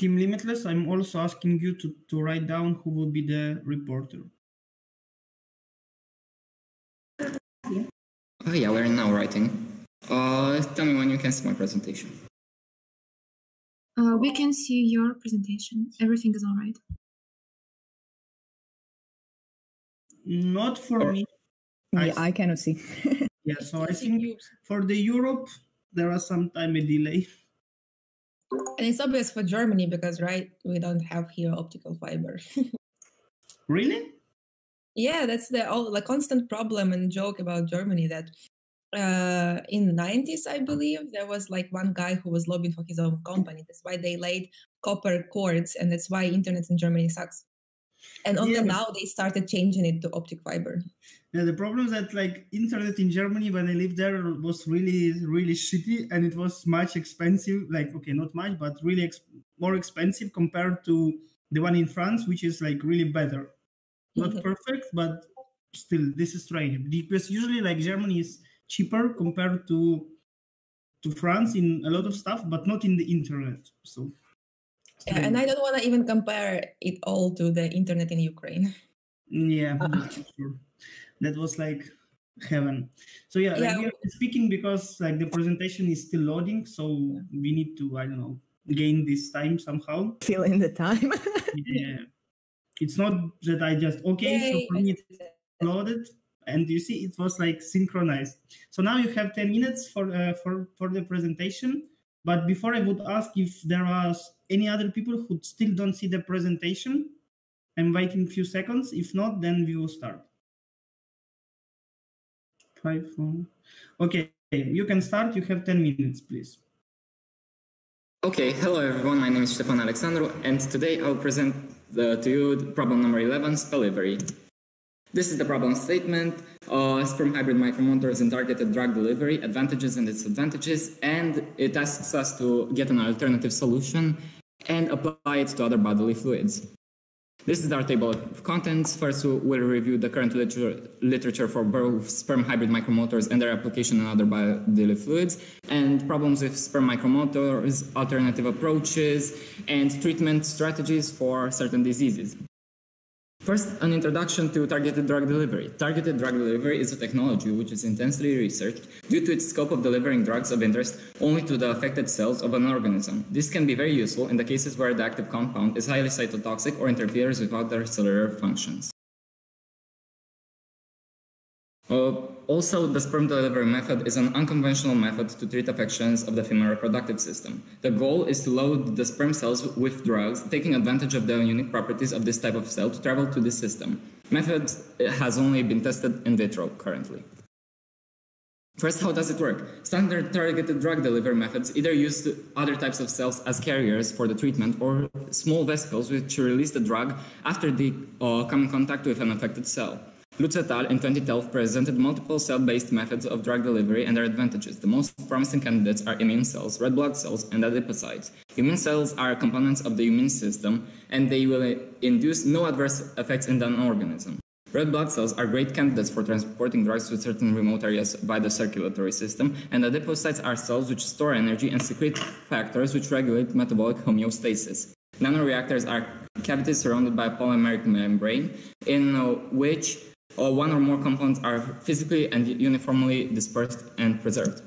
Team Limitless, I'm also asking you to, to write down who will be the reporter. Oh yeah, we're now writing. Uh, tell me when you can see my presentation. Uh, we can see your presentation. Everything is all right. Not for me. Yeah, I cannot see. Yeah, so I think for the Europe, there are some time a delay. And it's obvious for Germany because, right, we don't have here optical fiber. Really? yeah, that's the all the constant problem and joke about Germany that uh, in 90s, I believe, there was like one guy who was lobbying for his own company. That's why they laid copper cords, and that's why internet in Germany sucks. And only Yeah. now they started changing it to optic fiber. Yeah, the problem is that like internet in Germany when I lived there was really really shitty and it was much expensive. Like okay, not much, but really ex- more expensive compared to the one in France, which is like really better. Not Mhm. perfect, but still this is strange because usually like Germany is cheaper compared to to France in a lot of stuff, but not in the internet. So Yeah, and I don't want to even compare it all to the internet in Ukraine. Yeah, for sure. That was like heaven. So yeah, like we are speaking because like the presentation is still loading, so we need to I don't know gain this time somehow. Fill in the time. yeah, it's not that I just okay. So Yay, for me it's loaded, and you see it was like synchronized. So now you have ten minutes for uh, for for the presentation. But before I would ask if there are any other people who still don't see the presentation, I'm waiting a few seconds. If not, then we will start. Five, four. Okay, you can start. You have 10 minutes, please. Okay, hello everyone, my name is Stefan Alexandru, and today I'll present the, to you problem number 11, delivery. This is the problem statement, uh, sperm hybrid micromotors and targeted drug delivery, advantages and disadvantages, and it asks us to get an alternative solution and apply it to other bodily fluids. This is our table of contents. First, we'll review the current literature, literature for both sperm hybrid micromotors and their application in other bodily fluids, and problems with sperm micromotors, alternative approaches, and treatment strategies for certain diseases. First, an introduction to targeted drug delivery. Targeted drug delivery is a technology which is intensely researched due to its scope of delivering drugs of interest only to the affected cells of an organism. This can be very useful in the cases where the active compound is highly cytotoxic or interferes with other cellular functions. Uh, also, the sperm delivery method is an unconventional method to treat affections of the female reproductive system. The goal is to load the sperm cells with drugs, taking advantage of the unique properties of this type of cell to travel to the system. Method has only been tested in vitro currently. First, how does it work? Standard targeted drug delivery methods either use other types of cells as carriers for the treatment or small vesicles which release the drug after they uh, come in contact with an affected cell. Lutz in 2012 presented multiple cell-based methods of drug delivery and their advantages. The most promising candidates are immune cells, red blood cells, and adipocytes. Immune cells are components of the immune system, and they will induce no adverse effects in an organism. Red blood cells are great candidates for transporting drugs to certain remote areas by the circulatory system, and adipocytes are cells which store energy and secrete factors which regulate metabolic homeostasis. Nanoreactors are cavities surrounded by a polymeric membrane in which uh, one or more components are physically and uniformly dispersed and preserved.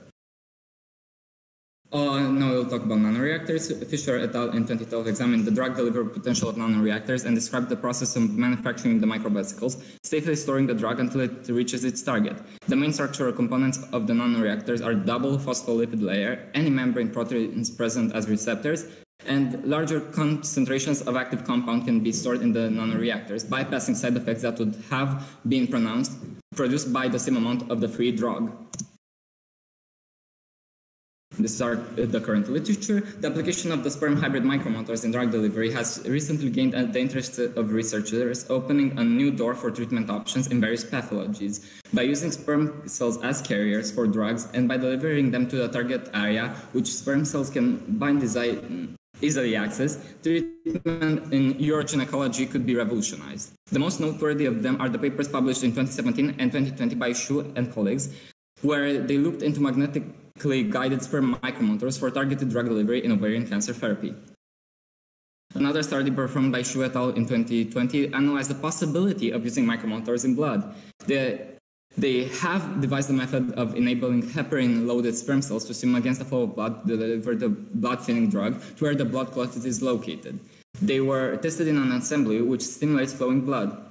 Uh, now we'll talk about nanoreactors. Fisher et al. in 2012 examined the drug delivery potential of nanoreactors and described the process of manufacturing the microvesicles, safely storing the drug until it reaches its target. The main structural components of the nanoreactors are double phospholipid layer, any membrane proteins present as receptors, and larger concentrations of active compound can be stored in the nanoreactors, bypassing side effects that would have been pronounced produced by the same amount of the free drug. This is our, uh, the current literature. The application of the sperm hybrid micromotors in drug delivery has recently gained uh, the interest of researchers, opening a new door for treatment options in various pathologies. By using sperm cells as carriers for drugs and by delivering them to the target area, which sperm cells can bind easily access, treatment in urogynecology could be revolutionized. The most noteworthy of them are the papers published in 2017 and 2020 by Xu and colleagues, where they looked into magnetically guided sperm micromotors for targeted drug delivery in ovarian cancer therapy. Another study performed by Xu et al. in 2020 analyzed the possibility of using micromotors in blood. The, they have devised a method of enabling heparin-loaded sperm cells to swim against the flow of blood to deliver the blood-thinning drug to where the blood clot is located. They were tested in an assembly which stimulates flowing blood.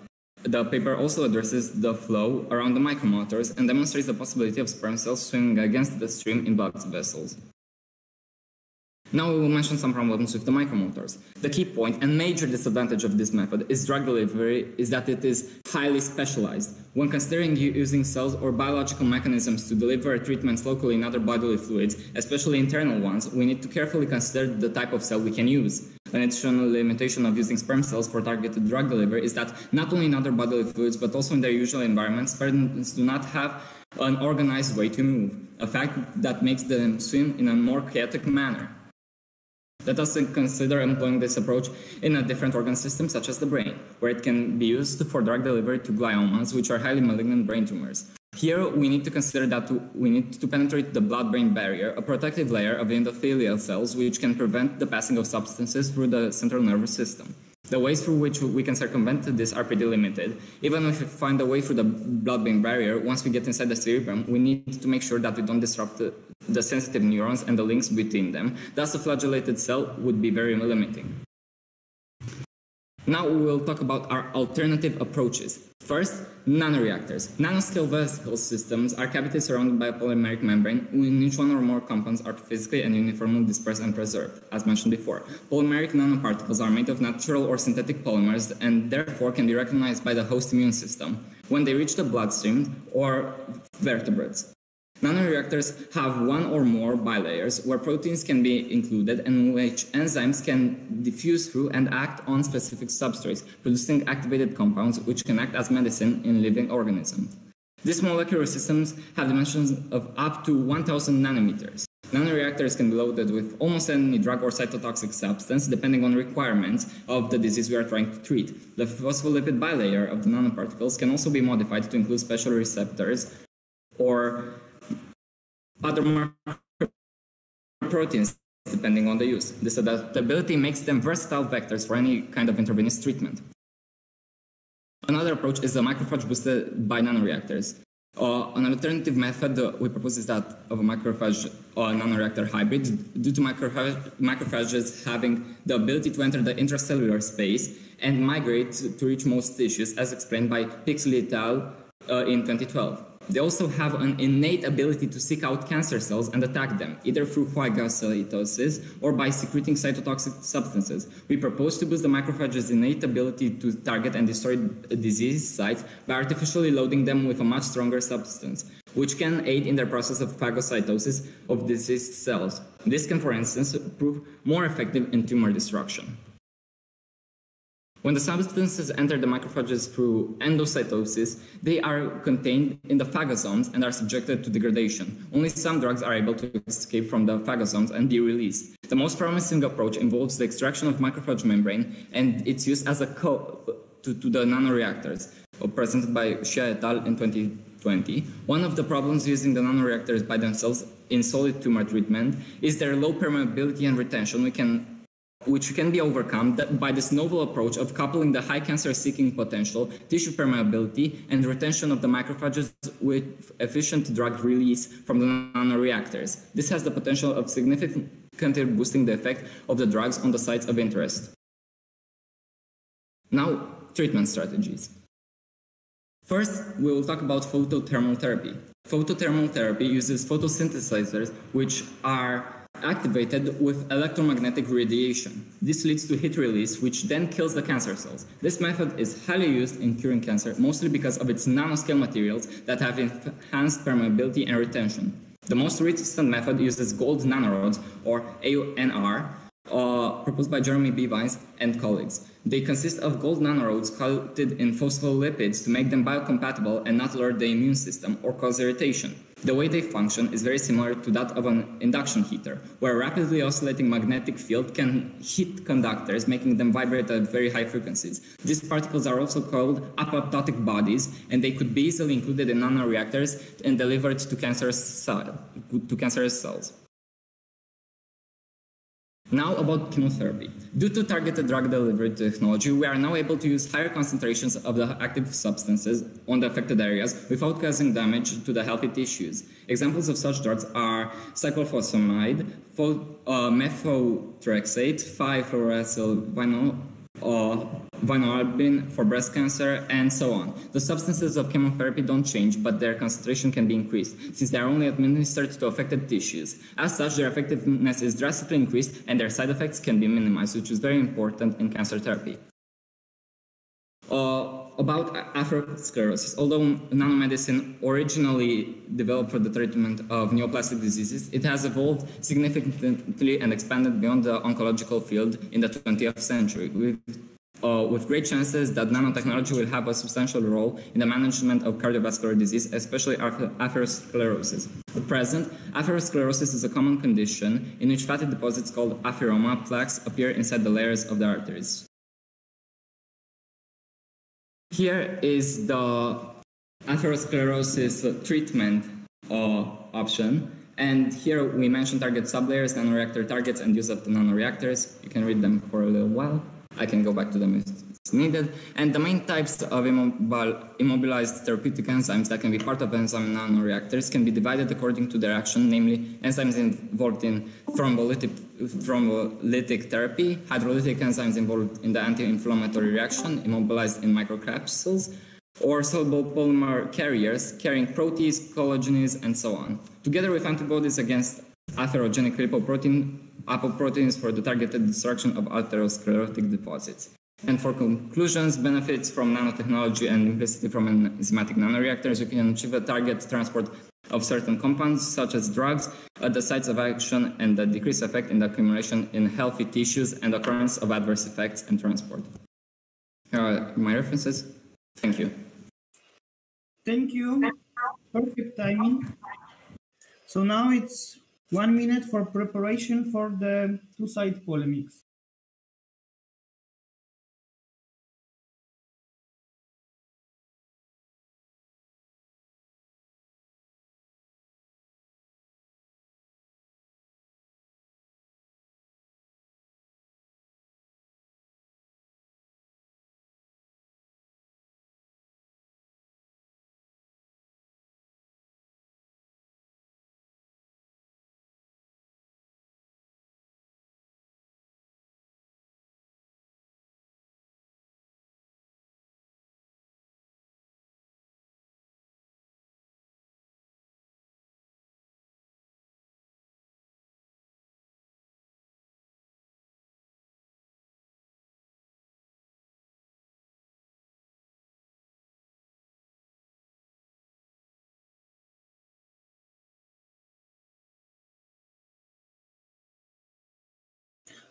The paper also addresses the flow around the micromotors and demonstrates the possibility of sperm cells swimming against the stream in blood vessels. Now we will mention some problems with the micromotors. The key point and major disadvantage of this method is drug delivery is that it is highly specialized. When considering using cells or biological mechanisms to deliver treatments locally in other bodily fluids, especially internal ones, we need to carefully consider the type of cell we can use. An additional limitation of using sperm cells for targeted drug delivery is that not only in other bodily fluids but also in their usual environments, sperms do not have an organized way to move, a fact that makes them swim in a more chaotic manner. Let us consider employing this approach in a different organ system, such as the brain, where it can be used for drug delivery to gliomas, which are highly malignant brain tumors. Here, we need to consider that we need to penetrate the blood-brain barrier, a protective layer of endothelial cells which can prevent the passing of substances through the central nervous system. The ways through which we can circumvent this are pretty limited. Even if we find a way through the blood-brain barrier, once we get inside the cerebrum, we need to make sure that we don't disrupt the, the sensitive neurons and the links between them. Thus, a flagellated cell would be very limiting. Now we will talk about our alternative approaches. First, nanoreactors. Nanoscale vesicle systems are cavities surrounded by a polymeric membrane in which one or more compounds are physically and uniformly dispersed and preserved, as mentioned before. Polymeric nanoparticles are made of natural or synthetic polymers and therefore can be recognized by the host immune system when they reach the bloodstream or vertebrates. Nanoreactors have one or more bilayers where proteins can be included and in which enzymes can diffuse through and act on specific substrates, producing activated compounds which can act as medicine in living organisms. These molecular systems have dimensions of up to 1000 nanometers. Nanoreactors can be loaded with almost any drug or cytotoxic substance depending on requirements of the disease we are trying to treat. The phospholipid bilayer of the nanoparticles can also be modified to include special receptors or other proteins depending on the use. This adaptability makes them versatile vectors for any kind of intravenous treatment. Another approach is the macrophage boosted by nanoreactors. Uh, an alternative method uh, we propose is that of a macrophage uh, nanoreactor hybrid due to macrophages having the ability to enter the intracellular space and migrate to reach most tissues as explained by Pixley et al. Uh, in 2012. They also have an innate ability to seek out cancer cells and attack them, either through phagocytosis or by secreting cytotoxic substances. We propose to boost the macrophage's innate ability to target and destroy disease sites by artificially loading them with a much stronger substance, which can aid in their process of phagocytosis of diseased cells. This can, for instance, prove more effective in tumor destruction. When the substances enter the macrophages through endocytosis, they are contained in the phagosomes and are subjected to degradation. Only some drugs are able to escape from the phagosomes and be released. The most promising approach involves the extraction of macrophage membrane and its use as a co to, to the nanoreactors. Uh, presented by Xia et al. in 2020. One of the problems using the nanoreactors by themselves in solid tumor treatment is their low permeability and retention. We can which can be overcome by this novel approach of coupling the high cancer seeking potential, tissue permeability, and retention of the macrophages with efficient drug release from the nanoreactors. This has the potential of significantly boosting the effect of the drugs on the sites of interest. Now, treatment strategies. First, we will talk about photothermal therapy. Photothermal therapy uses photosynthesizers, which are activated with electromagnetic radiation. This leads to heat release, which then kills the cancer cells. This method is highly used in curing cancer, mostly because of its nanoscale materials that have enhanced permeability and retention. The most recent method uses gold nanorods, or ANR, uh, proposed by Jeremy B. Vines and colleagues. They consist of gold nanorods coated in phospholipids to make them biocompatible and not alert the immune system or cause irritation. The way they function is very similar to that of an induction heater, where a rapidly oscillating magnetic field can heat conductors, making them vibrate at very high frequencies. These particles are also called apoptotic bodies, and they could be easily included in nanoreactors and delivered to cancerous, cell, to cancerous cells. Now about chemotherapy. Due to targeted drug delivery technology, we are now able to use higher concentrations of the active substances on the affected areas without causing damage to the healthy tissues. Examples of such drugs are cyclophosphamide, uh, methotrexate, 5-fluorouracil uh, for breast cancer, and so on. The substances of chemotherapy don't change, but their concentration can be increased, since they are only administered to affected tissues. As such, their effectiveness is drastically increased, and their side effects can be minimized, which is very important in cancer therapy. Uh, about atherosclerosis. Although nanomedicine originally developed for the treatment of neoplastic diseases, it has evolved significantly and expanded beyond the oncological field in the 20th century. With, uh, with great chances that nanotechnology will have a substantial role in the management of cardiovascular disease, especially atherosclerosis. At present, atherosclerosis is a common condition in which fatty deposits called atheroma plaques appear inside the layers of the arteries. Here is the atherosclerosis treatment uh, option. And here we mention target sublayers, nanoreactor targets, and use of the nanoreactors. You can read them for a little while. I can go back to them if needed. And the main types of immobilized therapeutic enzymes that can be part of enzyme nanoreactors can be divided according to their action, namely enzymes involved in thrombolytic, thrombolytic therapy, hydrolytic enzymes involved in the anti-inflammatory reaction, immobilized in microcapsules, or soluble polymer carriers carrying protease, collagenase, and so on, together with antibodies against atherogenic lipoprotein apoproteins for the targeted destruction of atherosclerotic deposits. And for conclusions, benefits from nanotechnology and implicitly from enzymatic nanoreactors, you can achieve a target transport of certain compounds, such as drugs, at the sites of action and the decreased effect in the accumulation in healthy tissues and occurrence of adverse effects in transport. Here are my references. Thank you. Thank you. Perfect timing. So now it's one minute for preparation for the two-side polemics.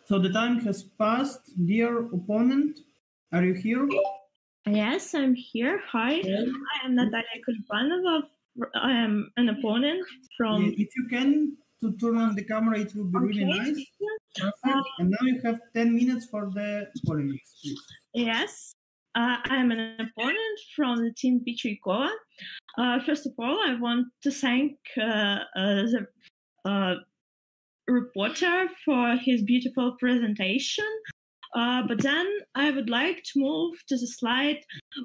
So the time has passed. Dear opponent, are you here? Yes, I'm here. Hi, I am Natalia Kulpanova. I am an opponent from. If you can to turn on the camera, it will be really nice. Perfect. and now you have 10 minutes for the polemics, please. Yes. uh, I'm an opponent from the team Pichikova. Uh, first of all, I want to thank uh, uh, the uh, reporter for his beautiful presentation. Uh, but then I would like to move to the slide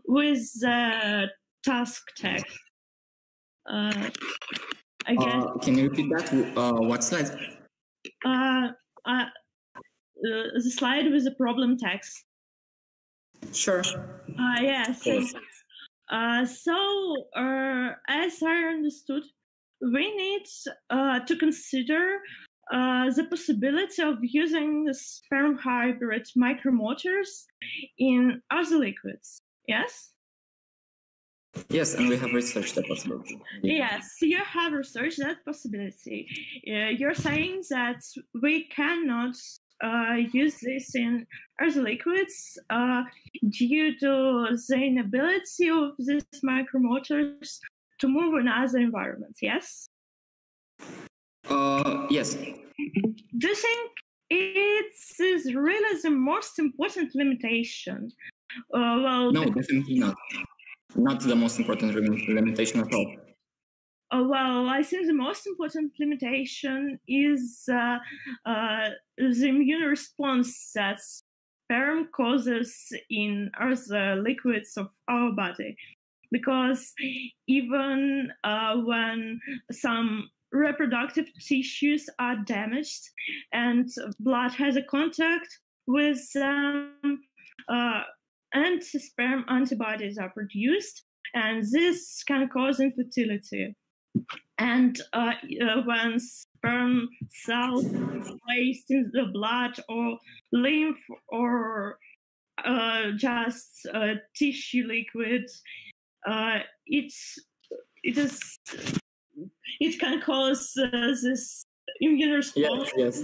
with the task text. Uh, I guess. Uh, can you repeat that? Uh, what slide? Uh, uh, the slide with the problem text. Sure. Uh, yes. Uh, so, uh, as I understood, we need uh, to consider uh, the possibility of using the sperm hybrid micromotors in other liquids. Yes? Yes, and we have researched that possibility. Yes, you have researched that possibility. Uh, you're saying that we cannot uh, use this in other liquids uh, due to the inability of these micromotors to move in other environments, yes? Uh, yes. Do you think it's is really the most important limitation? Uh, well, No, definitely not. Not the most important limitation at all. Uh, well, I think the most important limitation is uh, uh, the immune response that sperm causes in other liquids of our body. Because even uh, when some reproductive tissues are damaged and blood has a contact with them, uh, anti-sperm antibodies are produced, and this can cause infertility. And uh, uh, when sperm cells placed in the blood or lymph or uh, just uh, tissue liquid, uh, it's it is it can cause uh, this immune response. Yes, yes.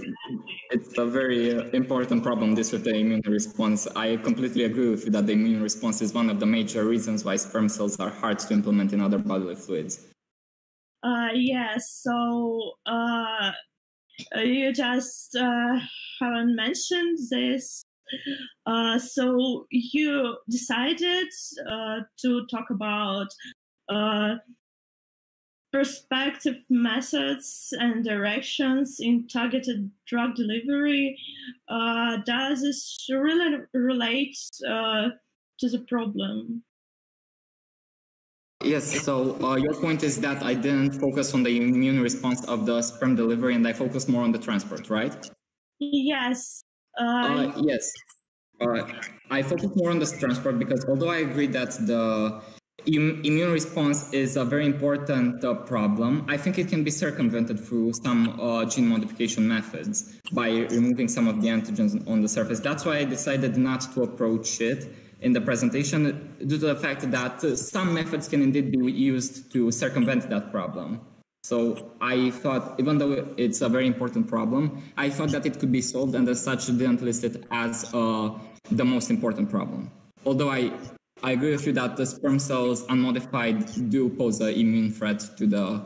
It's a very uh, important problem, this with the immune response. I completely agree with you that the immune response is one of the major reasons why sperm cells are hard to implement in other bodily fluids. Uh, yes, so uh, you just uh, haven't mentioned this. Uh, so you decided uh, to talk about perspective methods and directions in targeted drug delivery. Uh, does this really relate uh, to the problem? Yes, so uh, your point is that I didn't focus on the immune response of the sperm delivery and I focused more on the transport, right? Yes. Uh, Uh, yes. Uh, I focus more on the transport because although I agree that the im- immune response is a very important uh, problem, I think it can be circumvented through some uh, gene modification methods by removing some of the antigens on the surface. That's why I decided not to approach it in the presentation due to the fact that uh, some methods can indeed be used to circumvent that problem. So I thought, even though it's a very important problem, I thought that it could be solved, and as such, didn't list it as uh, the most important problem. Although I, I agree with you that the sperm cells unmodified do pose an immune threat to the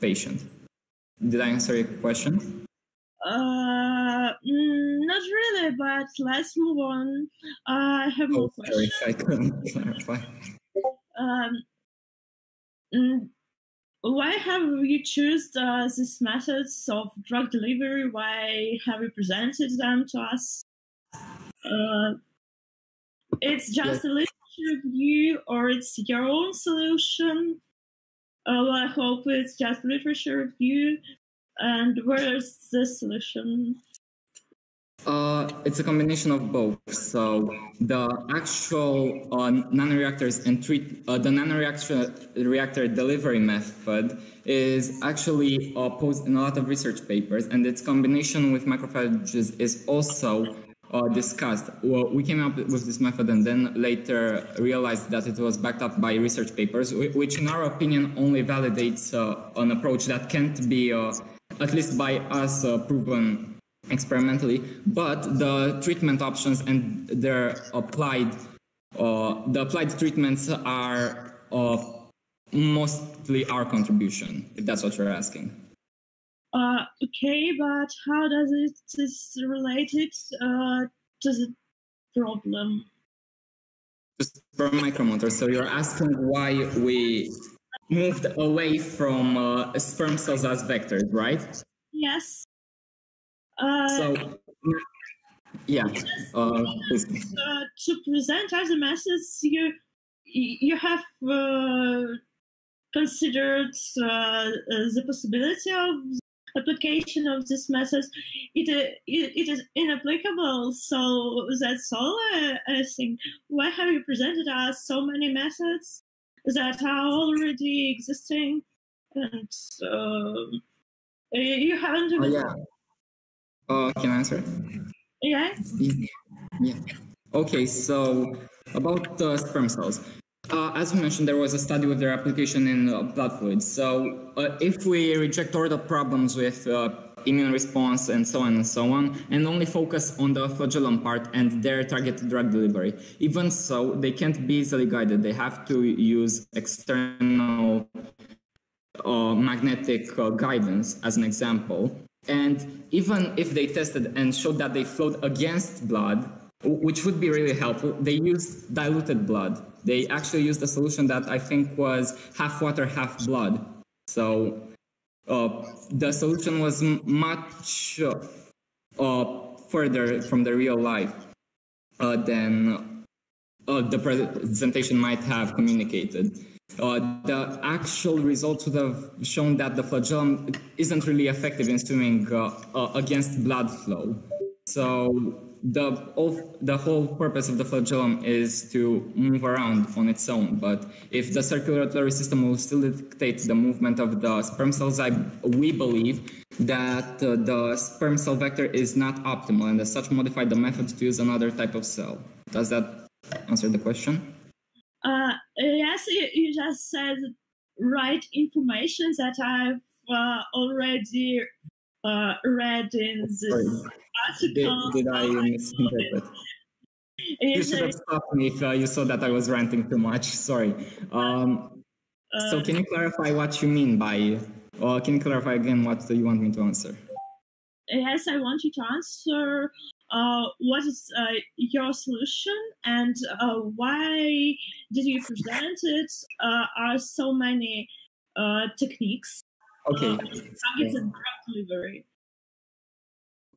patient. Did I answer your question? Uh, mm, not really, but let's move on. Uh, I have more Oh, sorry, questions. I couldn't clarify. Um, mm, why have you chosen uh, these methods of drug delivery? Why have you presented them to us? Uh, it's just a literature review, or it's your own solution? Uh, I hope it's just literature review. And where's the solution? Uh, it's a combination of both. So the actual uh, nanoreactors and treat uh, the nanoreactor reactor delivery method is actually uh, posed in a lot of research papers, and its combination with macrophages is also uh, discussed. Well, we came up with this method and then later realized that it was backed up by research papers, which, in our opinion, only validates uh, an approach that can't be, uh, at least by us, uh, proven experimentally. But the treatment options and their applied, uh, the applied treatments are uh, mostly our contribution, if that's what you're asking. Uh, okay, but how does it is related uh, to the problem? sperm micromotor. So you're asking why we moved away from uh, sperm cells as vectors, right? Yes. Uh, So, yeah. Uh, uh, to present other methods, you you have uh, considered uh, uh, the possibility of application of this method. It, uh, it, it is inapplicable, so that's all I, I think. Why have you presented us so many methods that are already existing? And uh, you haven't Oh, even yeah. Uh, can I answer? yeah? Yeah. Okay, so about the sperm cells. Uh, as we mentioned, there was a study with their application in uh, blood fluids. So, uh, if we reject all the problems with uh, immune response and so on and so on, and only focus on the flagellum part and their targeted drug delivery, even so, they can't be easily guided. They have to use external uh, magnetic uh, guidance as an example. And even if they tested and showed that they flowed against blood, which would be really helpful, they used diluted blood. They actually used a solution that I think was half water, half blood. So uh, the solution was much uh, further from the real life uh, than uh, the presentation might have communicated. Uh, the actual results would have shown that the flagellum isn't really effective in swimming uh, against blood flow. So the all, the whole purpose of the flagellum is to move around on its own. But if the circulatory system will still dictate the movement of the sperm cells, I we believe that uh, the sperm cell vector is not optimal, and as such, modify the method to use another type of cell. Does that answer the question? Uh, yes, you, you just said right information that I've uh, already uh, read in this Sorry. Did, did I misinterpret? You should have stopped me if uh, you saw that I was ranting too much. Sorry. Um, so Uh, can you clarify what you mean by, or can you clarify again what do you want me to answer? yes, I want you to answer uh, what is uh, your solution and uh, why did you present it? Uh, are so many uh, techniques Okay. targeted drug delivery?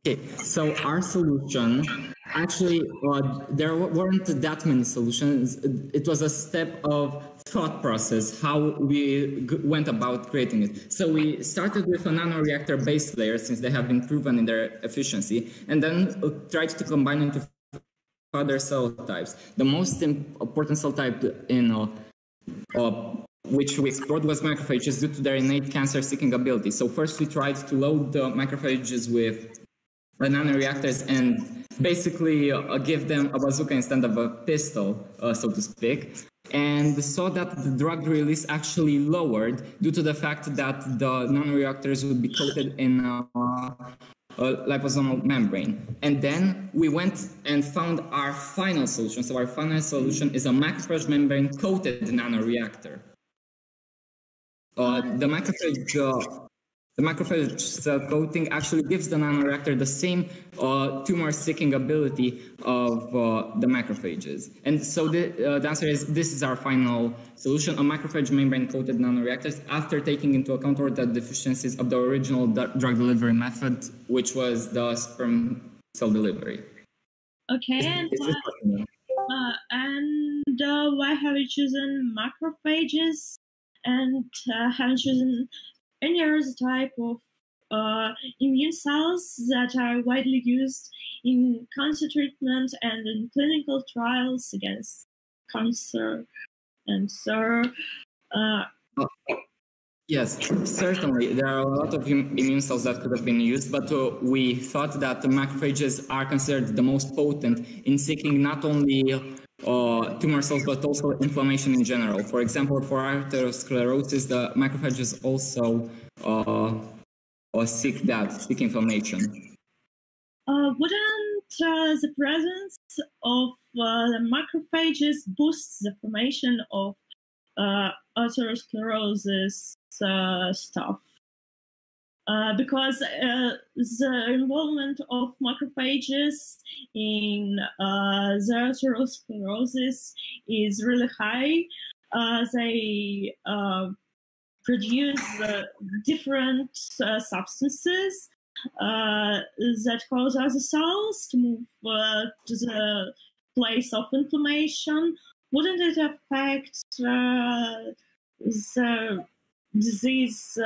Okay, so our solution actually uh, there weren't that many solutions. It was a step of thought process how we g- went about creating it. So we started with a nanoreactor base layer since they have been proven in their efficiency, and then uh, tried to combine into other cell types. The most important cell type in uh, uh, which we explored was macrophages due to their innate cancer-seeking ability. So first we tried to load the macrophages with uh, nanoreactors and basically uh, give them a bazooka instead of a pistol, uh, so to speak. And saw that the drug release actually lowered due to the fact that the nanoreactors would be coated in uh, a liposomal membrane. And then we went and found our final solution. So our final solution is a macrophage membrane coated nanoreactor. Uh, the macrophage, uh, the macrophage cell coating actually gives the nanoreactor the same uh, tumor-seeking ability of uh, the macrophages. And so the, uh, the answer is this is our final solution: a macrophage membrane-coated nanoreactors after taking into account all the deficiencies of the original drug delivery method, which was the sperm cell delivery. Okay, and Is this why, what you mean? uh, and uh, why have you chosen macrophages and uh, haven't chosen any other type of uh, immune cells that are widely used in cancer treatment and in clinical trials against cancer? And so, uh, Yes, certainly. There are a lot of im- immune cells that could have been used, but uh, we thought that the macrophages are considered the most potent in seeking not only uh, tumor cells but also inflammation in general. For example, for arteriosclerosis, the macrophages also uh, uh, seek that, seek inflammation. uh, wouldn't uh, the presence of macrophages boost the formation of atherosclerosis uh, stuff? Uh, because uh, the involvement of macrophages in uh, is really high. Uh, they uh, produce uh, different substances that cause other cells to move to the place of inflammation. Wouldn't it affect the disease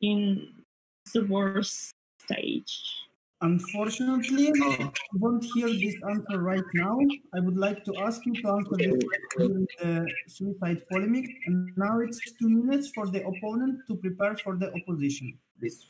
in the worst stage? Unfortunately, oh. I won't hear this answer right now. I would like to ask you to answer the question the suicide polemic. And now it's two minutes for the opponent to prepare for the opposition. Please.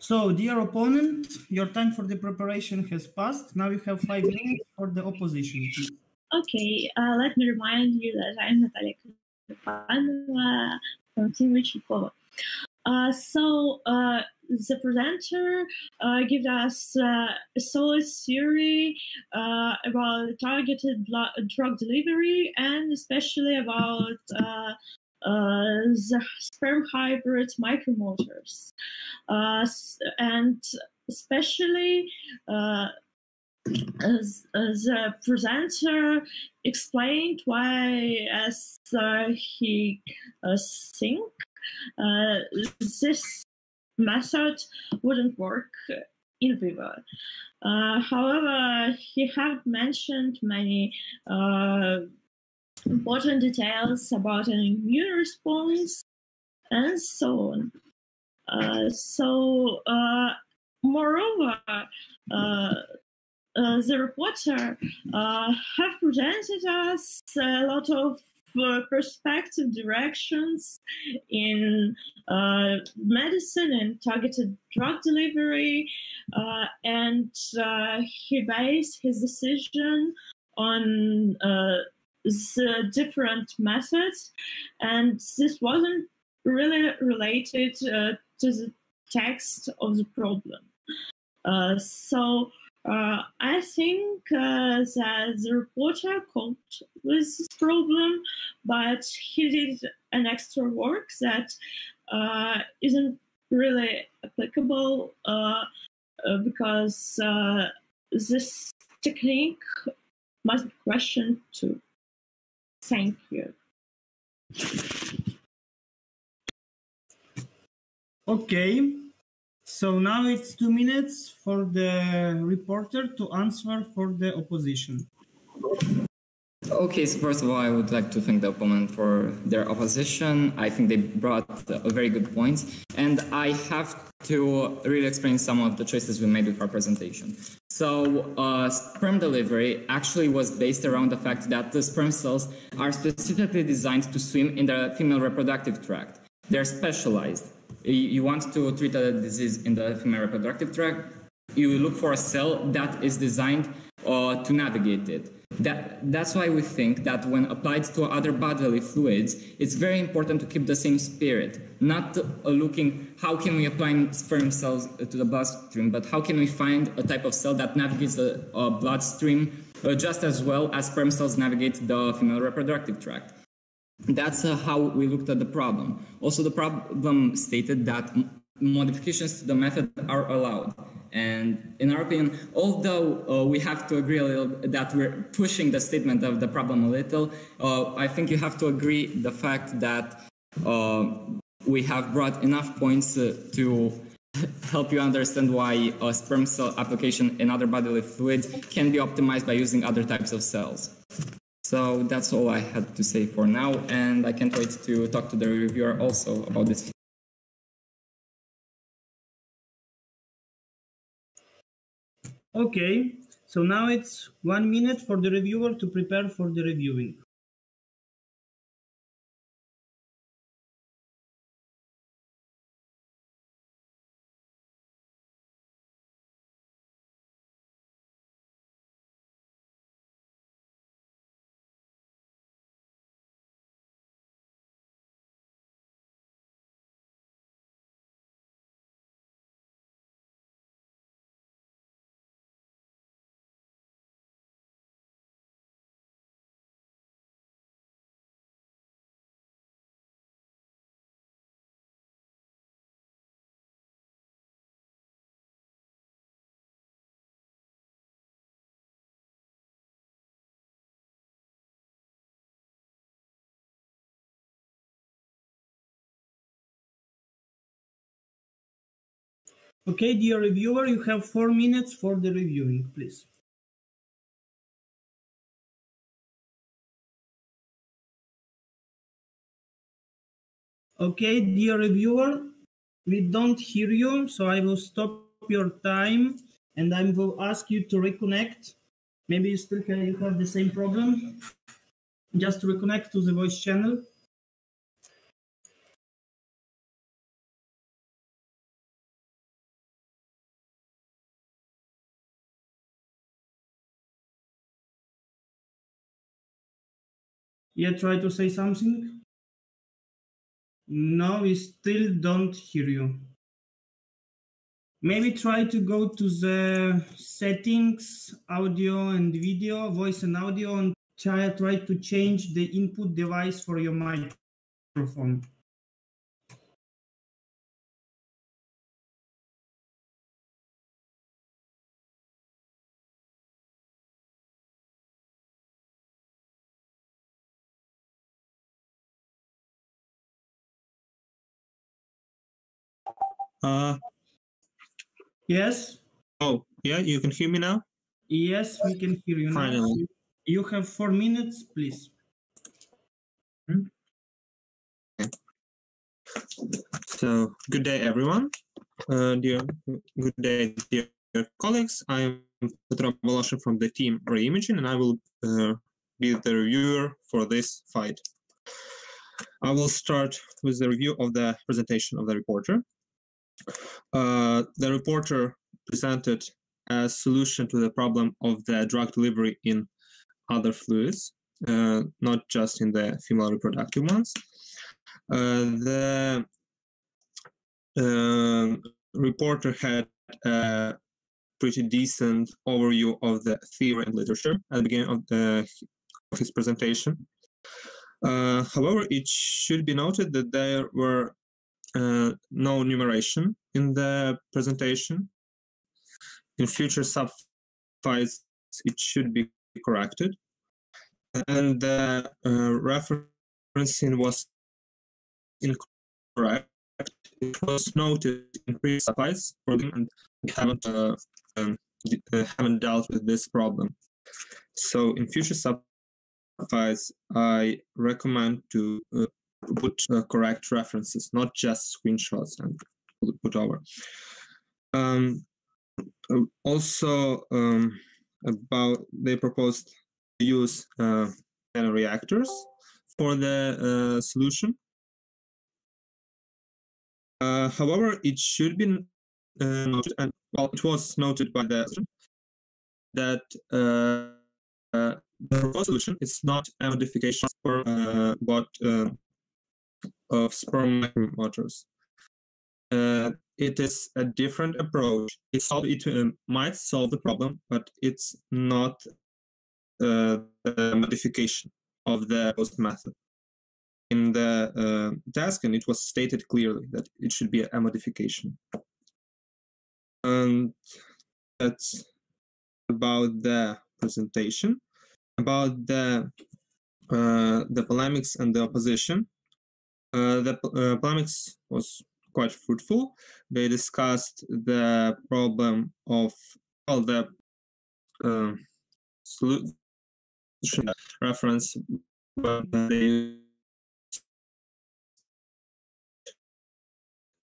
So, dear opponent, your time for the preparation has passed. Now you have five minutes for the opposition. Okay, uh, let me remind you that I'm Natalia Klepanova from Team Richikova. Uh, so, uh, the presenter uh, gives us uh, a solid theory uh, about targeted drug delivery and especially about uh, the sperm hybrid micromotors. Uh, and especially uh, as, as the presenter explained why as uh, he uh, think uh, this method wouldn't work in vivo. Uh, however, he had mentioned many uh, important details about an immune response, and so on. Uh, so, uh, moreover, uh, uh the reporter uh, have presented us a lot of uh, perspective directions in medicine and targeted drug delivery, and he based his decision on the different methods, and this wasn't really related uh, to the text of the problem. Uh, so uh, I think uh, that the reporter coped with this problem, but he did an extra work that uh, not really applicable uh, because this technique must be questioned too. Thank you. Okay, So now it's two minutes for the reporter to answer for the opposition. Okay, so first of all, I would like to thank the opponent for their opposition. I think they brought a very good and I have to really explain some of the choices we made with our presentation. So, uh, sperm delivery actually was based around the fact that the sperm cells are specifically designed to swim in the female reproductive tract. They're specialized. You want to treat a disease in the female reproductive tract, you look for a cell that is designed uh, to navigate it. That, that's why we think that when applied to other bodily fluids, it's very important to keep the same spirit, not uh, looking how can we apply sperm cells to the bloodstream, but how can we find a type of cell that navigates the uh, bloodstream uh, just as well as sperm cells navigate the female reproductive tract. That's uh, how we looked at the problem. Also, the problem stated that modifications to the method are allowed. And in our opinion, although uh, we have to agree a little that we're pushing the statement of the problem a little, uh, I think you have to agree the fact that uh, we have brought enough points uh, to help you understand why a sperm cell application in other bodily fluids can be optimized by using other types of cells. So that's all I had to say for now, and I can't wait to talk to the reviewer also about this. Okay, so now it's one minute for the reviewer to prepare for the reviewing. Okay, dear reviewer, you have four minutes for the reviewing, please. Okay, dear reviewer, we don't hear you, so I will stop your time and I will ask you to reconnect. Maybe you still have, you have the same problem. Just reconnect to the voice channel. Yeah, try to say something. No, we still don't hear you. Maybe try to go to the settings, audio and video, voice and audio, and try, try to change the input device for your microphone. Uh, yes. Oh, yeah, you can hear me now? Yes, we can hear you now. Finally. You have four minutes, please. So, good day, everyone. Uh, dear, good day, dear colleagues. I am Petro Voloshin from the team Reimagine, and I will uh, be the reviewer for this fight. I will start with the review of the presentation of the reporter. Uh, the reporter presented a solution to the problem of the drug delivery in other fluids, uh, not just in the female reproductive ones. Uh, the um, reporter had a pretty decent overview of the theory and literature at the beginning of, the, of his presentation. Uh, however, it should be noted that there were uh, no numeration in the presentation. In future subfights, it should be corrected. And the uh, referencing was incorrect it was noted in previous them and we haven't uh, um, uh, haven't dealt with this problem. So in future subfights, I recommend to uh, put uh, correct references, not just screenshots and put over. Um, also, um, about they proposed to use uh, reactors for the uh, solution. Uh, however, it should be uh, noted, and well, it was noted by the that uh, uh, the proposed solution is not a modification for what of sperm micromotors. Uh, it is a different approach. It, solve, it uh, might solve the problem, but it's not uh, a modification of the post method. In the uh, task, and it was stated clearly that it should be a modification. And that's about the presentation. About the uh, the polemics and the opposition. Uh, the uh, polemics was quite fruitful. They discussed the problem of all the uh, solution reference but they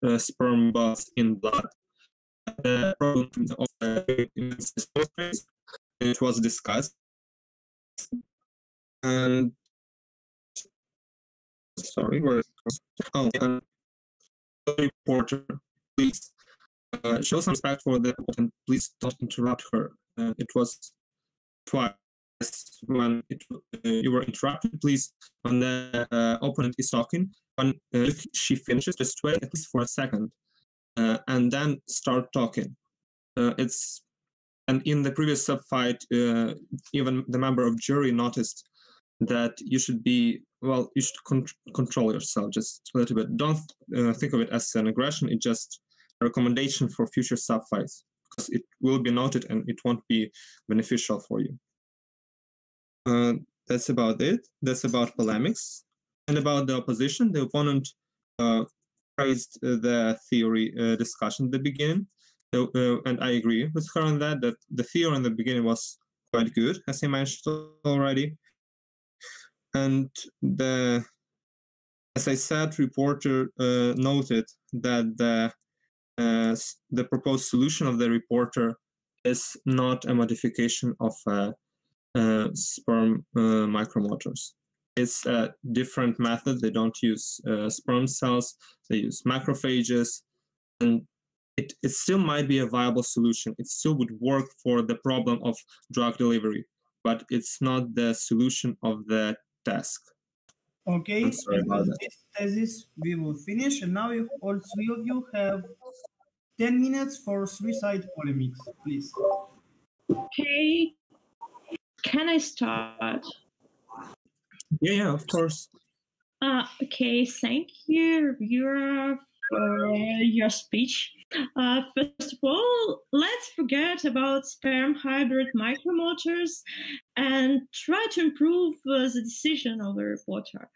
uh, sperm baths in blood. The problem of the it was discussed and sorry where oh and reporter please uh, show some respect for the and please don't interrupt her. Uh, it was twice when it, uh, you were interrupted. Please when the uh, opponent is talking when uh, she finishes just wait at least for a second uh, and then start talking. It's and in the previous sub fight, uh, even the member of jury noticed that you should be well, you should con- control yourself just a little bit. Don't uh, think of it as an aggression. It's just a recommendation for future sub fights because it will be noted and it won't be beneficial for you. Uh, that's about it. That's about polemics and about the opposition. The opponent uh, praised the theory uh, discussion at the beginning so, uh, and I agree with her on that, that the theory in the beginning was quite good, as I mentioned already. And the, as I said, reporter uh, noted that the, uh, the proposed solution of the reporter is not a modification of uh, uh, sperm uh, micromotors. It's a different method. They don't use sperm cells, they use macrophages, and it, it still might be a viable solution. It still would work for the problem of drug delivery, but it's not the solution of the task. Okay, I'm sorry about that. this thesis we will finish, and now you, all three of you have 10 minutes for suicide polemics, please. Okay, can I start? Yeah, yeah, of course. Uh, okay, thank you, reviewer, for your speech. Uh, first of all, let's forget about sperm hybrid micromotors and try to improve uh, the decision of the reporter.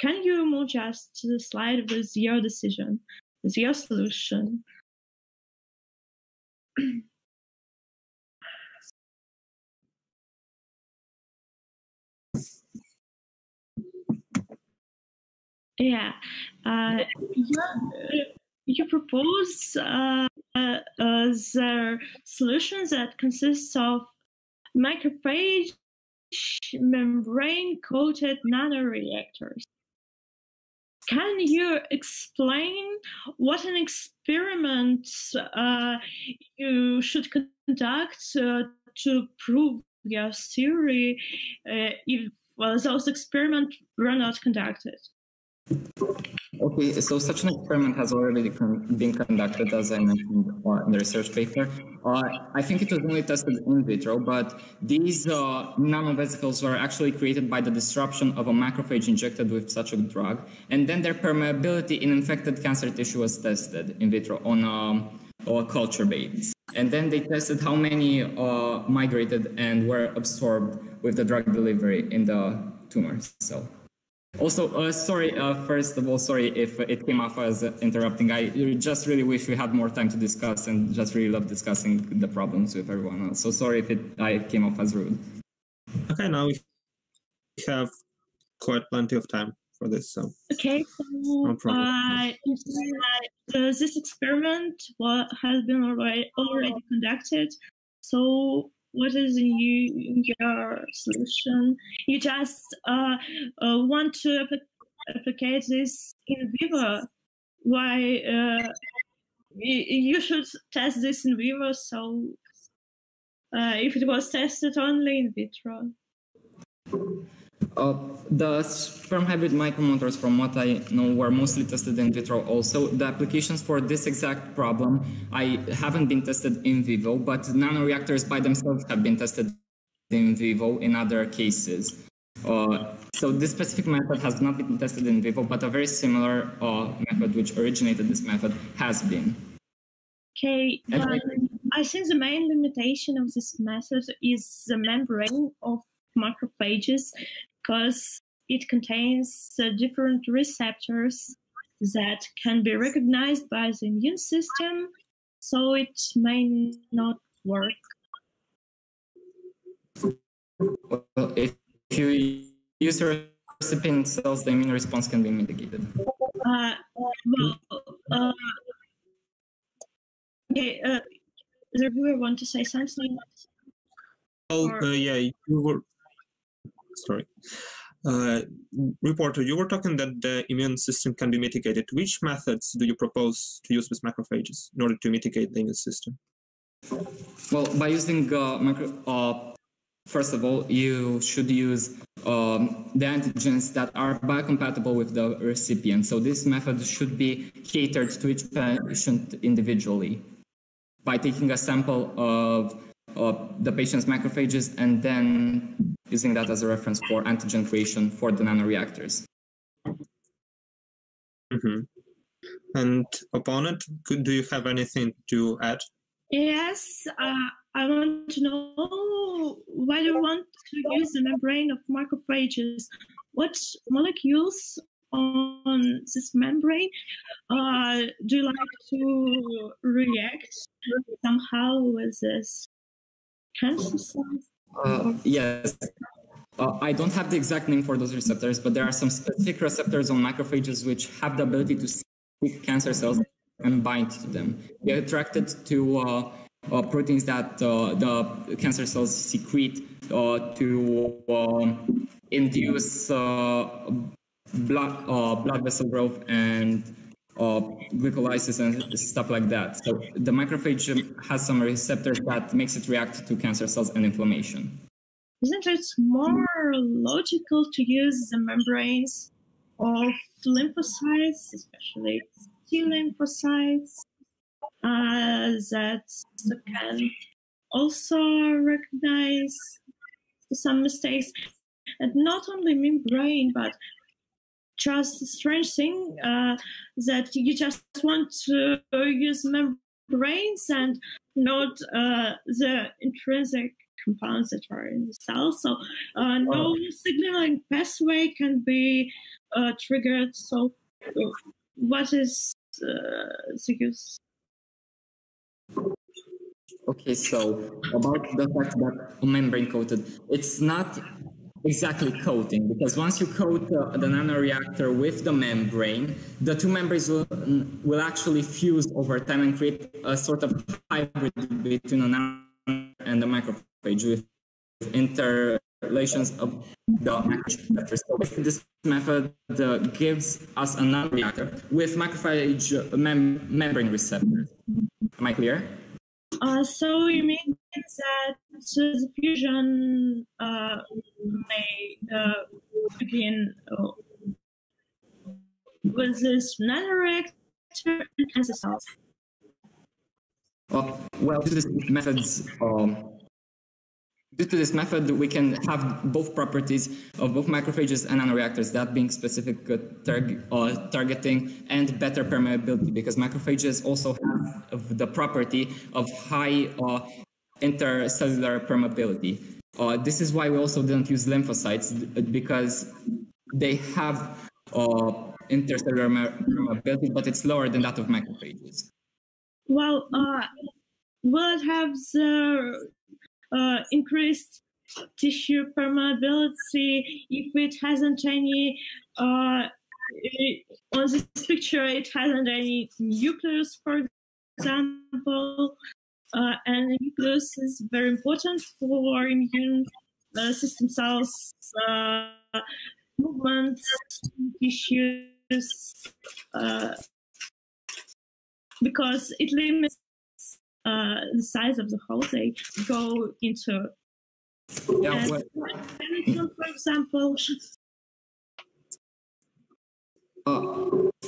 Can you move just to the slide with your decision, with your solution? yeah, uh, you propose uh, uh, the solutions that consists of macrophage membrane coated nanoreactors. Can you explain what an experiment uh, you should conduct uh, to prove your theory uh, if well, those experiments were not conducted? Okay, so such an experiment has already been conducted, as I mentioned uh, in the research paper. Uh, I think it was only tested in vitro, but these uh, nanovesicles were actually created by the disruption of a macrophage injected with such a drug, and then their permeability in infected cancer tissue was tested in vitro on a culture base. And then they tested how many uh, migrated and were absorbed with the drug delivery in the tumors. So Also, uh, sorry, uh, first of all, sorry if it came off as interrupting. I just really wish we had more time to discuss and just really love discussing the problems with everyone else. So sorry if it I came off as rude. Okay, now we have quite plenty of time for this. So Okay, so No uh, uh, this experiment what has been already already conducted. So what is you, your solution? You just uh, uh, want to applicate this in vivo. Why uh, you should test this in vivo? So uh, if it was tested only in vitro. Uh, the sperm hybrid micromotors, from what I know, were mostly tested in vitro also. The applications for this exact problem, I haven't been tested in vivo, but nanoreactors by themselves have been tested in vivo in other cases. Uh, so this specific method has not been tested in vivo, but a very similar uh, method which originated this method has been. Okay, um, I- I think the main limitation of this method is the membrane of macrophages because it contains uh, different receptors that can be recognized by the immune system, so it may not work. Well, if you use recipient cells, the immune response can be mitigated. Uh, well, uh, okay, uh, the reviewer want to say something? Oh, uh, yeah, you were. Sorry. Uh, reporter, you were talking that the immune system can be mitigated. Which methods do you propose to use with macrophages in order to mitigate the immune system? Well, by using uh, uh, first of all, you should use um, the antigens that are biocompatible with the recipient. So this method should be catered to each patient individually by taking a sample of the patient's macrophages and then using that as a reference for antigen creation for the nanoreactors. hmm And upon it, could, do you have anything to add? Yes, uh, I want to know why do you want to use the membrane of macrophages? What molecules on this membrane uh, do you like to react somehow with this cancer cells? Uh, yes. Uh, I don't have the exact name for those receptors, but there are some specific receptors on macrophages which have the ability to see cancer cells and bind to them. They're attracted to uh, uh, proteins that uh, the cancer cells secrete uh, to um, induce uh, blood, uh, blood vessel growth and uh, glycolysis and stuff like that. So the macrophage has some receptors that makes it react to cancer cells and inflammation. Isn't it more logical to use the membranes of lymphocytes, especially T lymphocytes, uh, that can also recognize some mistakes, and not only membrane, but just strange thing uh, that you just want to use membranes and not uh, the intrinsic compounds that are in the cell. So uh, no signaling pathway can be uh, triggered. So what is uh, the use? Okay, so about the fact that membrane coated, it's not exactly coating because once you coat uh, the nanoreactor with the membrane, the two membranes will, will actually fuse over time and create a sort of hybrid between a nano and the macrophage with interrelations of the macrophage. So this method uh, gives us a nanoreactor with macrophage mem- membrane receptors. Am I clear? Uh, so you mean that the fusion uh, may uh, begin uh, with this nanoreactor and cancer cells? Uh, well, due to this methods, um, due to this method, we can have both properties of both macrophages and nanoreactors, that being specific uh, targeting and better permeability, because macrophages also have the property of high uh, intercellular permeability. Uh, this is why we also didn't use lymphocytes, because they have uh, intercellular permeability, but it's lower than that of macrophages. Well, uh, will it have the uh, increased tissue permeability if it hasn't any uh, on this picture it hasn't any nucleus for example uh, and nucleus is very important for immune uh, system cells uh, movement tissues uh, because it limits uh, the size of the hole they go into yeah, well, for example, uh,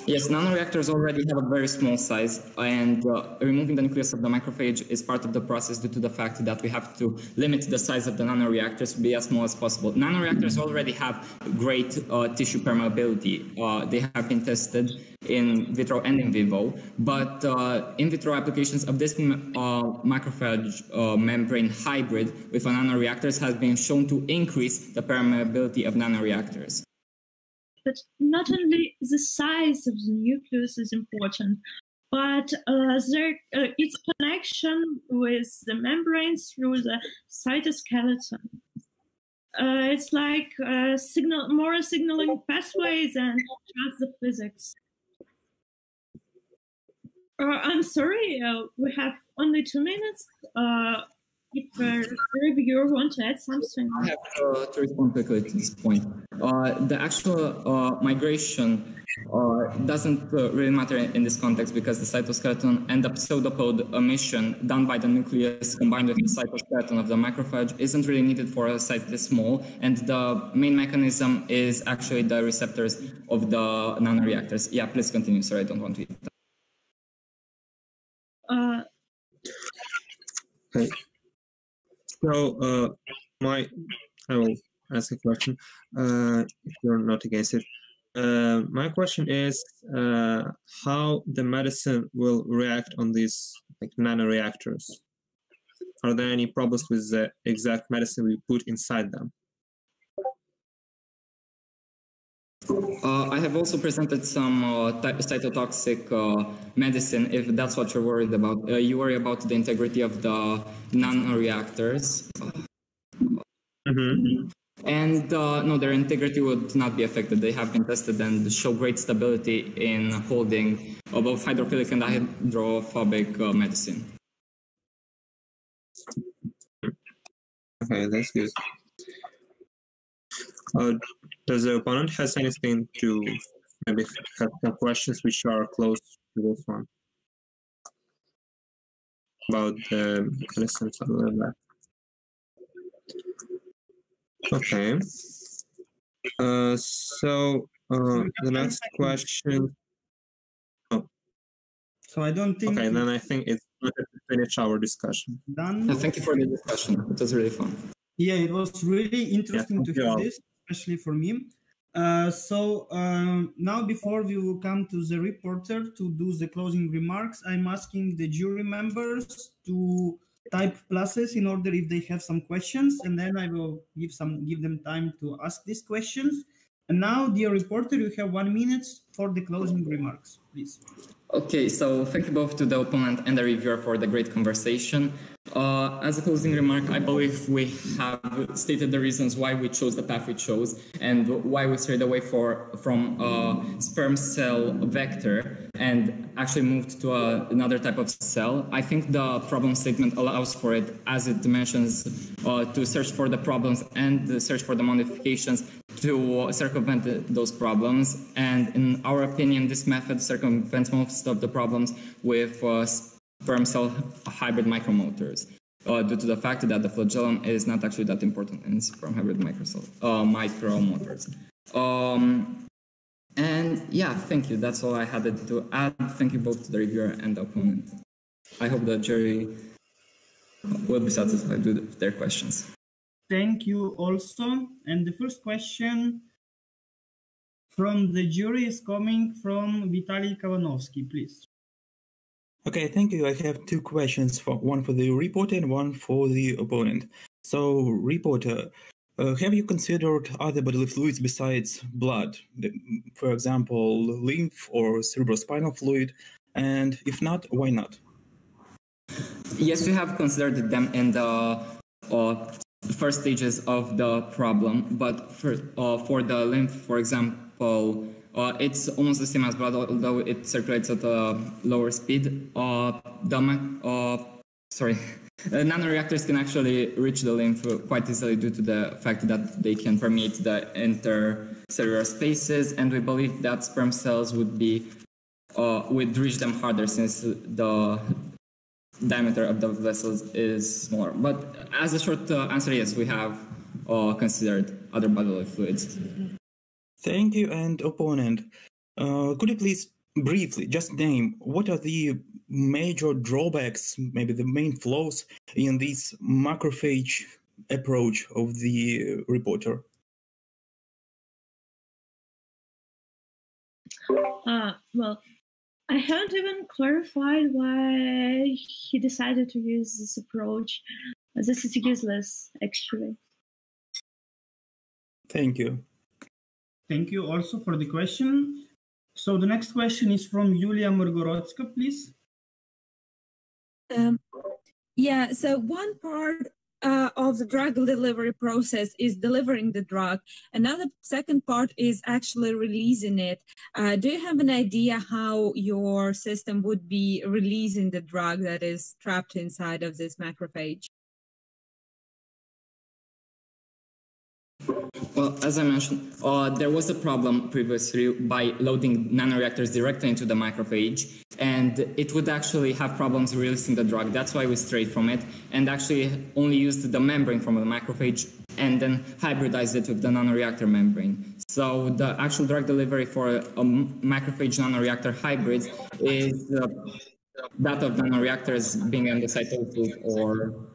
yes, nanoreactors already have a very small size, and uh, removing the nucleus of the macrophage is part of the process due to the fact that we have to limit the size of the nanoreactors to be as small as possible. Nanoreactors already have great uh, tissue permeability. Uh, they have been tested in vitro and in vivo, but uh, in vitro applications of this uh, macrophage membrane hybrid with nanoreactors has been shown to increase the permeability of nanoreactors. But not only the size of the nucleus is important, but uh, there, uh, its connection with the membranes through the cytoskeleton. Uh, it's like signal, more signaling pathways and just the physics. Uh, I'm sorry, uh, we have only two minutes. If uh, reviewer want to add something. I have uh, to respond quickly to this point. Uh, the actual uh, migration uh, doesn't uh, really matter in this context because the cytoskeleton and the pseudopod emission done by the nucleus combined with the cytoskeleton of the macrophage isn't really needed for a site this small. And the main mechanism is actually the receptors of the nanoreactors. Yeah, please continue. Sorry, I don't want to. Uh, okay. So, uh, my, I will ask a question uh, if you're not against it. Uh, my question is uh, how the medicine will react on these like nanoreactors. Are there any problems with the exact medicine we put inside them? Uh, I have also presented some uh, cytotoxic uh, medicine, if that's what you're worried about. Uh, you worry about the integrity of the nanoreactors. Mm-hmm. And uh, no, their integrity would not be affected. They have been tested and show great stability in holding both hydrophilic and hydrophobic uh, medicine. Okay, that's good. Does the opponent has anything to maybe have some questions which are close to this one about the mechanisms of that? Okay. Uh, so uh, the next question. Oh. So I don't think. Okay, then I think it's time to finish our discussion. Done. Thank you for the discussion. It was really fun. Yeah, it was really interesting Yeah, to hear thank this, especially for me. Uh, so um, now, before we will come to the reporter to do the closing remarks, I'm asking the jury members to type pluses in order if they have some questions, and then I will give some give them time to ask these questions. And now, dear reporter, you have one minute for the closing remarks, please. Okay, so thank you both to the opponent and the reviewer for the great conversation. Uh, as a closing remark, I believe we have stated the reasons why we chose the path we chose and why we strayed away for, from a sperm cell vector and actually moved to a, another type of cell. I think the problem statement allows for it as it mentions uh, to search for the problems and search for the modifications to circumvent those problems. And in our opinion, this method circumvents most of the problems with uh, sperm cell hybrid micromotors. Uh, due to the fact that the flagellum is not actually that important in sperm hybrid microcell, uh, micromotors. Um, and yeah, thank you. That's all I had to add. Thank you both to the reviewer and the opponent. I hope the jury will be satisfied with their questions. Thank you also. And the first question from the jury is coming from Vitaly Kavanovsky, please. Okay, thank you. I have two questions for one for the reporter and one for the opponent. So, reporter, Uh, have you considered other bodily fluids besides blood, for example, lymph or cerebrospinal fluid? And if not, why not? Yes, we have considered them in the uh, first stages of the problem, but for, uh, for the lymph, for example, uh, it's almost the same as blood, although it circulates at a lower speed. Uh, uh, sorry, uh, nanoreactors can actually reach the lymph quite easily due to the fact that they can permeate the intercellular spaces, and we believe that sperm cells would be uh, would reach them harder since the diameter of the vessels is smaller. But as a short answer, yes, we have considered other bodily fluids. Thank you. And opponent, uh, could you please briefly just name what are the major drawbacks, maybe the main flaws in this macrophage approach of the reporter? Uh, well, I haven't even clarified why he decided to use this approach. This is useless, actually. Thank you. Thank you also for the question. So the next question is from Yulia Murgorodska, please. Um, yeah, so one part uh, of the drug delivery process is delivering the drug. Another second part is actually releasing it. Uh, do you have an idea how your system would be releasing the drug that is trapped inside of this macrophage? Well, as I mentioned, uh, there was a problem previously by loading nanoreactors directly into the macrophage, and it would actually have problems releasing the drug. That's why we strayed from it and actually only used the membrane from the macrophage and then hybridized it with the nanoreactor membrane. So the actual drug delivery for a macrophage nanoreactor hybrid is uh, that of nanoreactors being endocytosis or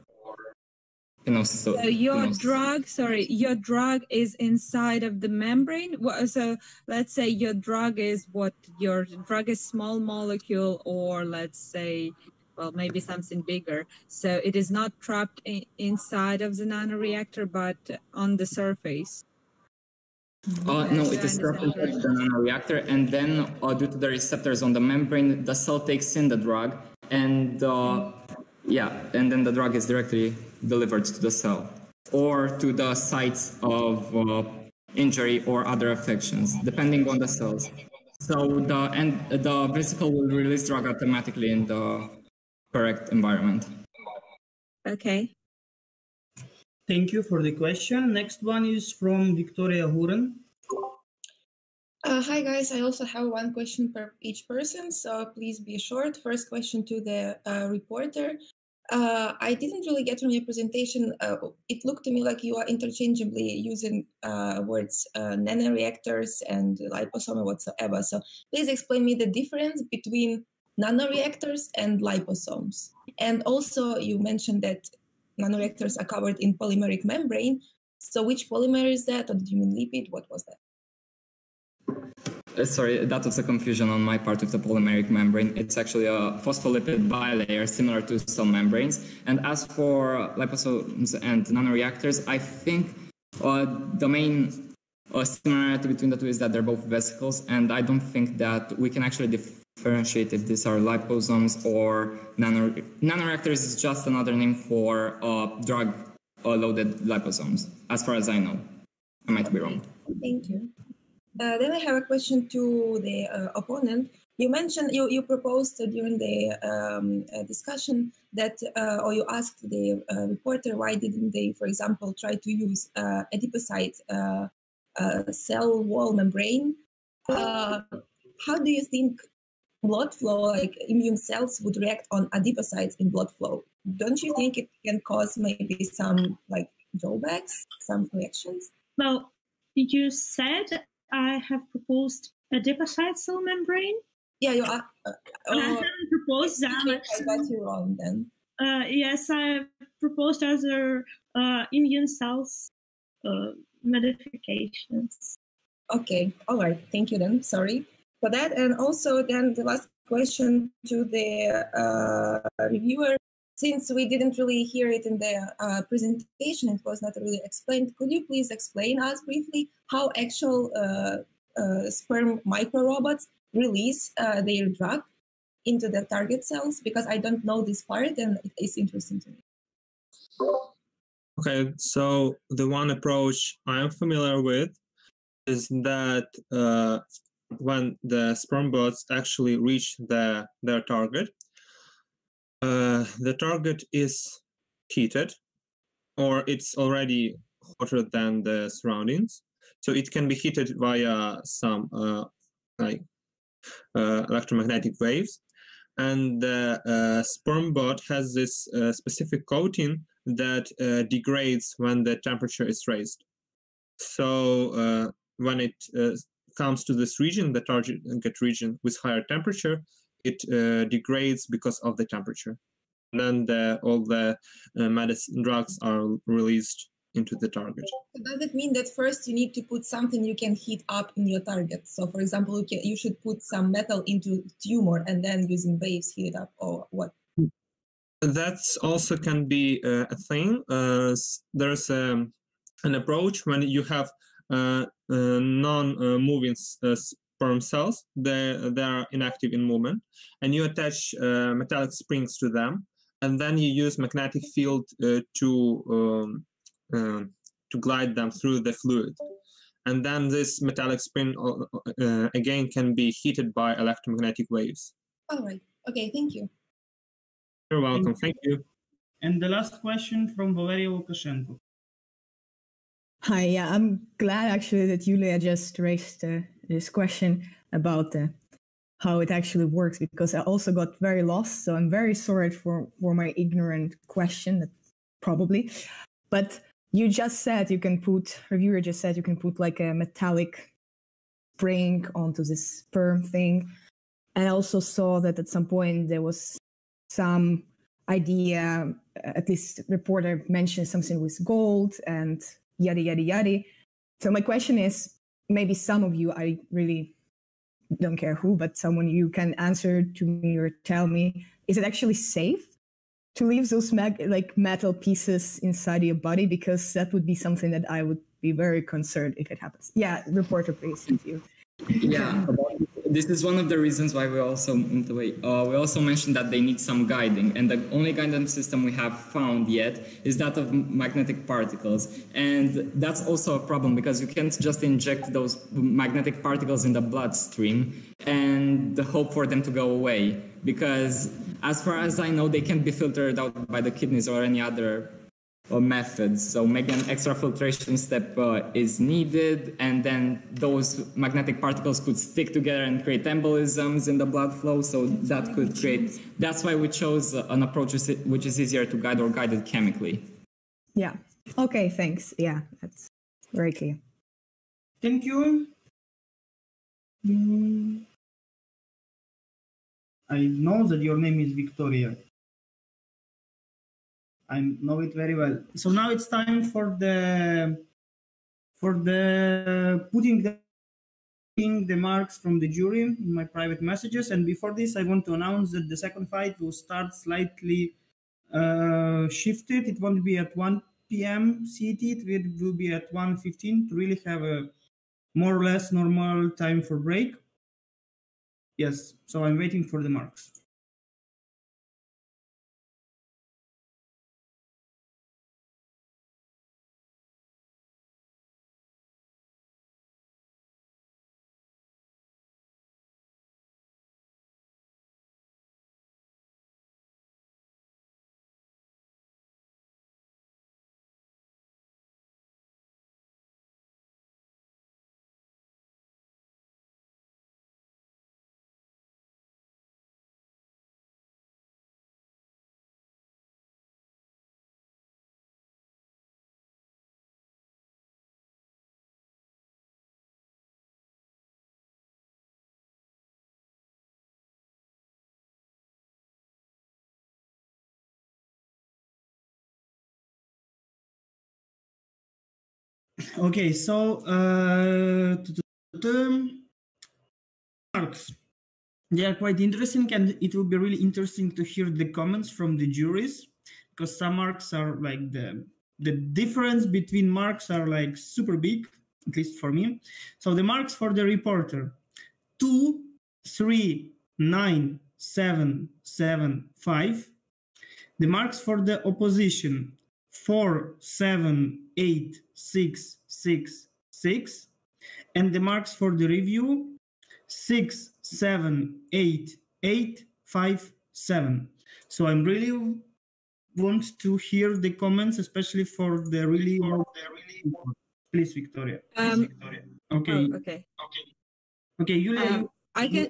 you know, so, So your you know, drug, sorry, your drug is inside of the membrane. So let's say your drug is what your drug is small molecule, or let's say, well, maybe something bigger. So it is not trapped in, inside of the nanoreactor, but on the surface. Uh, no, it is trapped inside the nanoreactor, and then uh, due to the receptors on the membrane, the cell takes in the drug, and uh, yeah, and then the drug is directly delivered to the cell or to the sites of uh, injury or other affections, depending on the cells. So the and the vesicle will release drug automatically in the correct environment. Okay. Thank you for the question. Next one is from Victoria Huren. Uh, hi guys, I also have one question per each person, so please be short. First question to the uh, reporter. Uh, I didn't really get from your presentation. Uh, it looked to me like you are interchangeably using uh, words uh, nanoreactors and liposome whatsoever. So please explain me the difference between nanoreactors and liposomes. And also, you mentioned that nanoreactors are covered in polymeric membrane. So which polymer is that, or did you mean lipid? What was that? Uh, sorry, that was a confusion on my part with the polymeric membrane. It's actually a phospholipid bilayer similar to cell membranes. And as for liposomes and nanoreactors, I think uh, the main uh, similarity between the two is that they're both vesicles, and I don't think that we can actually differentiate if these are liposomes or nano. Nanoreactors is just another name for uh, drug-loaded liposomes, as far as I know. I might be wrong. Thank you. Uh, then I have a question to the uh, opponent. You mentioned you you proposed during the um, uh, discussion that, uh, or you asked the uh, reporter why didn't they, for example, try to use adipocyte cell wall membrane? How do you think blood flow, like immune cells, would react on adipocytes in blood flow? Don't you think it can cause maybe some like drawbacks, some reactions? Well, you said I have proposed a adipocyte cell membrane. Yeah, you are. Uh, I haven't proposed that. I got you wrong then. Uh, yes, I proposed other uh, immune cells uh, modifications. Okay, all right. Thank you then. Sorry for that. And also then the last question to the uh, reviewer. Since we didn't really hear it in the uh, presentation, it was not really explained. Could you please explain us briefly how actual uh, uh, sperm microrobots release uh, their drug into the target cells? Because I don't know this part and it is interesting to me. Okay, so the one approach I am familiar with is that uh, when the sperm bots actually reach the, their target, uh, the target is heated or it's already hotter than the surroundings. So it can be heated via some uh, like uh, electromagnetic waves. And the uh, sperm bot has this uh, specific coating that uh, degrades when the temperature is raised. So when it comes to this region, the target region with higher temperature, it uh, degrades because of the temperature. And then the, all the uh, medicine drugs are released into the target. Does it mean that first you need to put something you can heat up in your target? So, for example, you, can, you should put some metal into tumor and then using waves heat it up, or what? That also can be uh, a thing. Uh, there's um, an approach when you have uh, uh, non-moving uh, sperm cells. They, they are inactive in movement. And you attach metallic springs to them. And then you use magnetic field to, um, um, to glide them through the fluid. And then this metallic spring uh, again can be heated by electromagnetic waves. All right. Okay, thank you. You're welcome. Thank you. And the last question from Valeria Lukashenko. Hi, yeah, I'm glad actually that Yulia just raised uh, this question about uh, how it actually works because I also got very lost. So I'm very sorry for, for my ignorant question, that probably. But you just said you can put, reviewer just said you can put like a metallic spring onto this sperm thing. And I also saw that at some point there was some idea, at least reporter mentioned something with gold and yada yada yada. So my question is, maybe some of you, I really don't care who, but someone you can answer to me or tell me, is it actually safe to leave those mag- like metal pieces inside your body? Because that would be something that I would be very concerned if it happens. Yeah, reporter, please, if you. Yeah, this is one of the reasons why we also uh, we also mentioned that they need some guiding, and the only guidance system we have found yet is that of magnetic particles, and that's also a problem because you can't just inject those magnetic particles in the bloodstream and hope for them to go away because as far as I know, they can't be filtered out by the kidneys or any other uh, methods. So maybe an extra filtration step uh, is needed, and then those magnetic particles could stick together and create embolisms in the blood flow. So that could create. That's why we chose an approach which is easier to guide or guided chemically. Yeah. Okay. Thanks. Yeah, that's very clear. Thank you. Mm. I know that your name is Victoria. I know it very well. So now it's time for the for the putting the the marks from the jury in my private messages. And before this, I want to announce that the second fight will start slightly uh, shifted. It won't be at 1 p.m. CET. It will be at 1:15 to really have a more or less normal time for break. Yes, so I'm waiting for the marks. Okay, so uh, marks. they are quite interesting, and it will be really interesting to hear the comments from the juries because some marks are like the the difference between marks are like super big, at least for me. So the marks for the reporter two, three, nine, seven, seven, five. The marks for the opposition four, seven, eight, six, six, six. And the marks for the review six, seven, eight, eight, five, seven. So I'm really want to hear the comments, especially for the really. Please, Victoria. Please, Um, Victoria. Okay. oh, okay. Okay, Julia, Um, you, I can.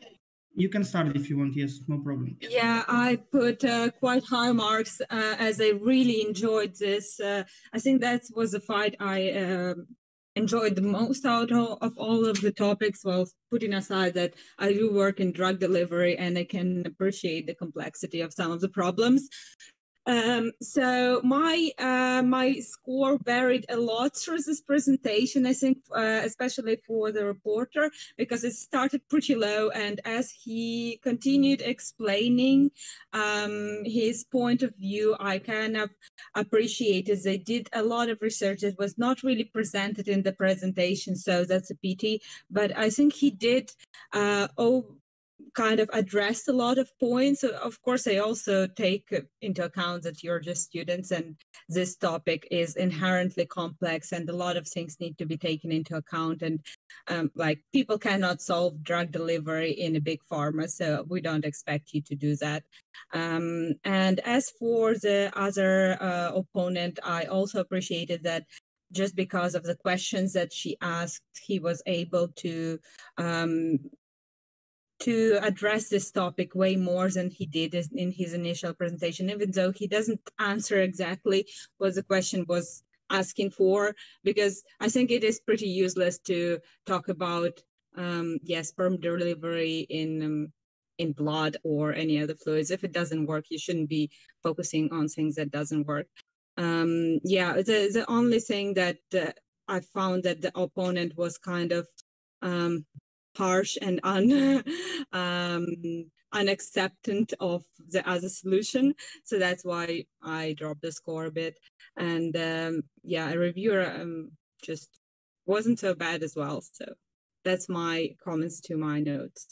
You can start if you want. Yes, no problem. Yeah, I put uh, quite high marks uh, as I really enjoyed this. Uh, I think that was a fight I um enjoyed the most out of, of all of the topics. Well, putting aside that I do work in drug delivery and I can appreciate the complexity of some of the problems. Um, so my uh, my score varied a lot through this presentation. I think, uh, especially for the reporter, because it started pretty low, and as he continued explaining um, his point of view, I kind of appreciated they did a lot of research that was not really presented in the presentation, so that's a pity. But I think he did. Uh, oh, kind of addressed a lot of points. Of course, I also take into account that you're just students and this topic is inherently complex and a lot of things need to be taken into account. And um, like people cannot solve drug delivery in a big pharma, so we don't expect you to do that. Um, and as for the other uh, opponent, I also appreciated that just because of the questions that she asked, he was able to um, to address this topic way more than he did in his initial presentation, even though he doesn't answer exactly what the question was asking for, because I think it is pretty useless to talk about um, yeah, sperm delivery in um, in blood or any other fluids. If it doesn't work, you shouldn't be focusing on things that doesn't work. Um, yeah, the the only thing that uh, I found that the opponent was kind of um, harsh and un um unacceptant of the as a solution so that's why i dropped the score a bit and um yeah a reviewer um just wasn't so bad as well so that's my comments to my notes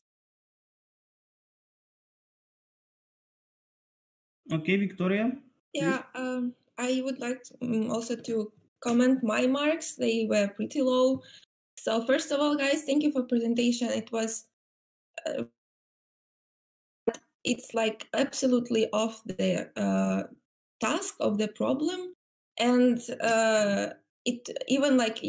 Okay, Victoria. Yeah, um, I would like to, um, also to comment my marks. They were pretty low. So first of all, guys, thank you for presentation. It was, uh, it's like absolutely off the uh, task of the problem, and uh, it even like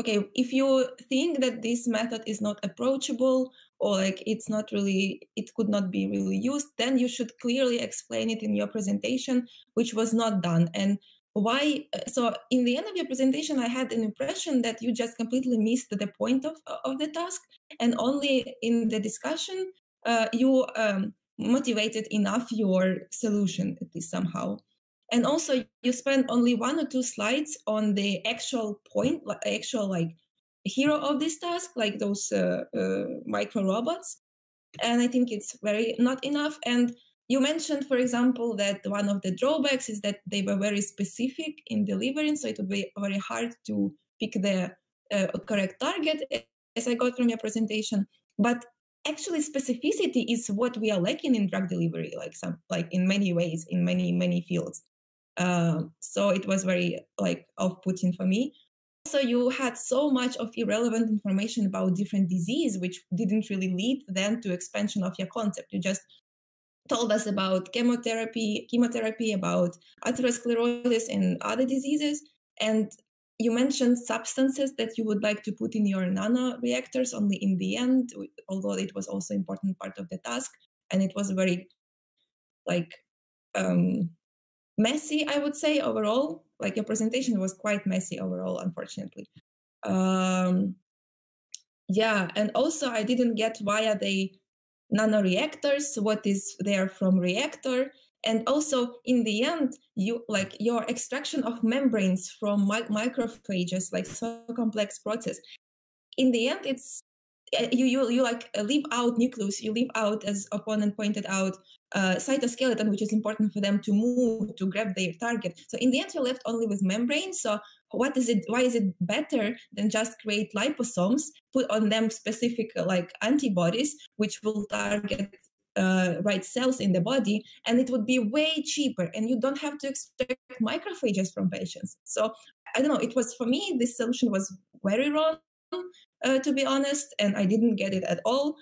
okay, if you think that this method is not approachable or like it's not really it could not be really used then you should clearly explain it in your presentation which was not done and why uh, so in the end of your presentation i had an impression that you just completely missed the point of of the task and only in the discussion uh, you um, motivated enough your solution at least somehow. And also you spent only one or two slides on the actual point actual like hero of this task like those uh, uh, micro robots. And i think it's very not enough and you mentioned for example that one of the drawbacks is that they were very specific in delivering so it would be very hard to pick the uh, correct target as i got from your presentation. But actually specificity is what we are lacking in drug delivery like some like in many ways in many many fields. Uh, so it was very like off-putting for me. So you had so much of irrelevant information about different disease which didn't really lead then to expansion of your concept. You just told us about chemotherapy chemotherapy about atherosclerosis and other diseases. And you mentioned substances that you would like to put in your nano reactors only in the end although it was also important part of the task. And it was very like um, messy i would say overall. Like your presentation was quite messy overall unfortunately. Um yeah and also i didn't get why are they nanoreactors what is there from reactor and also in the end you like your extraction of membranes from mi- macrophages like so complex process in the end it's uh, you you you like leave out nucleus, you leave out, as opponent pointed out, uh, cytoskeleton, which is important for them to move to grab their target. So in the end, you're left only with membrane. So what is it? Why is it better than just create liposomes, put on them specific like antibodies, which will target uh, right cells in the body, and it would be way cheaper, and you don't have to extract macrophages from patients. So I don't know. It was for me, this solution was very wrong, uh, to be honest, and I didn't get it at all.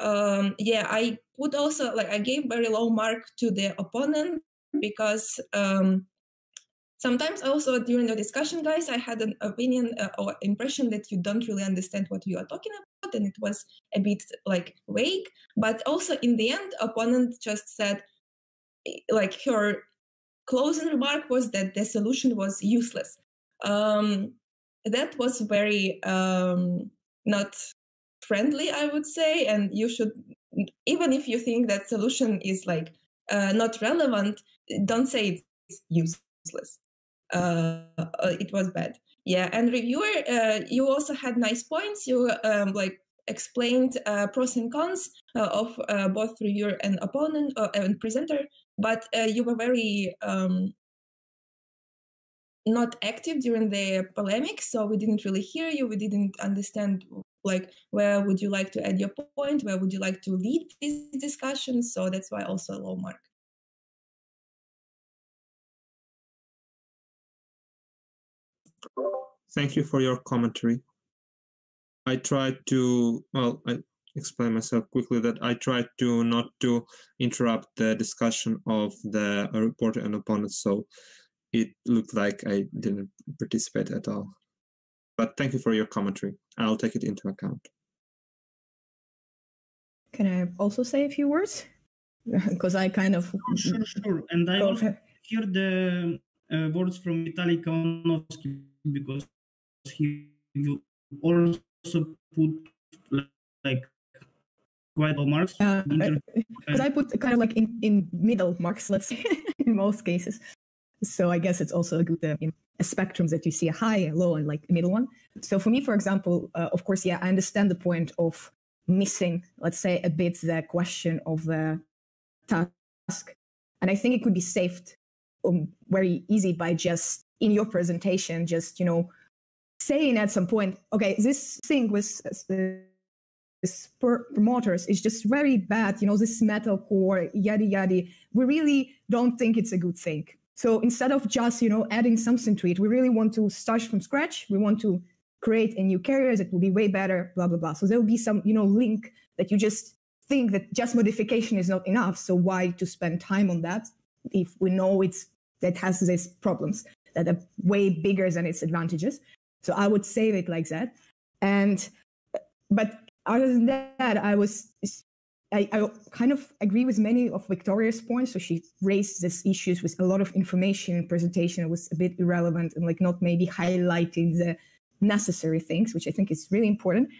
Um, yeah, I put also like I gave very low mark to the opponent because um, sometimes also during the discussion, guys, I had an opinion uh, or impression that you don't really understand what you are talking about, and it was a bit like vague. But also in the end, opponent just said like her closing remark was that the solution was useless um, that was very um, not friendly, I would say. And you should, even if you think that solution is like uh, not relevant, don't say it's useless. Uh, uh, it was bad. Yeah, and reviewer, uh, you also had nice points. You um, like explained pros and cons of both reviewer and opponent and presenter, but you were very um, not active during the polemic so we didn't really hear you we didn't understand like where would you like to add your point where would you like to lead this discussion so that's why also a low mark thank you for your commentary i tried to well i explain myself quickly that i tried to not to interrupt the discussion of the reporter and opponent so it looked like I didn't participate at all. But thank you for your commentary. I'll take it into account. Can I also say a few words? Because I kind of sure, sure. And I also hear the uh, words from Vitaly Kanovsky because he also put like quite low marks. Uh, because I put kind of like in, in middle marks, let's say, in most cases. So I guess it's also a good uh, a spectrum that you see a high, a low, and like a middle one. So for me, for example, uh, of course, yeah, I understand the point of missing, let's say, a bit the question of the task, and I think it could be saved um, very easy by just in your presentation, just you know, saying at some point, okay, this thing with the promoters is just very bad. You know, this metal core, yada yada. We really don't think it's a good thing. So instead of just, you know, adding something to it, we really want to start from scratch. We want to create a new carrier that will be way better, blah, blah, blah. So there will be some, you know, link that you just think that just modification is not enough. So why to spend time on that if we know it's that has these problems that are way bigger than its advantages? So I would save it like that. And but other than that, I was I, I, kind of agree with many of Victoria's points. So she raised these issues with a lot of information and presentation was a bit irrelevant and like not maybe highlighting the necessary things, which I think is really important.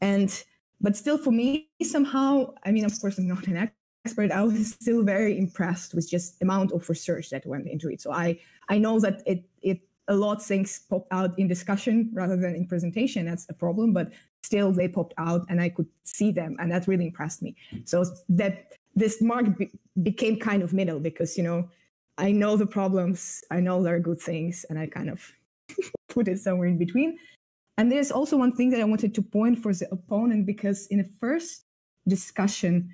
And but still for me somehow, I mean, of course I'm not an expert. I was still very impressed with just amount of research that went into it. So I I know that it it a lot of things popped out in discussion rather than in presentation. That's a problem, but still they popped out and I could see them, and that really impressed me. So that this mark be- became kind of middle because you know I know the problems, I know there are good things, and I kind of put it somewhere in between. And there's also one thing that I wanted to point for the opponent because in the first discussion,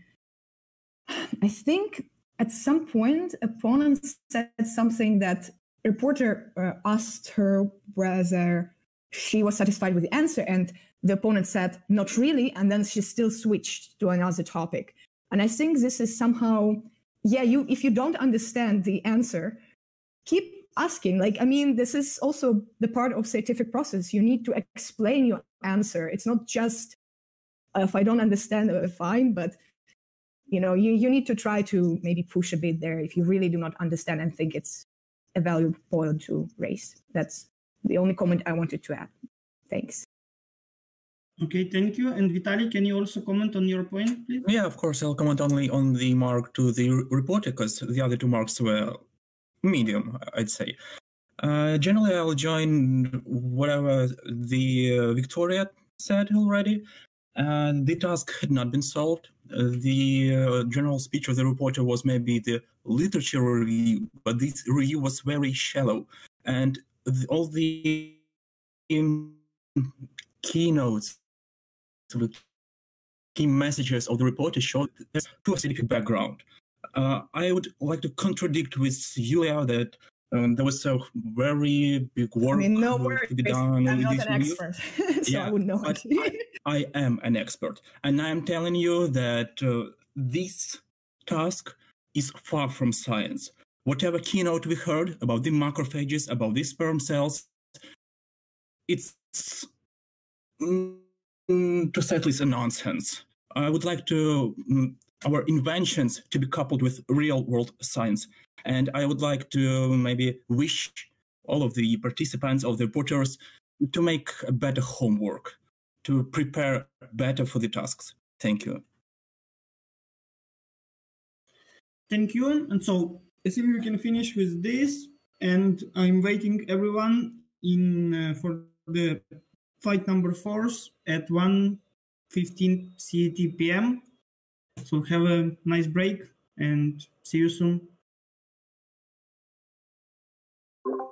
I think at some point opponent said something that reporter uh, asked her whether she was satisfied with the answer, and the opponent said, not really. And then she still switched to another topic. And I think this is somehow, yeah, you if you don't understand the answer, keep asking. Like, I mean, this is also the part of scientific process. You need to explain your answer. It's not just if I don't understand, uh, fine, but you know, you, you need to try to maybe push a bit there if you really do not understand and think it's a valuable point to raise. That's the only comment I wanted to add. Thanks. Okay, thank you. And Vitaly, can you also comment on your point, please? Yeah, of course. I'll comment only on the mark to the reporter because the other two marks were medium, I'd say. Uh, generally, I'll join whatever the uh, Victoria said already. and the task had not been solved. The uh, general speech of the reporter was maybe the literature review, but this review was very shallow, and the, all the um, keynotes, the key messages of the reporter showed there's too acidic background. Uh, I would like to contradict with Yulia that um, there was a very big work I mean, no worries. to be done I'm not an expert, so I would know but. I, I am an expert, and I am telling you that uh, this task is far from science. Whatever keynote we heard about the macrophages, about the sperm cells, it's mm, to say at least a nonsense. I would like to mm, our inventions to be coupled with real world science, and I would like to maybe wish all of the participants, all the reporters, to make a better homework, to prepare better for the tasks. Thank you. Thank you. And so I think we can finish with this. And I'm waiting everyone in uh, for the fight number four at 1.15 CET PM. So have a nice break and see you soon.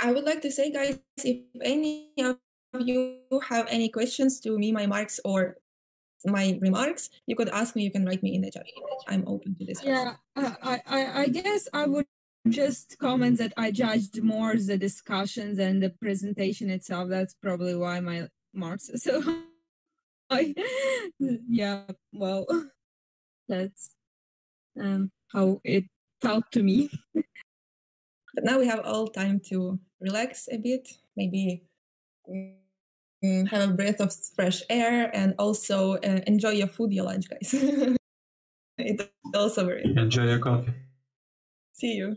I would like to say, guys, if any of you have any questions to me, my marks, or my remarks, you could ask me. You can write me in the chat. I'm open to this. Yeah, uh, I, I, I guess I would just comment that I judged more the discussions and the presentation itself. That's probably why my marks are so high. yeah, well, that's um, how it felt to me. But now we have all time to relax a bit, maybe mm, have a breath of fresh air, and also uh, enjoy your food, your lunch, guys. it's also very Enjoy your coffee. See you.